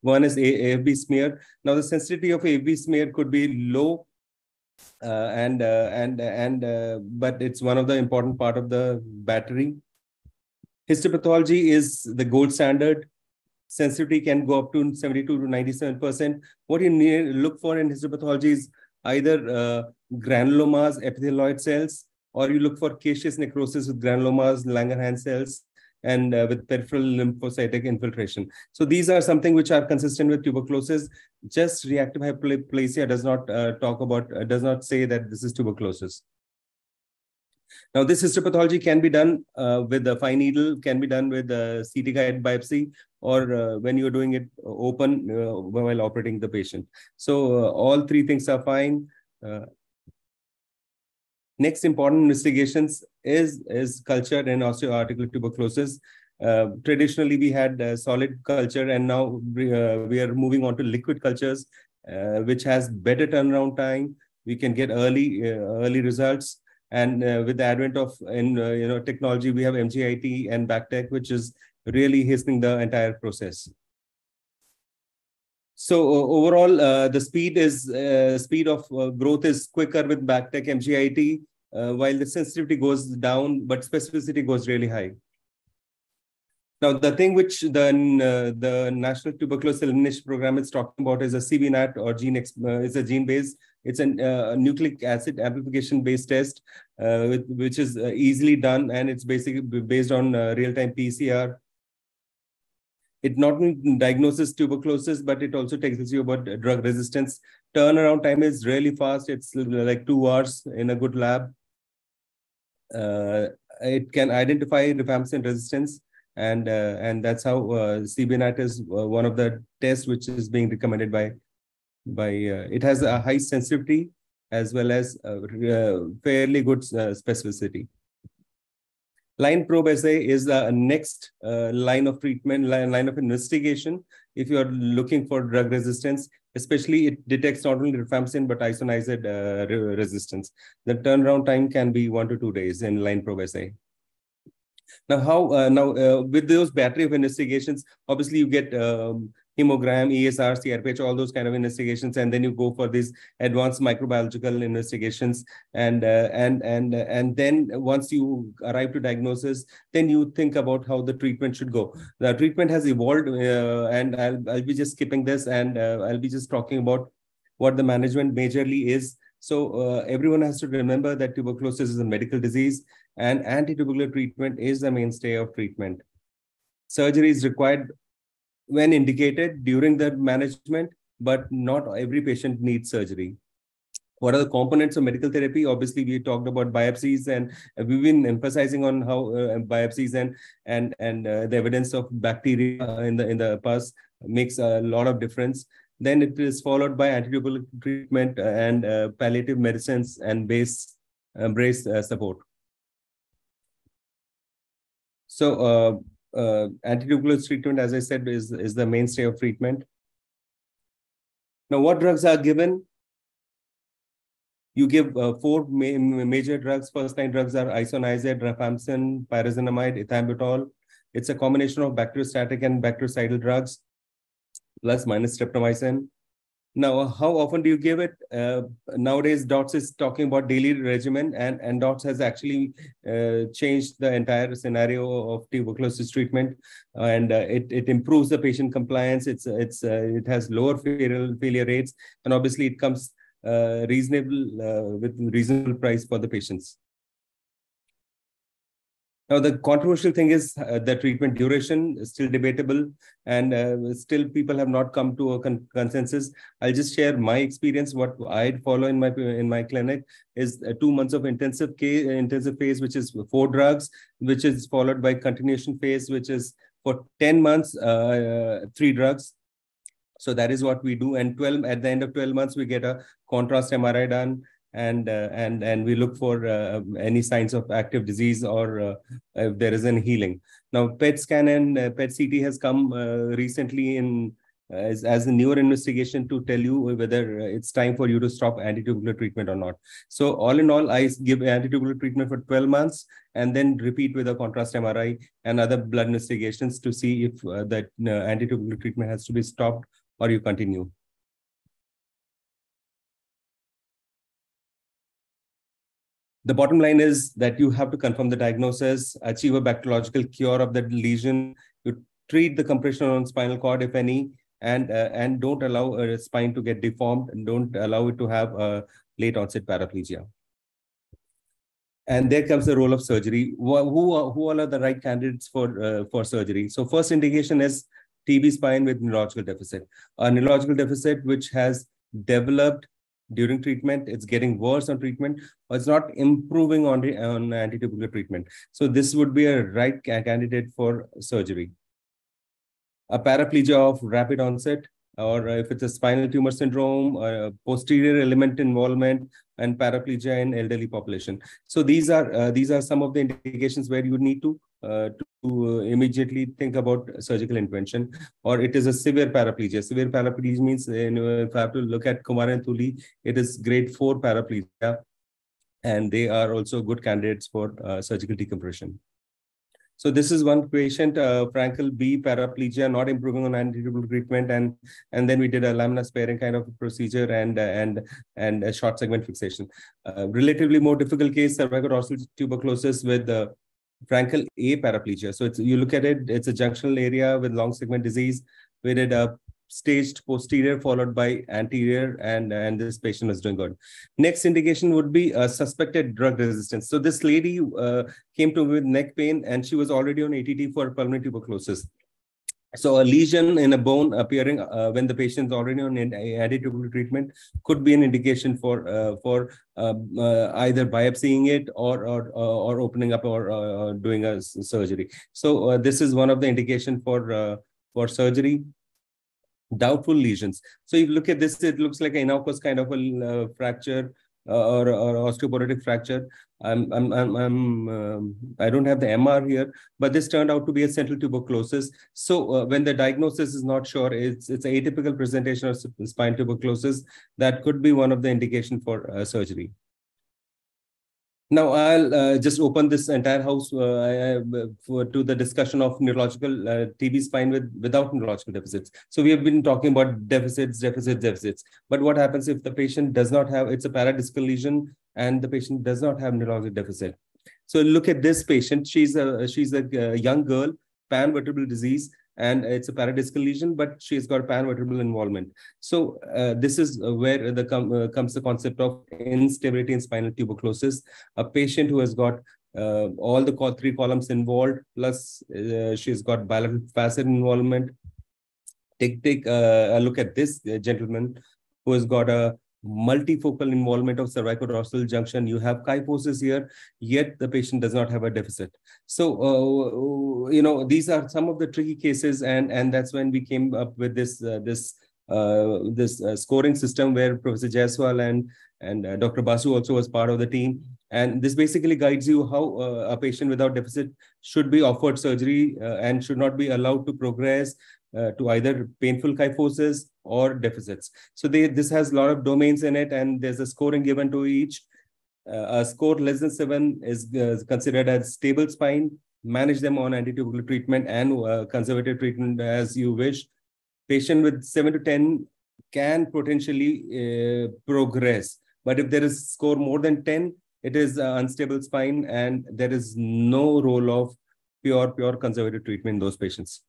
One is AFB smear. Now, the sensitivity of AFB smear could be low, uh, and uh, and and uh, but it's one of the important part of the battery. Histopathology is the gold standard. Sensitivity can go up to 72 to 97 percent. What you need look for in histopathology is either uh, granulomas, epithelioid cells, or you look for caseous necrosis with granulomas, Langerhans cells, and uh, with peripheral lymphocytic infiltration. So these are something which are consistent with tuberculosis. Just reactive hyperplasia does not uh, talk about, uh, does not say that this is tuberculosis. Now, this histopathology can be done uh, with a fine needle, can be done with a CT guide biopsy, or uh, when you're doing it open uh, while operating the patient. So all three things are fine. Next important investigations is, is culture and osteoarticular tuberculosis. Uh, traditionally, we had uh, solid culture, and now we, uh, we, are moving on to liquid cultures, uh, which has better turnaround time. We can get early uh, early results, and uh, with the advent of in you know technology, we have MGIT and BACTEC, which is really hastening the entire process. So overall, the speed is speed of growth is quicker with BACTEC MGIT, uh, while the sensitivity goes down, but specificity goes really high. Now, the thing which the uh, the National Tuberculosis Elimination Program is talking about is a CBNAT or gene uh, is a gene based. It's a nucleic acid amplification based test, which is easily done, and it's basically based on real time PCR it not only diagnoses tuberculosis, but it also tells you about drug resistance. Turnaround time is really fast. It's like two hours in a good lab. Uh, it can identify rifampicin resistance, and uh, and that's how uh, CBNAT is uh, one of the tests which is being recommended by by. Uh, it has a high sensitivity as well as fairly good specificity. Line probe assay is the next uh, line of treatment, line, line of investigation. If you are looking for drug resistance, especially it detects not only rifampicin but isoniazid uh, re resistance. The turnaround time can be one to two days in line probe assay. Now, how uh, now uh, with those battery of investigations, obviously you get um, hemogram, ESR, CRPH, all those kind of investigations, and then you go for these advanced microbiological investigations, and uh, and and and then once you arrive to diagnosis, then you think about how the treatment should go. The treatment has evolved, uh, and I'll I'll be just skipping this, and uh, I'll be just talking about what the management majorly is. So uh, everyone has to remember that tuberculosis is a medical disease, and anti-tubercular treatment is the mainstay of treatment. Surgery is required when indicated during the management, but not every patient needs surgery. What are the components of medical therapy? Obviously, we talked about biopsies, and we've been emphasizing on how uh, biopsies and and and uh, the evidence of bacteria in the in the past makes a lot of difference. Then it is followed by antitubercular treatment and uh, palliative medicines and base uh, brace uh, support. So uh, treatment, as I said, is, is the mainstay of treatment. Now, what drugs are given? You give uh, four ma major drugs. First-line drugs are isoniazid, rifampicin, pyrazinamide, ethambutol. It's a combination of bacteriostatic and bactericidal drugs, plus minus streptomycin. Now, how often do you give it? Uh, nowadays, DOTS is talking about daily regimen, and, and DOTS has actually uh, changed the entire scenario of tuberculosis treatment, and uh, it, it improves the patient compliance. It's it's uh, it has lower failure, failure rates, and obviously it comes uh, reasonable uh, with reasonable price for the patients. Now, the controversial thing is uh, the treatment duration is still debatable, and uh, still people have not come to a con consensus. I'll just share my experience. What I follow in my in my clinic is uh, two months of intensive case, intensive phase, which is four drugs, which is followed by continuation phase, which is for 10 months, uh, three drugs. So that is what we do. And 12 at the end of 12 months, we get a contrast MRI done and uh, and and we look for uh, any signs of active disease or uh, if there is any healing. Now, PET scan and uh, PET CT has come uh, recently in uh, as, as a newer investigation to tell you whether it's time for you to stop antitubercular treatment or not. So all in all, I give antitubercular treatment for 12 months and then repeat with a contrast MRI and other blood investigations to see if that antitubercular treatment has to be stopped or you continue. The bottom line is that you have to confirm the diagnosis, achieve a bacteriological cure of the lesion, you treat the compression on spinal cord, if any, and uh, and don't allow a spine to get deformed and don't allow it to have a late onset paraplegia. And there comes the role of surgery. Who, who, are, who all are the right candidates for, uh, for surgery? So first indication is TB spine with neurological deficit. A neurological deficit which has developed during treatment, it's getting worse on treatment, or it's not improving on, on antitubercular treatment. So this would be a right candidate for surgery. A paraplegia of rapid onset, or if it's a spinal tumor syndrome, or posterior element involvement, and paraplegia in elderly population. So these are uh, these are some of the indications where you need to uh, to immediately think about surgical intervention, or it is a severe paraplegia. Severe paraplegia means you if I have to look at Kumar and Tuli, it is grade four paraplegia, and they are also good candidates for uh, surgical decompression. So this is one patient, uh, Frankel B paraplegia, not improving on antitubercular treatment, and and then we did a lamina sparing kind of procedure and uh, and and a short segment fixation. Uh, relatively more difficult case, cervical dorsal tuberculosis with uh, Frankel A paraplegia. So it's you look at it, it's a junctional area with long segment disease. We did a staged posterior followed by anterior and and this patient was doing good next indication would be a suspected drug resistance so this lady uh, came to me with neck pain and she was already on att for pulmonary tuberculosis so a lesion in a bone appearing uh, when the patient is already on antitubercular treatment could be an indication for uh, for um, uh, either biopsying it or or or opening up or uh, doing a surgery. So uh, this is one of the indication for uh, for surgery. Doubtful lesions. So if you look at this, it looks like an innocuous kind of a fracture or, or osteoporotic fracture. I'm, I'm, I'm, I'm um, I don't have the MR here, but this turned out to be a central tuberculosis. So uh, when the diagnosis is not sure, it's it's atypical presentation of spine tuberculosis. That could be one of the indication for uh, surgery. Now I'll uh, just open this entire house uh, for, to the discussion of neurological uh, TB spine with without neurological deficits. So we have been talking about deficits, deficits, deficits. But what happens if the patient does not have, it's a paradiscal lesion and the patient does not have neurological deficit. So look at this patient. She's a, she's a young girl, panvertebral disease and it's a paradiscal lesion, but she's got panvertebral involvement. So uh, this is where the com uh, comes the concept of instability in spinal tuberculosis. A patient who has got uh, all the three columns involved, plus uh, she's got bilateral facet involvement. Take take uh, a look at this gentleman who has got a multifocal involvement of cervicodorsal junction. You have kyphosis here, yet the patient does not have a deficit. So, uh, you know, these are some of the tricky cases, and and that's when we came up with this uh, this uh, this uh, scoring system where Professor Jayaswal and and uh, Dr. Basu also was part of the team. And this basically guides you how uh, a patient without deficit should be offered surgery and should not be allowed to progress uh, to either painful kyphosis or deficits. So they, this has a lot of domains in it, and there's a scoring given to each. Uh, a score less than seven is uh, considered as stable spine. Manage them on antitubercular treatment and uh, conservative treatment as you wish. Patient with seven to 10 can potentially uh, progress. But if there is score more than 10, it is unstable spine and there is no role of pure, pure conservative treatment in those patients.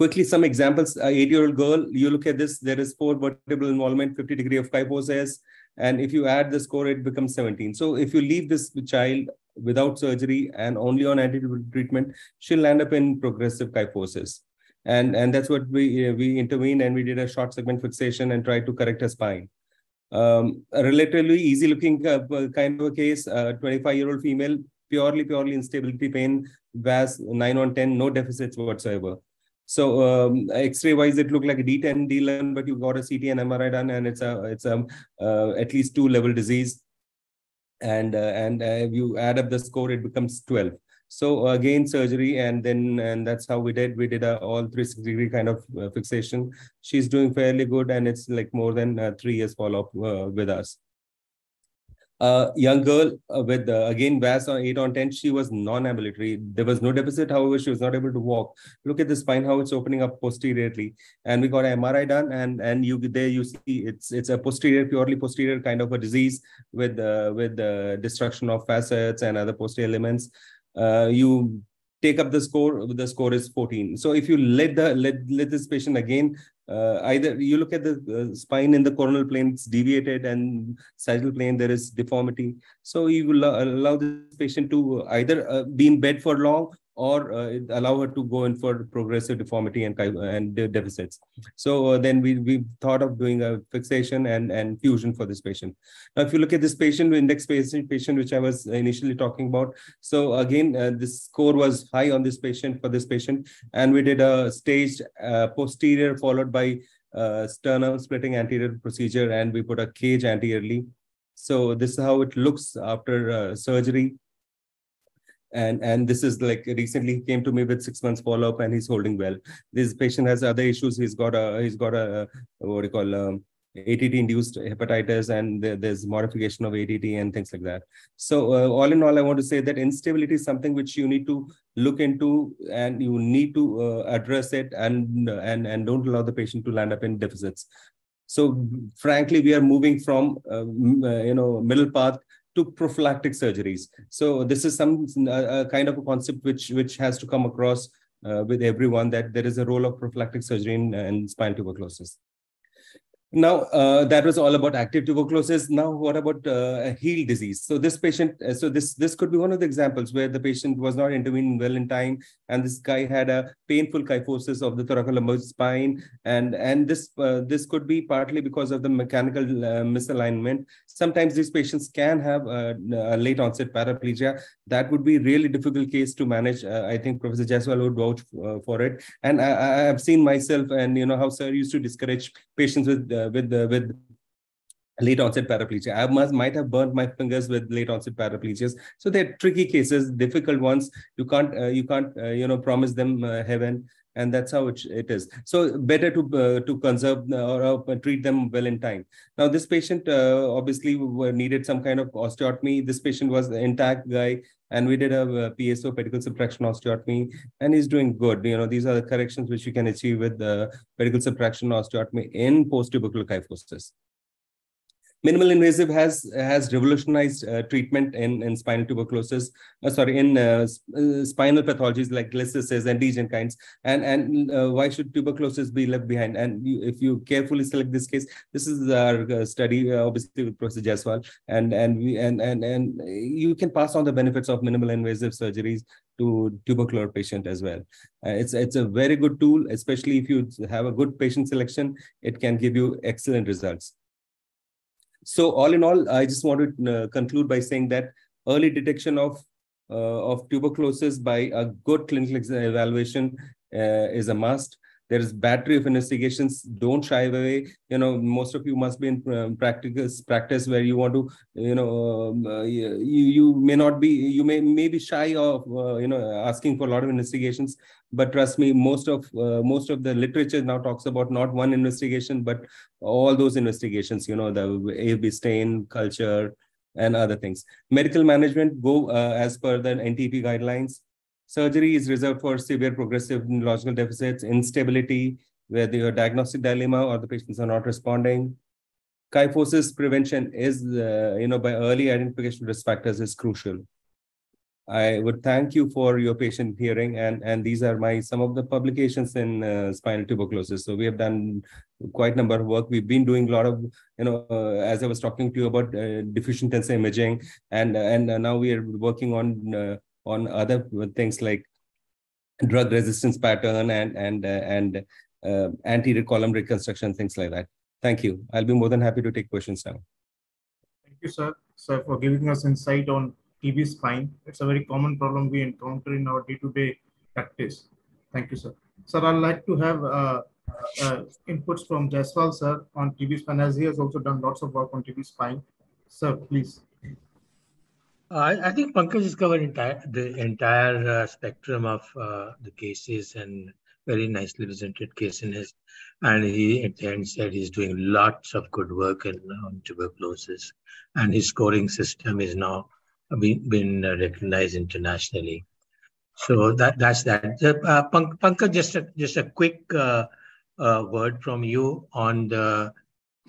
Quickly, some examples. Eight-year-old girl, you look at this, there is four vertebral involvement, 50 degree of kyphosis. And if you add the score, it becomes 17. So if you leave this child without surgery and only on anti treatment, she'll end up in progressive kyphosis. And, and that's what we, we intervened and we did a short segment fixation and tried to correct her spine. Um, a relatively easy looking uh, kind of a case, 25 year old female, purely, purely instability pain, VAS 9 on 10, no deficits whatsoever. So um, X-ray wise, it looked like a D10, D11, but you got a CT and MRI done, and it's a it's a uh, at least two level disease, and uh, and uh, you add up the score, it becomes 12. So again, surgery, and then and that's how we did. We did a all 360 degree kind of uh, fixation. She's doing fairly good, and it's like more than uh, three years follow up uh, with us uh, young girl uh, with uh, again VAS on 8 on 10, she was non-ambulatory. There was no deficit, however, she was not able to walk. Look at the spine, how it's opening up posteriorly. And we got an MRI done, and and you there you see it's it's a posterior, purely posterior kind of a disease with uh, with the destruction of facets and other posterior elements. Uh, you take up the score the score is 14 so if you let the let, let this patient again uh, either you look at the uh, spine in the coronal plane it's deviated and sagittal plane there is deformity. So you will allow this patient to either uh, be in bed for long or uh, allow her to go in for progressive deformity and and deficits. So uh, then we we thought of doing a fixation and and fusion for this patient. Now, if you look at this patient, index patient, patient which I was initially talking about. So again, uh, this score was high on this patient for this patient, and we did a staged uh, posterior followed by uh, sternum splitting anterior procedure, and we put a cage anteriorly. So this is how it looks after uh, surgery and and this is like recently he came to me with six months follow up and he's holding well this patient has other issues he's got a he's got a what do you call um, ATT induced hepatitis and there's modification of ATT and things like that. So uh, all in all, I want to say that instability is something which you need to look into and you need to uh, address it and and and don't allow the patient to land up in deficits. So frankly, we are moving from uh, uh you know middle path to prophylactic surgeries. So this is some uh, kind of a concept which which has to come across uh, with everyone that there is a role of prophylactic surgery in, in spinal tuberculosis. Now, uh, that was all about active tuberculosis. Now, what about uh, healed disease? So this patient, uh, so this this could be one of the examples where the patient was not intervening well in time, and this guy had a painful kyphosis of the thoracolumbar spine, and and this uh, this could be partly because of the mechanical uh, misalignment. Sometimes these patients can have a, a, late onset paraplegia. That would be really difficult case to manage. Uh, I think Professor Jayaswal would vouch for it, and I, I have seen myself, and you know how sir used to discourage patients with uh, with uh, with late onset paraplegia. I must might have burnt my fingers with late onset paraplegias. So they're tricky cases, difficult ones. You can't uh, you can't uh, you know promise them uh, heaven, and that's how it, it is. So better to uh, to conserve or uh, treat them well in time. Now this patient obviously needed some kind of osteotomy. This patient was intact guy. And we did a, a PSO pedicle subtraction osteotomy, and he's doing good. You know, these are the corrections which you can achieve with the pedicle subtraction osteotomy in post-tubercular kyphosis minimal invasive has has revolutionized uh, treatment in in spinal tuberculosis uh, sorry in uh, uh spinal pathologies like glycisis and degenkinds and and uh, why should tuberculosis be left behind? And you, if you carefully select this case this is our uh, study obviously with professor Jayaswal. And and we and and and you can pass on the benefits of minimal invasive surgeries to tubercular patient as well. It's it's a very good tool especially if you have a good patient selection it can give you excellent results so all in all, I just want to uh, conclude by saying that early detection of uh, of tuberculosis by a good clinical evaluation uh, is a must. There is battery of investigations. Don't shy away. You know, most of you must be in um, practice practice where you want to, you know, um, uh, you you may not be, you may may be shy of, uh, you know, asking for a lot of investigations but trust me most of uh, most of the literature now talks about not one investigation but all those investigations you know the AFB stain culture and other things medical management go uh, as per the ntp guidelines surgery is reserved for severe progressive neurological deficits instability where the diagnostic dilemma or the patients are not responding. Kyphosis prevention is, uh, you know, by early identification risk factors is crucial. I would thank you for your patient hearing, and and these are my some of the publications in uh, spinal tuberculosis. So we have done quite a number of work. We've been doing a lot of, you know, uh, as I was talking to you about uh, diffusion tensor imaging, and and now we are working on uh, on other things like drug resistance pattern and and uh, and uh, anterior reconstruction, things like that. Thank you. I'll be more than happy to take questions now. Thank you, sir, sir, for giving us insight on TB spine. It's a very common problem we encounter in our day-to-day practice. Thank you, sir. Sir, I'd like to have uh, uh, inputs from Jayaswal, sir, on TB spine, as he has also done lots of work on TB spine. Sir, please. Uh, I think Pankaj has covered entire, the entire uh, spectrum of uh, the cases and very nicely presented case in his, and he at the end said he's doing lots of good work in, on tuberculosis, and his scoring system is now been, been recognized internationally. So that that's that. Uh, Pankaj, just a, just a quick uh, uh, word from you on the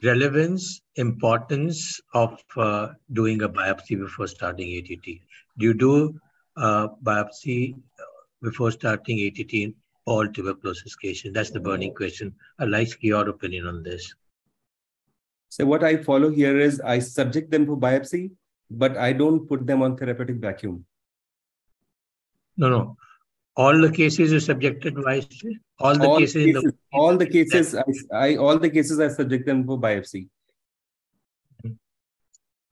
relevance, importance of uh, doing a biopsy before starting ATT. Do you do uh, biopsy before starting ATT in all tuberculosis cases? That's the burning question. I'd like your opinion on this. So what I follow here is I subject them for biopsy, but I don't put them on therapeutic vacuum. No, no. All the cases are subjected to biopsy. All the all cases, cases the... all the cases, I, I, all the cases I subject them for biopsy.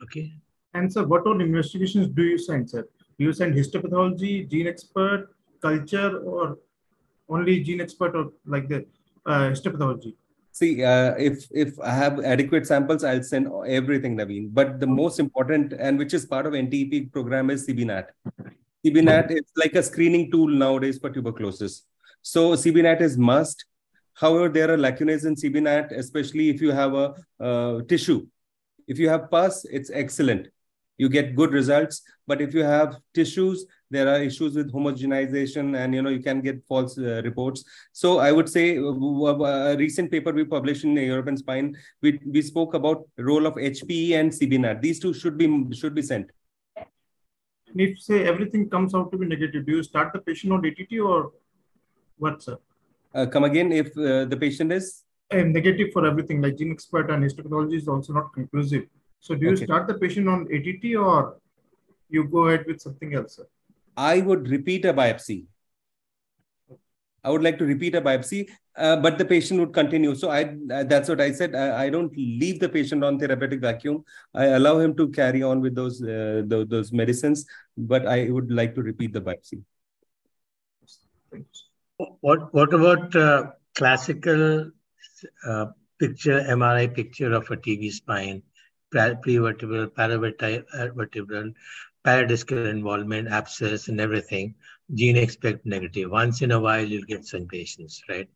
Okay. And sir, what all investigations do you send, sir? Do you send histopathology, GeneXpert, culture, or only GeneXpert, or like the uh, histopathology? See, uh, if if I have adequate samples, I'll send everything, Naveen. But the most important and which is part of NTEP program is CBNAT. CBNAT is like a screening tool nowadays for tuberculosis. So CBNAT is must. However, there are lacunae in CBNAT, especially if you have a uh, tissue. If you have pus, it's excellent. You get good results. But if you have tissues, there are issues with homogenization and you know you can get false uh, reports so i would say uh, a recent paper we published in european spine we, we spoke about role of hpe and cbnat these two should be should be sent if say everything comes out to be negative do you start the patient on ATT or what sir uh, come again if uh, the patient is uh, negative for everything like GeneXpert and histopathology is also not conclusive so do you okay. start the patient on ATT or you go ahead with something else sir? I would repeat a biopsy. I would like to repeat a biopsy, uh, but the patient would continue. So I uh, that's what I said. I, I, don't leave the patient on therapeutic vacuum. I allow him to carry on with those uh, those, those, medicines, but I would like to repeat the biopsy. What what about uh, classical uh, picture MRI picture of a TB spine, prevertebral, paravertebral, paradiscal involvement, abscess, and everything, GeneXpert negative. Once in a while, you'll get some patients, right?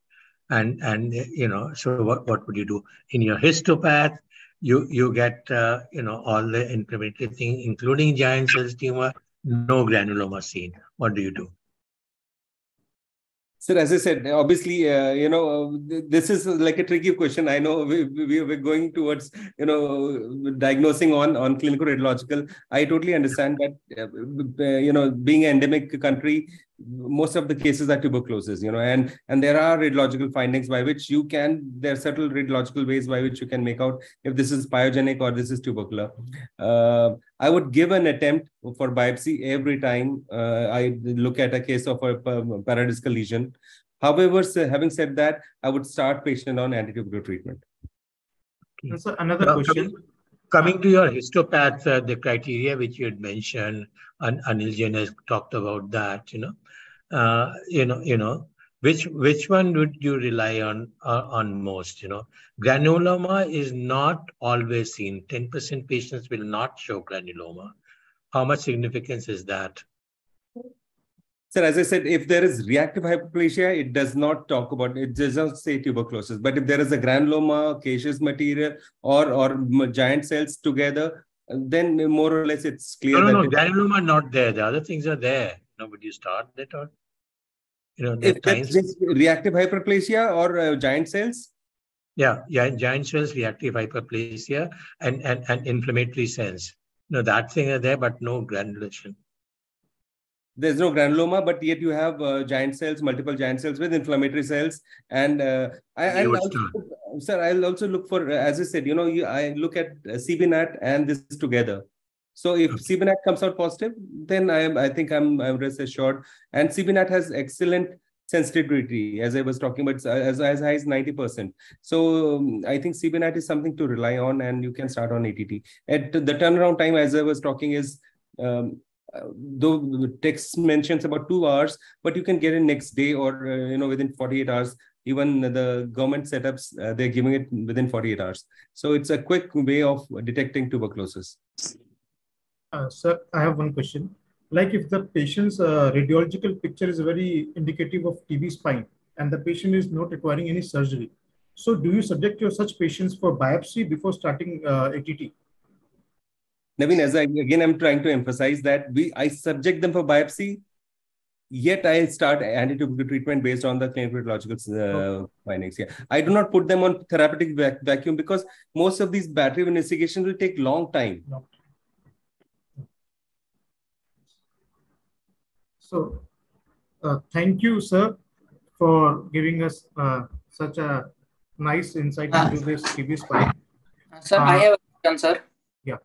And and you know, so what, what would you do in your histopath? You you get uh, you know all the inflammatory thing, including giant cell tumor, no granuloma seen. What do you do? Sir, as I said, obviously, uh, you know, uh, this is like a tricky question. I know we, we, we're going towards, you know, diagnosing on, on clinical radiological. I totally understand that, uh, you know, being an endemic country, most of the cases are tuberculosis, you know, and and there are radiological findings by which you can there are subtle radiological ways by which you can make out if this is pyogenic or this is tubercular. Uh, I would give an attempt for biopsy every time uh, I look at a case of a paradiscal lesion. However, having said that, I would start patient on antitubercular treatment. That's another question coming to your histopath, uh, the criteria which you had mentioned, and Anil Jain has talked about that. You know, uh, you know, you know, which which one would you rely on uh, on most? You know, granuloma is not always seen. Ten percent patients will not show granuloma. How much significance is that? Sir, as I said, if there is reactive hyperplasia, it does not talk about it. Does not say tuberculosis. But if there is a granuloma, caseous material, or or giant cells together, then more or less it's clear. No, no, no, granuloma not there. The other things are there. No, would you start that or? You know, that's just reactive hyperplasia or uh, giant cells? Yeah, yeah, giant cells, reactive hyperplasia, and and, and inflammatory cells. No, that thing are there, but no granulation. There's no granuloma, but yet you have uh, giant cells, multiple giant cells with inflammatory cells, and uh, I, I'll also, sir, I'll also look for, as I said, you know, you, I look at uh, CBNAT and this together. So if okay. CBNAT comes out positive, then I am, I think I'm, I'm rest assured. And CBNAT has excellent sensitivity, as I was talking about, as, as high as 90%. So um, I think CBNAT is something to rely on and you can start on ATT. At the turnaround time, as I was talking is, um, uh, though the text mentions about two hours, but you can get it next day or, uh, you know, within 48 hours. Even the government setups, uh, they're giving it within 48 hours. So it's a quick way of detecting tuberculosis. Uh, sir, I have one question like if the patient's uh, radiological picture is very indicative of TB spine and the patient is not requiring any surgery. So do you subject your such patients for biopsy before starting uh, ATT? Naveen, as I again I'm trying to emphasize that we I subject them for biopsy, yet I start antitubercular treatment based on the clinical radiological uh, okay. findings. Yeah, I do not put them on therapeutic vac vacuum because most of these battery investigations will take long time. No. So uh, thank you, sir, for giving us uh, such a nice insight uh, into this TB spine. Sir, I have a question, sir. Yeah.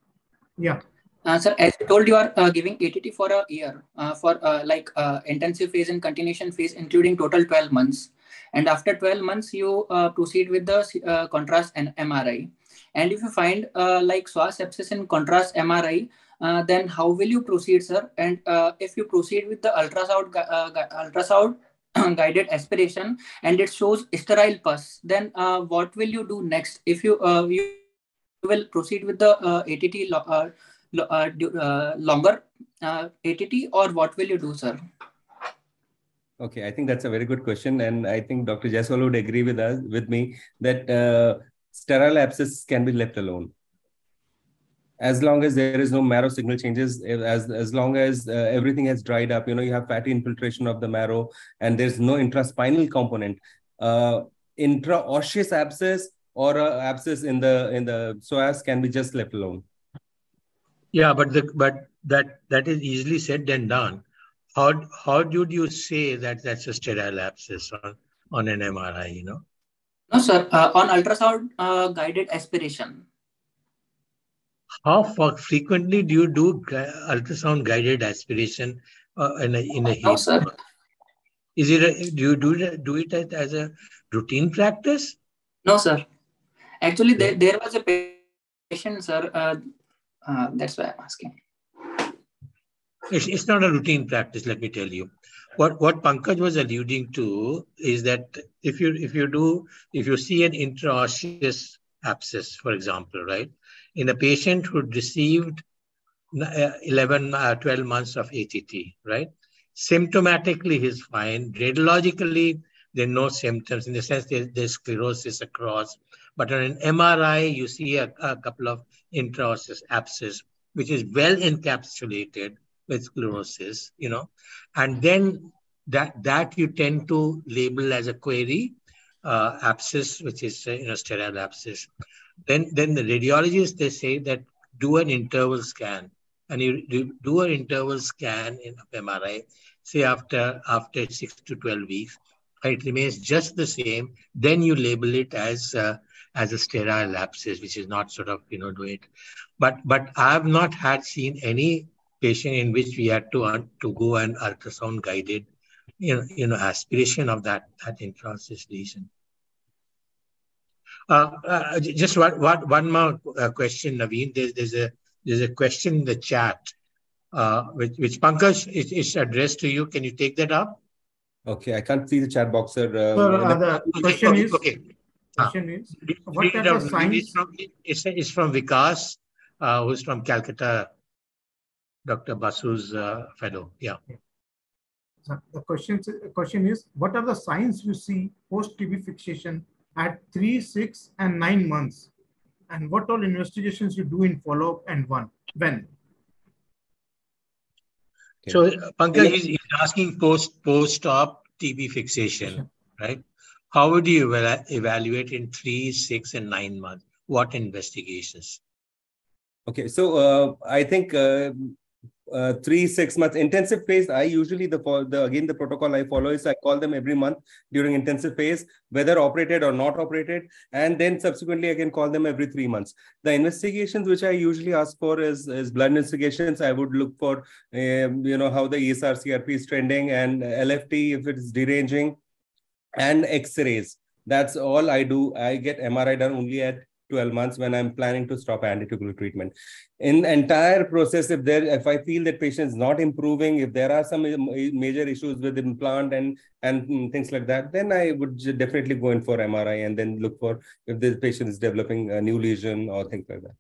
Yeah. Uh, sir, as you told, you are uh, giving ATT for a year uh, for uh, like uh, intensive phase and continuation phase, including total 12 months. And after 12 months, you uh, proceed with the uh, contrast and MRI. And if you find uh, like psoas abscess in contrast MRI, uh, then how will you proceed, sir? And uh, if you proceed with the ultrasound, uh, ultrasound guided aspiration and it shows sterile pus, then uh, what will you do next? If you uh, you will proceed with the ATT lo longer ATT or what will you do, sir? Okay, I think that's a very good question, and I think Dr. Jayaswal would agree with us with me that sterile abscess can be left alone as long as there is no marrow signal changes as as long as uh, everything has dried up you know you have fatty infiltration of the marrow and there's no intraspinal component uh, intraosseous abscess or uh, abscess in the in the psoas can be just left alone. Yeah but the but that that is easily said and done. How how would you say that that's a sterile abscess on on an mri you know? No sir uh, on ultrasound uh, guided aspiration how frequently do you do ultrasound guided aspiration uh, in a in a no, sir. Is it a, do you do do it as a routine practice? No, sir. Actually, there, there was a patient, sir. Uh, uh, that's why I'm asking. It's, it's not a routine practice, let me tell you. What what Pankaj was alluding to is that if you if you do if you see an intraosseous abscess, for example, right, in a patient who received uh, 11, uh, 12 months of ATT, right? Symptomatically, he's fine. Radiologically, there are no symptoms in the sense there's, there's sclerosis across. But on an MRI, you see a, a couple of intraosseous abscess, which is well encapsulated with sclerosis, you know, and then that that you tend to label as a query uh, abscess, which is uh, you know sterile abscess. Then, then the radiologists, they say that do an interval scan. And you do an interval scan in MRI, say after, after 6 to 12 weeks, it remains just the same. Then you label it as, uh, as a sterile abscess, which is not sort of, you know, do it. But, but I have not had seen any patient in which we had to, uh, to go and ultrasound guided, you know, you know, aspiration of that, that intraosseous lesion. Uh, uh, just one, one, one more uh, question, Naveen. There's, there's a there's a question in the chat, uh, which which Pankaj is, is addressed to you. Can you take that up? Okay, I can't see the chat box, sir. Uh, the okay, question okay, is. Okay. Question is, what are the signs? It's from, it's, it's from Vikas, uh, who's from Calcutta, Dr. Basu's uh, fellow. Yeah. So the question, question is, what are the signs you see post TB fixation at three, six, and nine months? And what all investigations you do in follow-up and one, when? So Pankaj is, is asking post post-op TB fixation, right? How would you evaluate in three, six, and nine months? What investigations? Okay, so uh, I think uh, uh, three six months. Intensive phase i usually the, the again the protocol i follow is i call them every month during intensive phase whether operated or not operated and then subsequently i can call them every three months. The investigations which i usually ask for is, is blood investigations. I would look for um, you know how the esr crp is trending and lft if it is deranging and x-rays that's all i do. I get mri done only at 12 months when I'm planning to stop antitubercular treatment. In the entire process, if there, if I feel that patient is not improving, if there are some major issues with implant and and things like that, then I would definitely go in for MRI and then look for if the patient is developing a new lesion or things like that.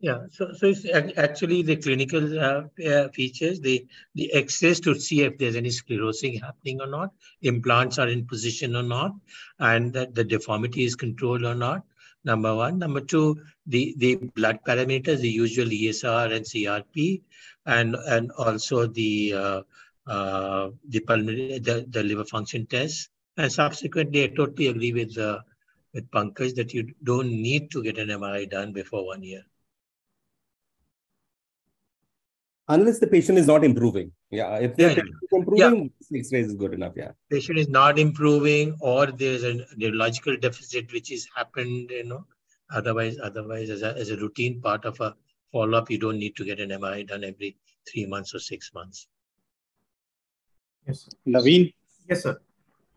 Yeah, so so it's actually the clinical uh, uh, features, the the X-rays to see if there's any sclerosing happening or not, implants are in position or not, and that the deformity is controlled or not. Number one. Number two, the the blood parameters, the usual ESR and CRP, and and also the uh, uh, the pulmonary the, the liver function test. And subsequently, I totally agree with uh, with Pankaj that you don't need to get an MRI done before one year. Unless the patient is not improving. Yeah, if the yeah, patient is improving, yeah. X-ray is good enough. Yeah, patient is not improving, or there's a neurological deficit which has happened. You know, otherwise, otherwise, as a, as a routine part of a follow-up, you don't need to get an MRI done every three months or six months. Yes, sir. Naveen. Yes, sir.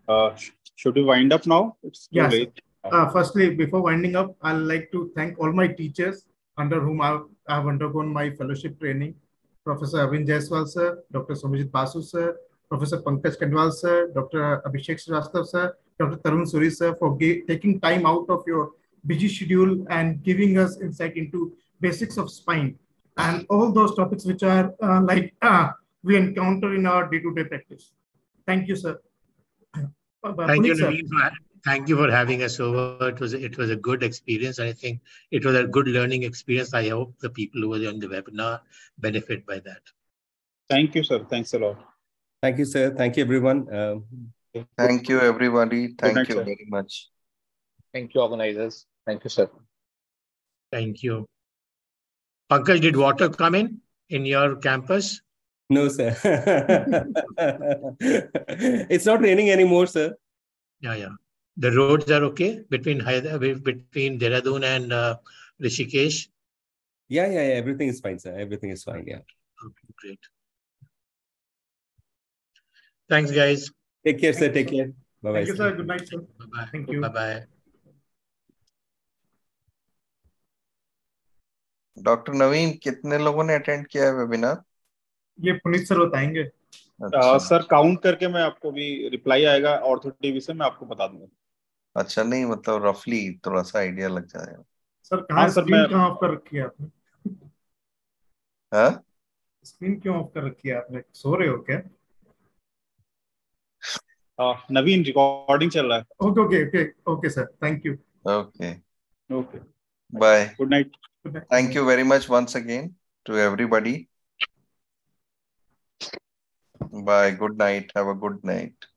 Uh, should we wind up now? It's too yes. late. Uh, firstly, before winding up, I'd like to thank all my teachers under whom I've, I've undergone my fellowship training Professor Arvind Jayaswal sir, Dr. Saumyajit Basu sir, Professor Pankaj Kandwal sir, Dr. Abhishek Srivastav sir, Dr. Tarun Suri sir for taking time out of your busy schedule and giving us insight into basics of spine and all those topics which are uh, like uh, we encounter in our day-to-day practice. Thank you, sir. Thank you, Naveen, thank you for having us over. It was it was a good experience. I think it was a good learning experience. I hope the people who were on the webinar benefit by that. Thank you, sir. Thanks a lot. Thank you, sir. Thank you, everyone. Um, Thank you, everybody. Thank night, you sir. very much. Thank you, organizers. Thank you, sir. Thank you. Pankaj, did water come in in your campus? No, sir. it's not raining anymore, sir. Yeah, yeah the roads are okay between between Dehradun and uh, Rishikesh? Yeah, yeah, yeah, everything is fine, sir. Everything is fine. Yeah. Okay, great. Thanks, guys. Take care, sir. Take care. Bye bye. Thank you, sir. Good night, sir. Bye bye. Thank you. Bye bye. Doctor Naveen कितने लोगों ने attend किया है webinar ये Puneet sir बताएँगे अच्छा। Sir count करके मैं आपको भी रिप्लाई आएगा ऑर्थो टीवी से मैं आपको बता दूँगा अच्छा नहीं मतलब रफली थोड़ा सा आइडिया लग जाएगा सर कहाँ हाँ, स्क्रीन कहाँ ऑफ़ कर रखी है आपने? हाँ? स्क्रीन क्यों ऑफ़ कर रखी है आपने? सो रहे हो क्या? नवीन रिकॉर्डिंग चल रहा है। Okay okay okay okay sir thank you okay okay bye good night thank you very much once again to everybody bye good night Have a good night.